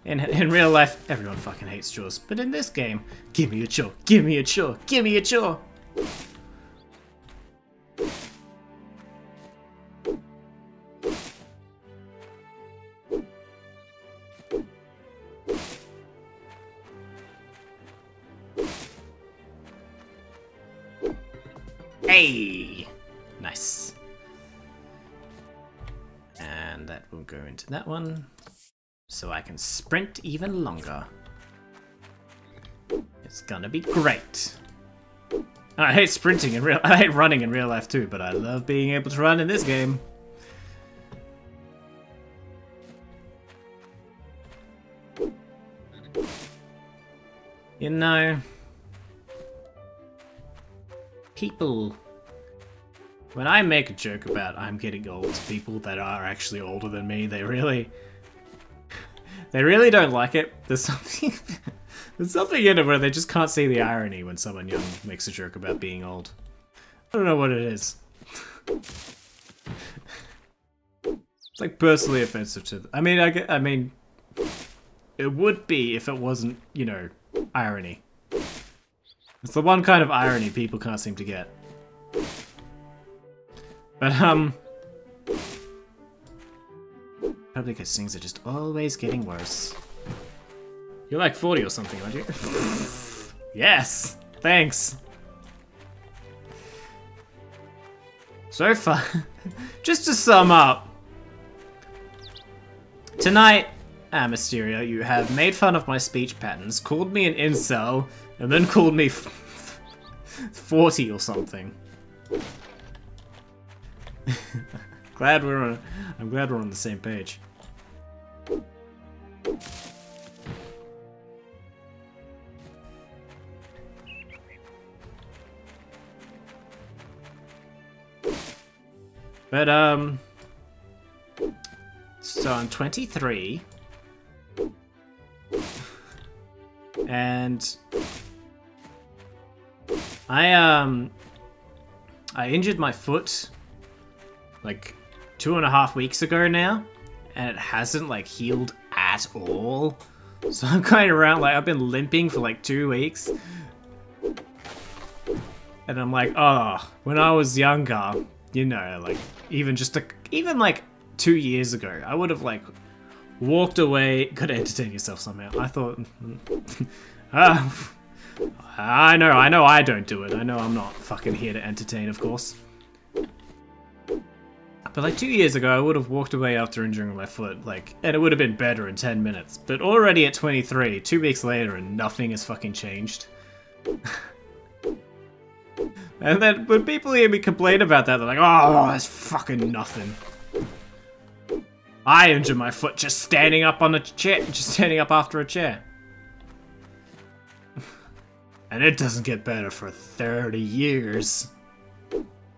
Speaker 1: In, in real life, everyone fucking hates chores. But in this game, give me a chore, give me a chore, give me a chore! That one. So I can sprint even longer. It's gonna be great. I hate sprinting in real- I hate running in real life too, but I love being able to run in this game. You know, people. When I make a joke about I'm getting old to people that are actually older than me, they really. They really don't like it. There's something. There's something in it where they just can't see the irony when someone young makes a joke about being old. I don't know what it is. it's like personally offensive to. Them. I mean, I. I mean, it would be if it wasn't, you know, irony. It's the one kind of irony people can't seem to get. But, um... Probably because things are just always getting worse. You're like 40 or something, aren't you? yes! Thanks! So far, just to sum up, tonight Ah, Mysterio, you have made fun of my speech patterns, called me an incel, and then called me 40 or something. glad we're on. I'm glad we're on the same page. But um, so I'm 23. and I um I injured my foot like two and a half weeks ago now, and it hasn't like healed at all. So I'm going around like I've been limping for like two weeks. And I'm like, oh, when I was younger, you know, like even just a, even like two years ago, I would have like walked away. Gotta entertain yourself somehow. I thought, uh, I know, I know, I don't do it. I know I'm not fucking here to entertain, of course. But like two years ago, I would have walked away after injuring my foot, like, and it would have been better in 10 minutes. But already at 23, two weeks later, and nothing has fucking changed. and then when people hear me complain about that, they're like, oh, that's fucking nothing. I injured my foot just standing up on a chair, just standing up after a chair. and it doesn't get better for 30 years.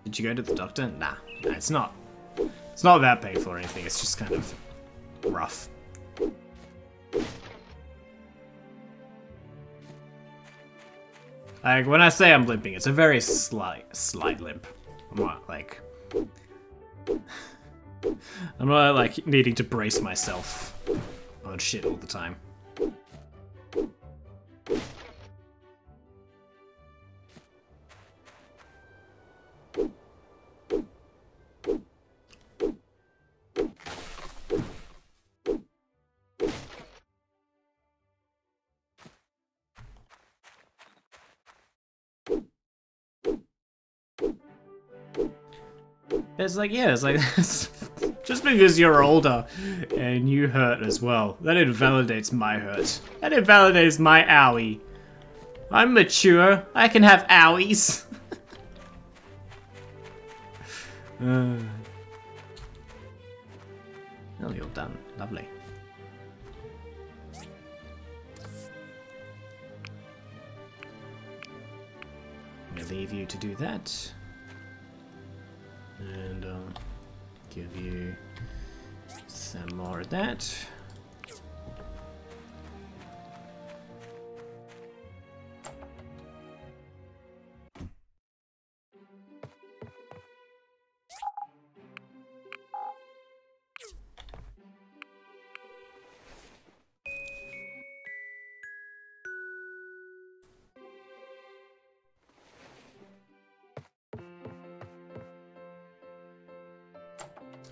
Speaker 1: Did you go to the doctor? Nah, nah, it's not. It's not that painful or anything, it's just kind of rough. Like, when I say I'm limping, it's a very slight, slight limp. I'm not, like... I'm not, like, needing to brace myself on shit all the time. It's like, yeah, it's like, just because you're older and you hurt as well, that invalidates my hurt. That invalidates my owie. I'm mature. I can have owies. uh. Oh, you're done. Lovely. I'm gonna leave you to do that and uh, give you some more of that.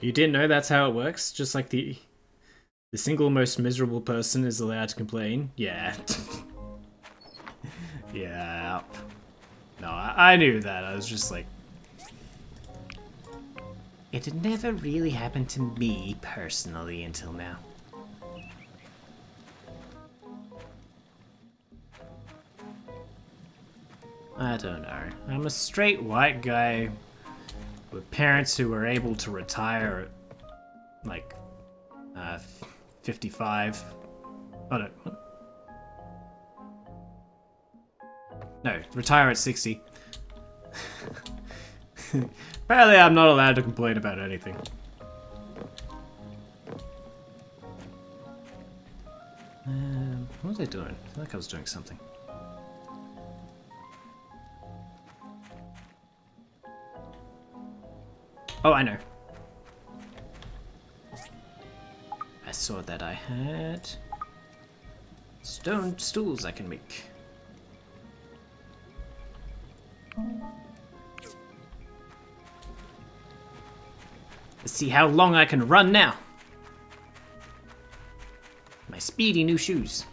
Speaker 1: You didn't know that's how it works? Just like the the single most miserable person is allowed to complain? Yeah. yeah. No, I, I, knew that. I was just like It had never really happened to me personally until now. I don't know. I'm a straight white guy with parents who were able to retire at, like, uh, 55. Oh, no. No, retire at 60. Apparently I'm not allowed to complain about anything. Um, what was I doing? I feel like I was doing something. Oh, I know. I saw that I had stone stools I can make. Let's see how long I can run now. My speedy new shoes.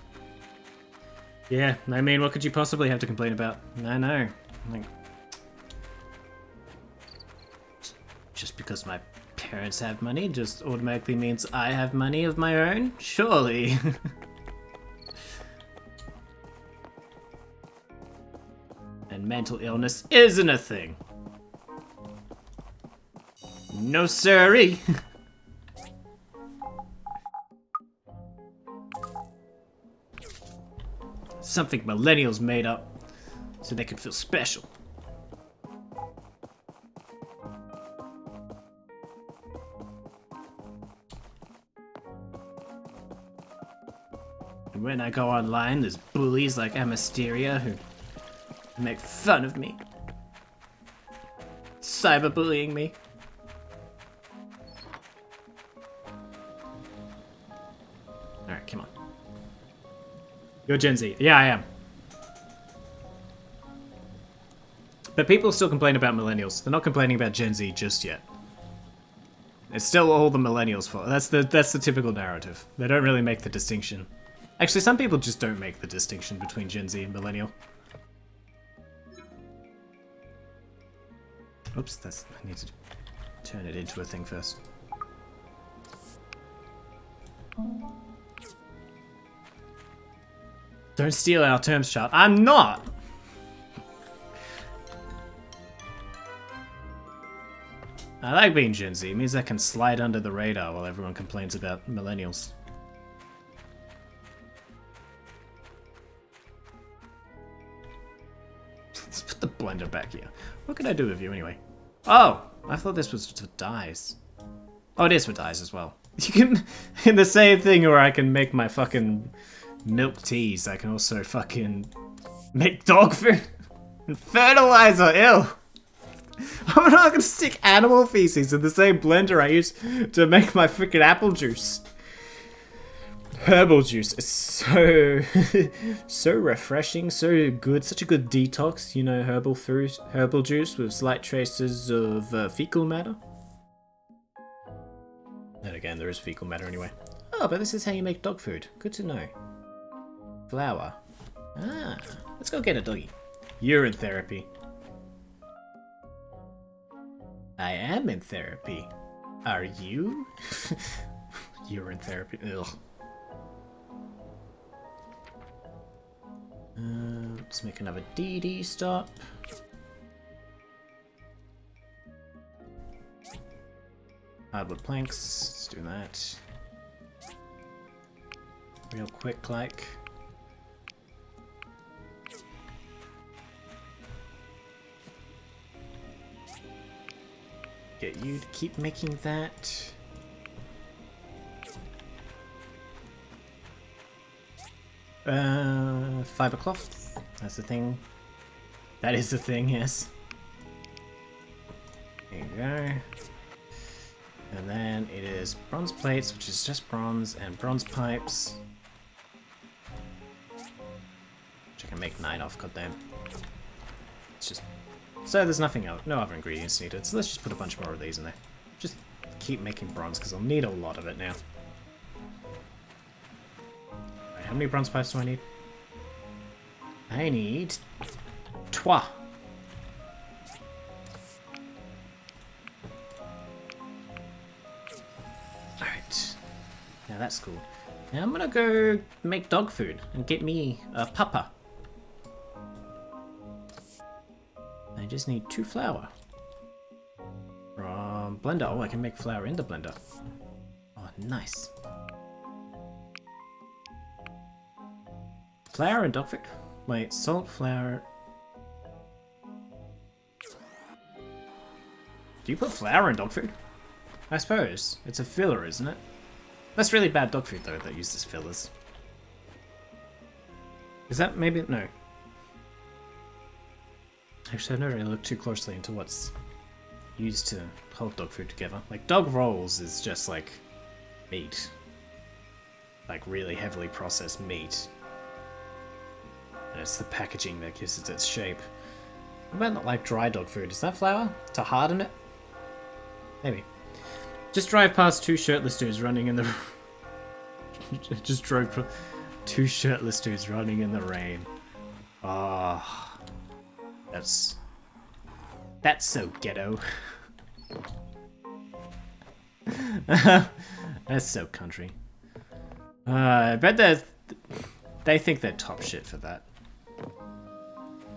Speaker 1: Yeah, I mean, what could you possibly have to complain about? I know. Like, because my parents have money just automatically means I have money of my own? Surely. and mental illness isn't a thing. No siree. Something millennials made up so they could feel special. When I go online, there's bullies like Amasteria who make fun of me. Cyberbullying me. Alright, come on. You're Gen Z. Yeah, I am. But people still complain about millennials. They're not complaining about Gen Z just yet. It's still all the millennials' fault. That's the that's the typical narrative. They don't really make the distinction. Actually, some people just don't make the distinction between Gen Z and millennial. Oops, that's I need to turn it into a thing first. Don't steal our terms chart. I'm not! I like being Gen Z. It means I can slide under the radar while everyone complains about millennials. Blender back here. What can I do with you anyway? Oh! I thought this was for dyes. Oh, it is for dyes as well. You can, in the same thing where I can make my fucking milk teas, I can also fucking make dog food. and fertilizer, ew! I'm not gonna stick animal feces in the same blender I use to make my freaking apple juice. Herbal juice is so, so refreshing, so good, such a good detox, you know, herbal fruit, herbal juice with slight traces of uh, fecal matter. And again, there is fecal matter anyway. Oh, but this is how you make dog food. Good to know. Flour. Ah, let's go get a doggy. Urine therapy. I am in therapy. Are you? Urine therapy. Ugh. Uh, let's make another DD stop. Hardwood planks, let's do that. Real quick like. Get you to keep making that. Uh, fiber cloth. That's the thing. That is the thing, yes. There you go. And then it is bronze plates, which is just bronze, and bronze pipes. Which I can make nine off, goddamn. It's just... So there's nothing else, no other ingredients needed, so let's just put a bunch more of these in there. Just keep making bronze, because I'll need a lot of it now. How many bronze pipes do I need? I need... Trois. Alright. Now that's cool. Now I'm gonna go make dog food and get me a papa. I just need two flour. From blender. Oh, I can make flour in the blender. Oh, nice. Flour and dog food? Wait, salt, flour. Do you put flour in dog food? I suppose. It's a filler, isn't it? That's really bad dog food, though, that uses fillers. Is that maybe... no. Actually, I've never really looked too closely into what's used to hold dog food together. Like, dog rolls is just, like, meat. Like, really heavily processed meat. And it's the packaging that gives it its shape. What about, not like, dry dog food? Is that flour? To harden it? Maybe. Just drive past two shirtless dudes running in the... Just drove two shirtless dudes running in the rain. Ah, that's... That's so ghetto. that's so country. Uh, I bet they they think they're top shit for that.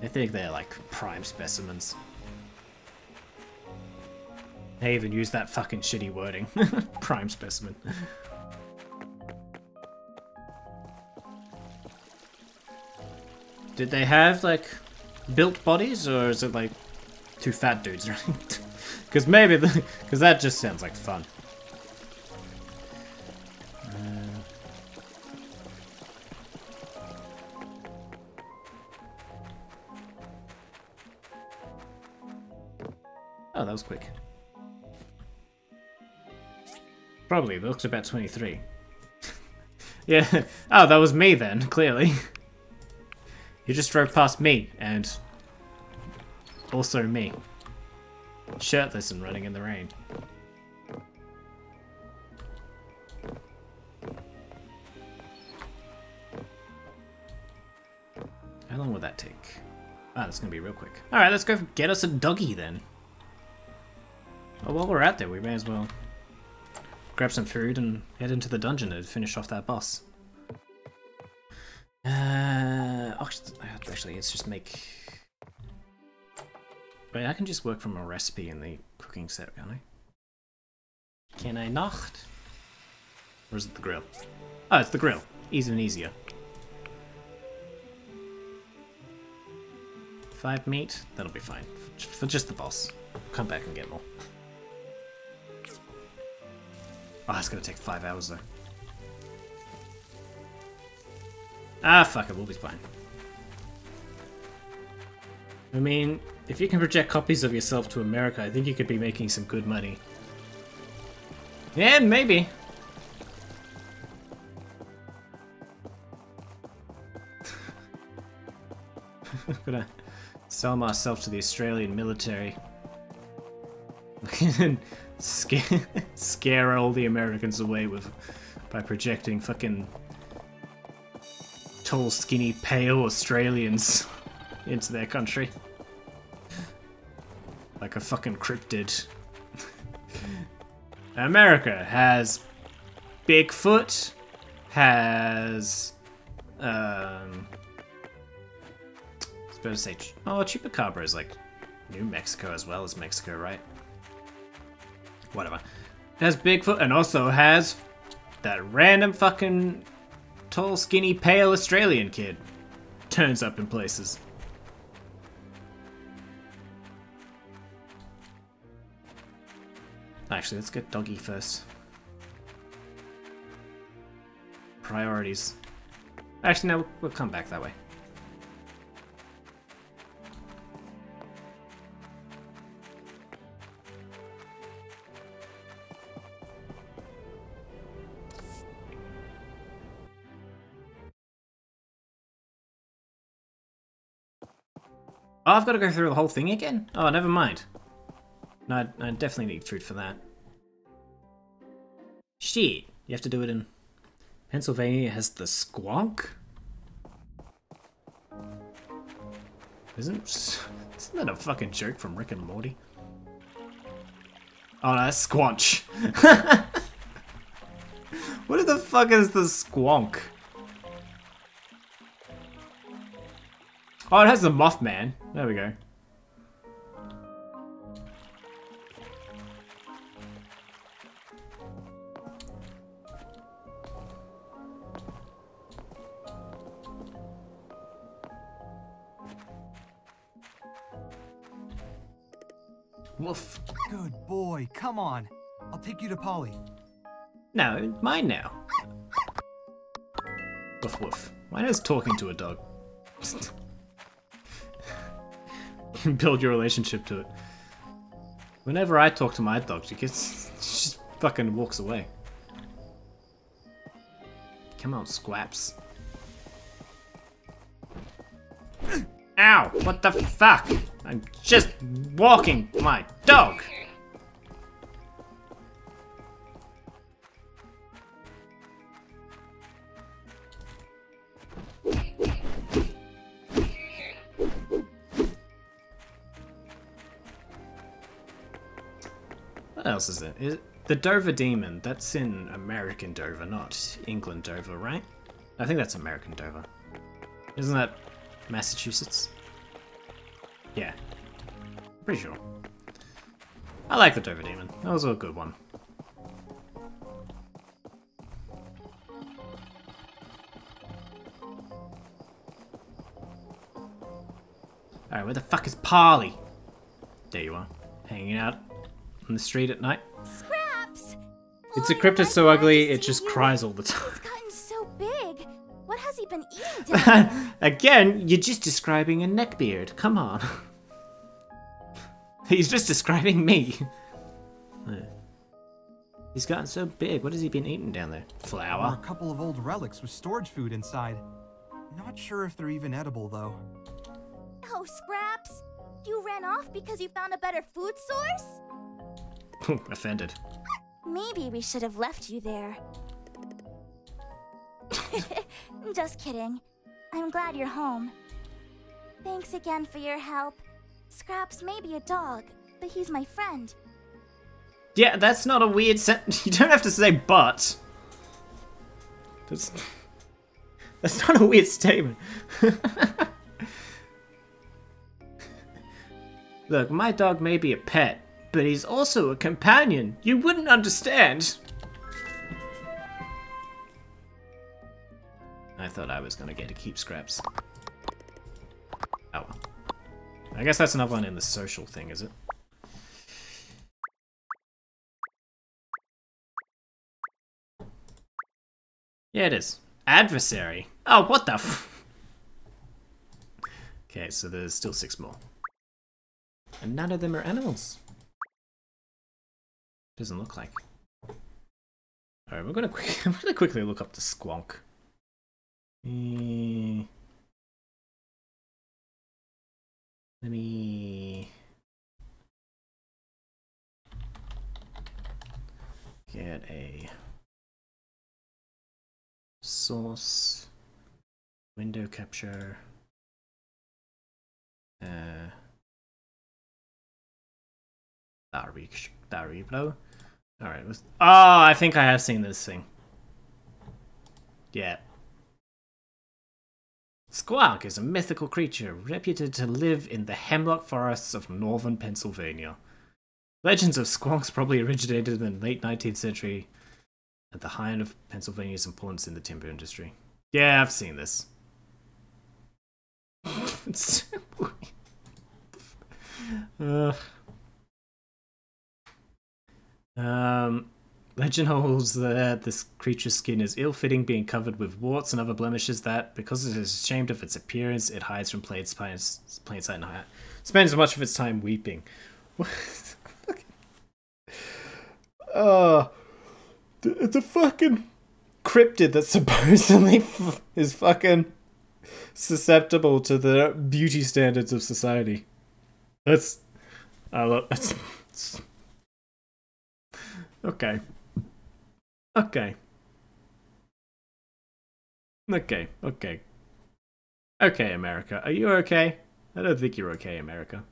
Speaker 1: They think they're like prime specimens. They even use that fucking shitty wording. Prime specimen. Did they have, like, built bodies, or is it, like, two fat dudes, right? Because maybe, because that just sounds like fun. Was quick. Probably, it looks about 23. yeah, oh, that was me then, clearly. you just drove past me, and also me. Shirtless and running in the rain. How long will that take? Ah, that's gonna be real quick. Alright, let's go get us a doggy then. Oh, while we're out there, we may as well grab some food and head into the dungeon to finish off that boss. Uh, actually, let's just make... Wait, I can just work from a recipe in the cooking set, can't I? Can I not? Or is it the grill? Oh, it's the grill. Easier and easier. Five meat? That'll be fine. For just the boss. Come back and get more. Oh, it's gonna take five hours though. Ah, fuck it, we'll be fine. I mean, if you can project copies of yourself to America, I think you could be making some good money. Yeah, maybe. I'm gonna sell myself to the Australian military. scare, scare all the Americans away with by projecting fucking tall, skinny, pale Australians into their country. Like a fucking cryptid. America has Bigfoot, has um I was supposed to say oh Chupacabra is like New Mexico as well as Mexico, right? Whatever. Has Bigfoot and also has that random fucking tall, skinny, pale Australian kid turns up in places. Actually, let's get Doggy first. Priorities. Actually, no, we'll come back that way. Oh, I've got to go through the whole thing again? Oh, never mind. No, I, definitely need food for that. Shit. You have to do it in... Pennsylvania has the squonk? Isn't, isn't that a fucking joke from Rick and Morty? Oh no, squanch. what the fuck is the squonk? Oh, it has the Mothman. There we go. Woof.
Speaker 6: Good boy, come on. I'll take you to Polly.
Speaker 1: No, mine now. Woof woof. Mine is talking to a dog. Build your relationship to it. Whenever I talk to my dog, she gets she just fucking walks away. Come on, Scraps. Ow! What the fuck? I'm just walking my dog! Else is it? Is the Dover Demon? That's in American Dover, not England Dover, right? I think that's American Dover. Isn't that Massachusetts? Yeah. Pretty sure. I like the Dover Demon. That was a good one. Alright, where the fuck is Parley? There you are. Hanging out on the street at night.
Speaker 7: Scraps!
Speaker 1: It's a
Speaker 7: Boy,
Speaker 1: cryptid so ugly, it just
Speaker 7: you.
Speaker 1: cries all the time.
Speaker 7: It's gotten so big. What has he been eating?
Speaker 1: Again, you're just describing a neckbeard. Come on. He's just describing me. He's gotten so big. What has he been eating down there?
Speaker 6: There are
Speaker 1: Flour?
Speaker 6: a couple of old relics with storage food inside. Not sure if they're even edible, though.
Speaker 7: oh, Scraps! You ran off because you found a better food source?
Speaker 1: Offended.
Speaker 7: Maybe we should have left you there. Just kidding. I'm glad you're home. Thanks again for your help. Scraps may be a dog, but he's my friend.
Speaker 1: Yeah, that's not a weird sentence. You don't have to say but. That's, that's not a weird statement. Look, my dog may be a pet, but he's also a companion. You wouldn't understand. I thought I was gonna get to keep scraps. Oh. I guess that's another one in the social thing, is it? Yeah, it is. Adversary. Oh, what the Okay, so there's still six more. And none of them are animals. Doesn't look like. Alright, we're gonna quick I'm gonna quickly look up the squonk. Eh, Let me get a source window capture uh battery battery blow all right let's oh i think i have seen this thing yeah Squonk is a mythical creature reputed to live in the hemlock forests of northern Pennsylvania. Legends of squonks probably originated in the late 19th century at the height of Pennsylvania's importance in the timber industry. Yeah, I've seen this. Uh, um, legend holds that this creature's skin is ill-fitting, being covered with warts and other blemishes that, because it is ashamed of its appearance, it hides from plain, plain sight and hi- spends much of its time weeping. Oh, the, it's a fucking cryptid that supposedly is fucking susceptible to the beauty standards of society. That's, I love. That's, okay. Okay. Okay. Okay. Okay, America. Are you okay? I don't think you're okay, America.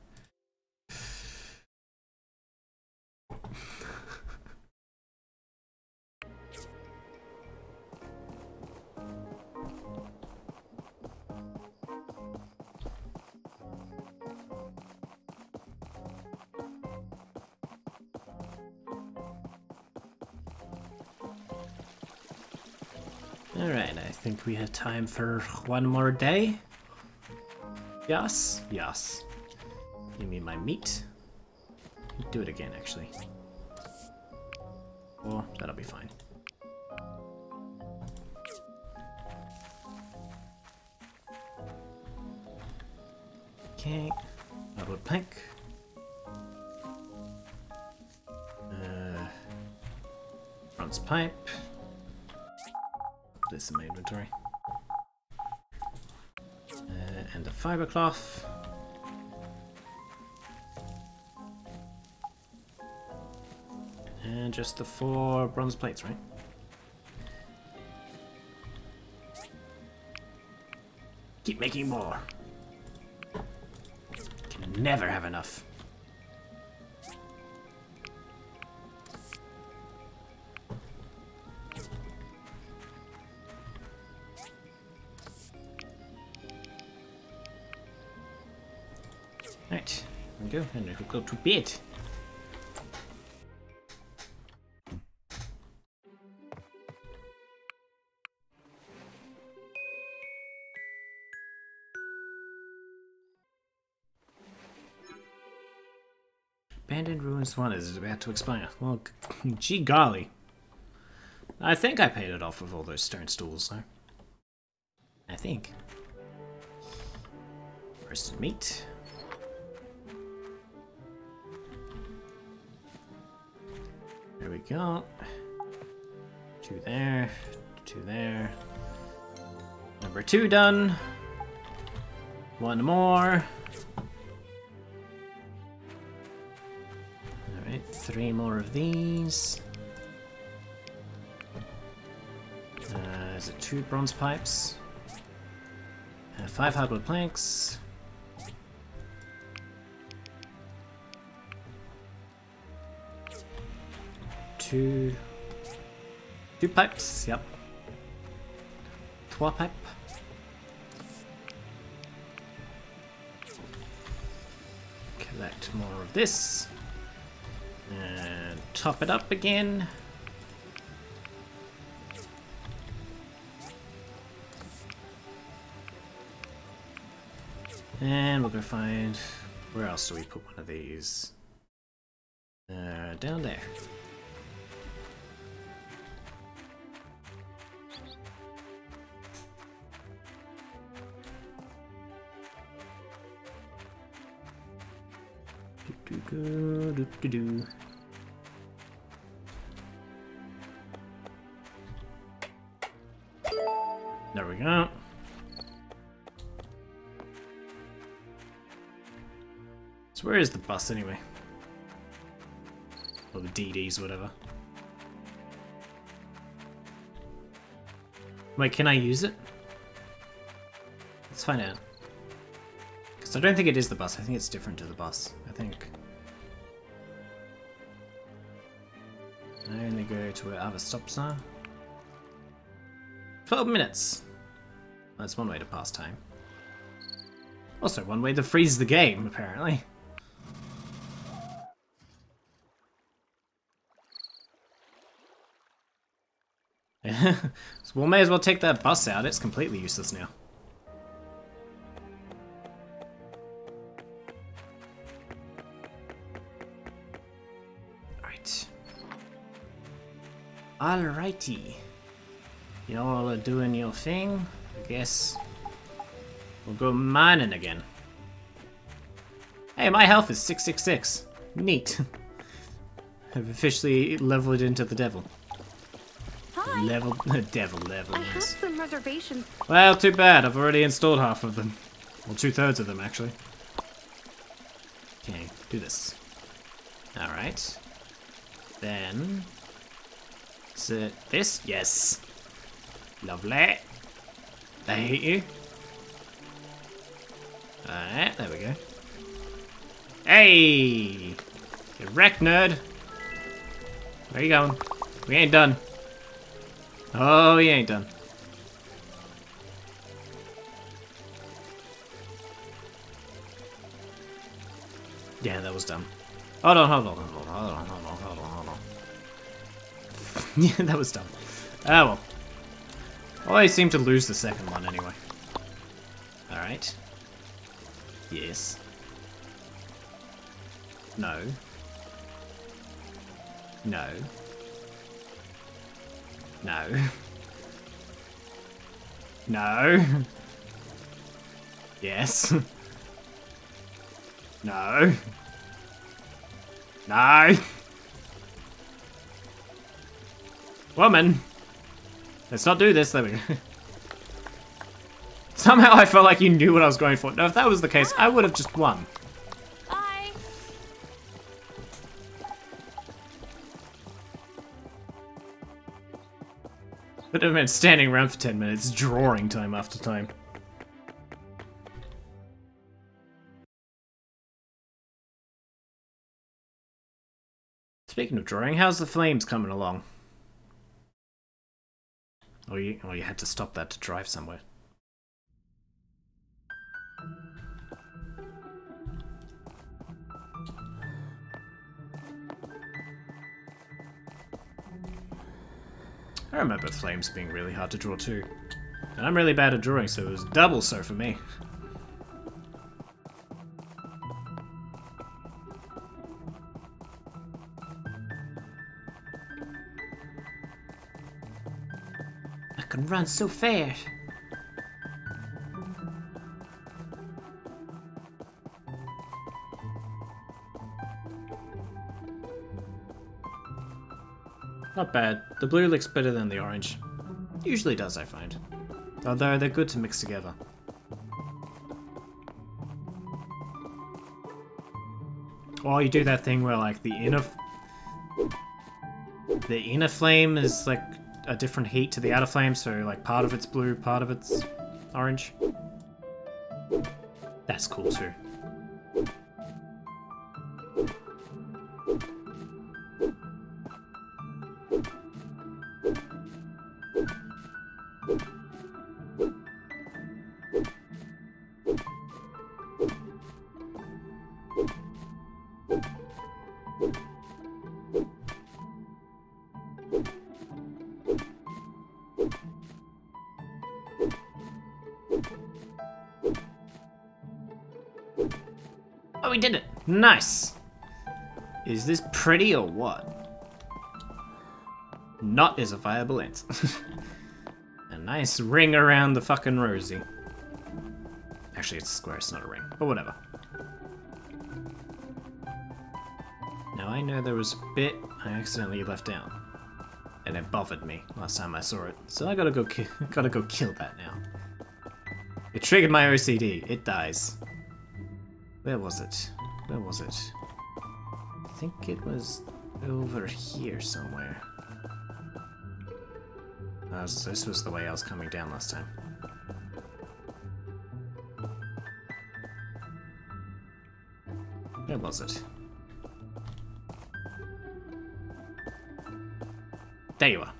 Speaker 1: Alright, I think we have time for one more day. Yes? Yes. Give me my meat. Do it again, actually. Oh, that'll be fine. Okay, hardwood plank. Uh, bronze pipe. This in my inventory. Uh, and a fiber cloth. And just the four bronze plates, right? Keep making more. Can never have enough. Go, and we'll go to bed. Abandoned Ruins 1 is about to expire. Well, gee golly. I think I paid it off with all those stone stools, though. I think. Roasted meat. There we go. Two there, two there. Number two done. One more. Alright, three more of these. Uh, is it two bronze pipes? Uh, five hardwood planks. Two. Two pipes, yep. Trois pipe. Collect more of this. And top it up again. And we'll go find... Where else do we put one of these? Uh, down there. There we go. So where is the bus anyway? Or the DDs, whatever. Wait, can I use it? Let's find out. Because I don't think it is the bus. I think it's different to the bus. I think. Other stops are. 12 minutes! That's one way to pass time. Also, one way to freeze the game, apparently. so we may as well take that bus out. It's completely useless now. Alrighty. Y'all are doing your thing. I guess we'll go mining again. Hey, my health is 666. Neat. I've officially leveled into the devil.
Speaker 5: Hi.
Speaker 1: Level, the devil level.
Speaker 5: I have some reservations.
Speaker 1: Well, too bad. I've already installed half of them. Well, two thirds of them, actually. Okay, do this. Alright. Then... Is it this? Yes. Lovely. I hate you. Alright, there we go. Hey! Get wrecked, nerd! Where you going? We ain't done. Oh, you ain't done. Yeah, that was dumb. Hold on, hold on, hold on, hold on, hold on, yeah, that was dumb. Ah, well. Oh, I seem to lose the second one anyway. Alright. Yes. No. No. No. No. Yes. No. No. Woman. Let's not do this. There we go. Somehow I felt like you knew what I was going for. No, if that was the case, I would have just won.
Speaker 3: Bye.
Speaker 1: But have been standing around for 10 minutes, drawing time after time. Speaking of drawing, how's the flames coming along? Oh, you, oh, you had to stop that to drive somewhere. I remember flames being really hard to draw too. And I'm really bad at drawing, so it was double so for me. I can run so fast. Not bad. The blue looks better than the orange. Usually does, I find. Although they're good to mix together. Or you do that thing where like the inner the inner flame is like a different heat to the outer flame, so like part of it's blue, part of it's orange. That's cool too. Is this pretty or what? Not is a viable answer. a nice ring around the fucking rosy. Actually, it's square, it's not a ring. But whatever. Now I know there was a bit I accidentally left out. And it bothered me last time I saw it. So I gotta go gotta go kill that now. It triggered my OCD. It dies. Where was it? Where was it? I think it was over here somewhere. Uh, this was the way I was coming down last time. Where was it? There you are.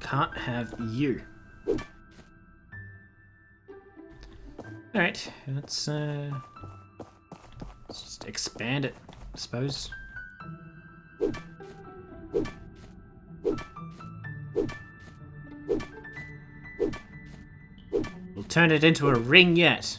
Speaker 1: Can't have you. Alright, let's uh let's just expand it, I suppose. We'll turn it into a ring yet.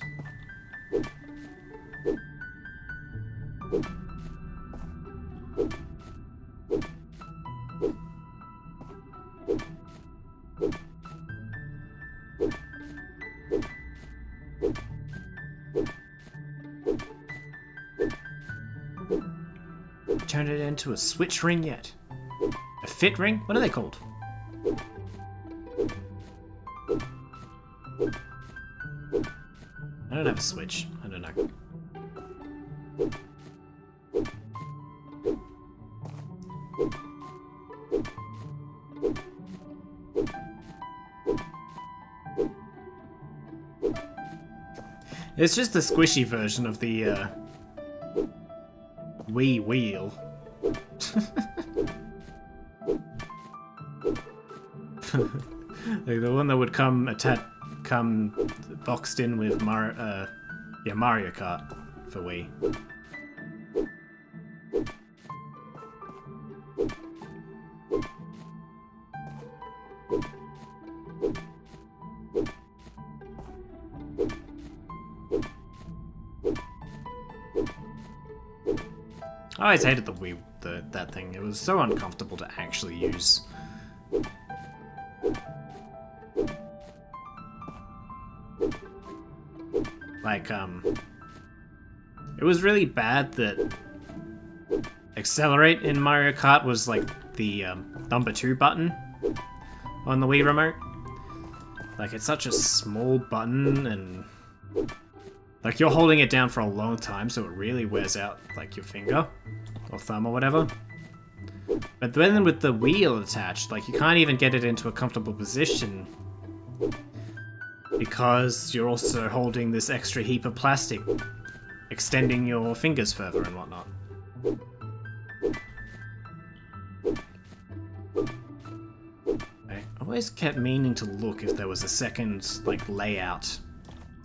Speaker 1: A switch ring yet. A fit ring? What are they called? I don't have a switch. I don't know. It's just the squishy version of the uh, Wii wheel. Like the one that would come come boxed in with Mario, uh, yeah, Mario Kart for Wii. I always hated the Wii, the, that thing. It was so uncomfortable to actually use. Like, um... It was really bad that accelerate in Mario Kart was like the um, number two button on the Wii remote. Like, it's such a small button and like you're holding it down for a long time, so it really wears out like your finger or thumb or whatever. But then with the wheel attached, like you can't even get it into a comfortable position because you're also holding this extra heap of plastic, extending your fingers further and whatnot. I always kept meaning to look if there was a second like layout,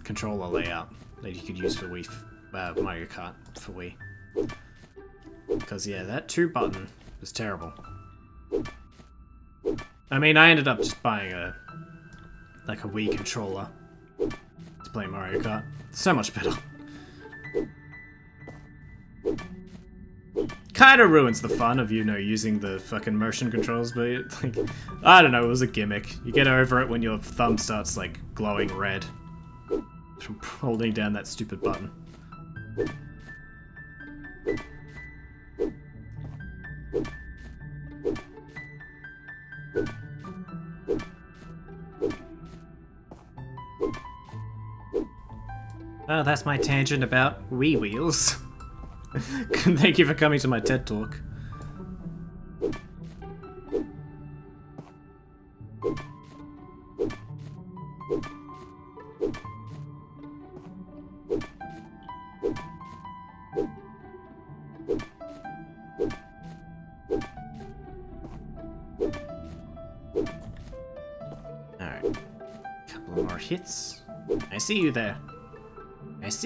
Speaker 1: controller layout that you could use for Wii, uh, Mario Kart for Wii. Because yeah, that two button was terrible. I mean, I ended up just buying a like a Wii controller to play Mario Kart. So much better. Kind of ruins the fun of you know using the fucking motion controls, but it, like I don't know, it was a gimmick. You get over it when your thumb starts like glowing red from holding down that stupid button. Oh, that's my tangent about Wii Wheels. Thank you for coming to my TED Talk.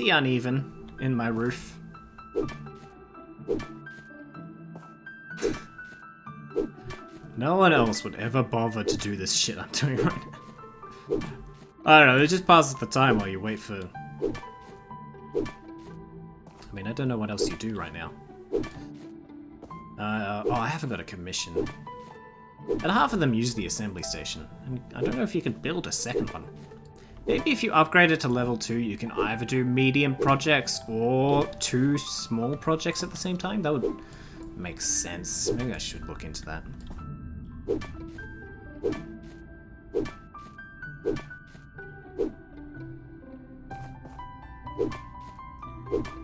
Speaker 1: See uneven in my roof. No one else would ever bother to do this shit I'm doing right now. I don't know, it just passes the time while you wait for... I mean, I don't know what else you do right now. Uh, oh, I haven't got a commission. And half of them use the assembly station. And I don't know if you can build a second one. Maybe if you upgrade it to level 2, you can either do medium projects or two small projects at the same time. That would make sense. Maybe I should look into that. Do,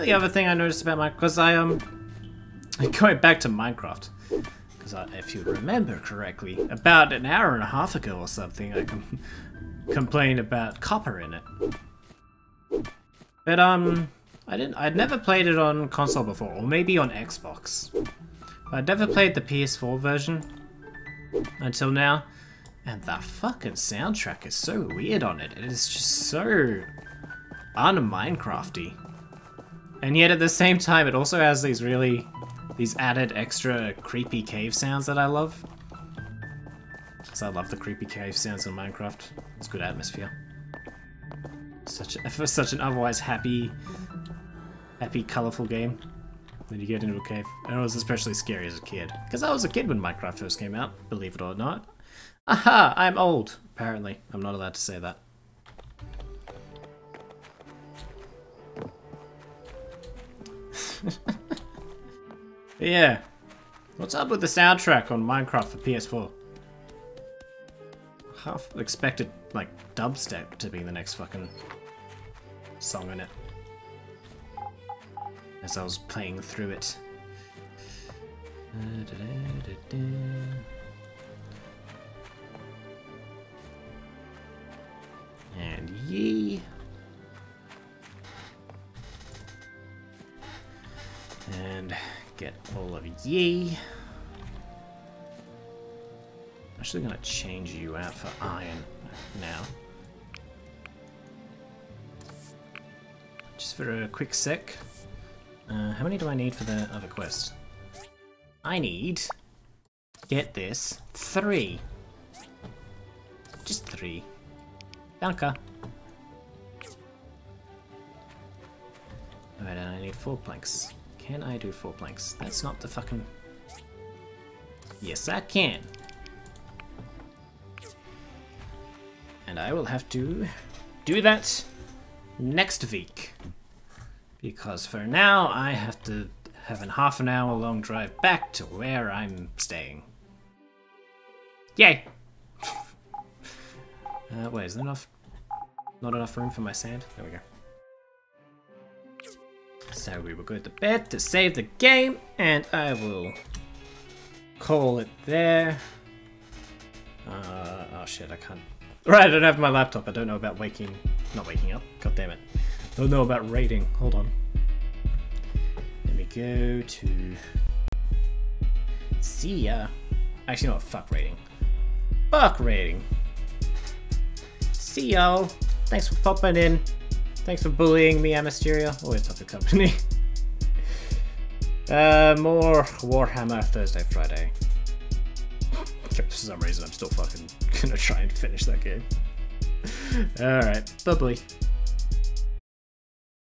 Speaker 1: the other thing I noticed about Minecraft, because I um, going back to Minecraft, because if you remember correctly, about an hour and a half ago or something, I com complained about copper in it. But um, I didn't. I'd never played it on console before, or maybe on Xbox. But I'd never played the PS4 version until now. And the fucking soundtrack is so weird on it. It is just so un-Minecrafty. And yet at the same time, it also has these really, these added extra creepy cave sounds that I love. Because I love the creepy cave sounds in Minecraft. It's good atmosphere. Such for such an otherwise happy, happy, colorful game. Then you get into a cave. And it was especially scary as a kid. Because I was a kid when Minecraft first came out, believe it or not. Aha! I'm old. Apparently. I'm not allowed to say that. yeah. What's up with the soundtrack on Minecraft for PS4? Half expected, like, dubstep to be the next fucking song in it. As I was playing through it. Da, da, da, and ye. And get all of ye. Actually gonna change you out for iron now. Just for a quick sec. Uh, how many do I need for the other quest? I need, get this, three. Just three. Danke. Alright, and I need four planks. Can I do four planks? That's not the fucking... Yes, I can. And I will have to do that next week. Because for now, I have to have a half an hour long drive back to where I'm staying. Yay! uh, wait, is there enough... Not enough room for my sand? There we go. So we will go to bed to save the game, and I will call it there. Uh, oh shit, I can't. Right, I don't have my laptop. I don't know about waking. Not waking up. God damn it. Don't know about rating. Hold on. Let me go to. See ya. Actually, no, fuck rating. Fuck rating. See y'all. Thanks for popping in. Thanks for bullying me, Amasteria. Always tough company. uh, more Warhammer Thursday, Friday. For some reason, I'm still fucking gonna try and finish that game. Alright, bye.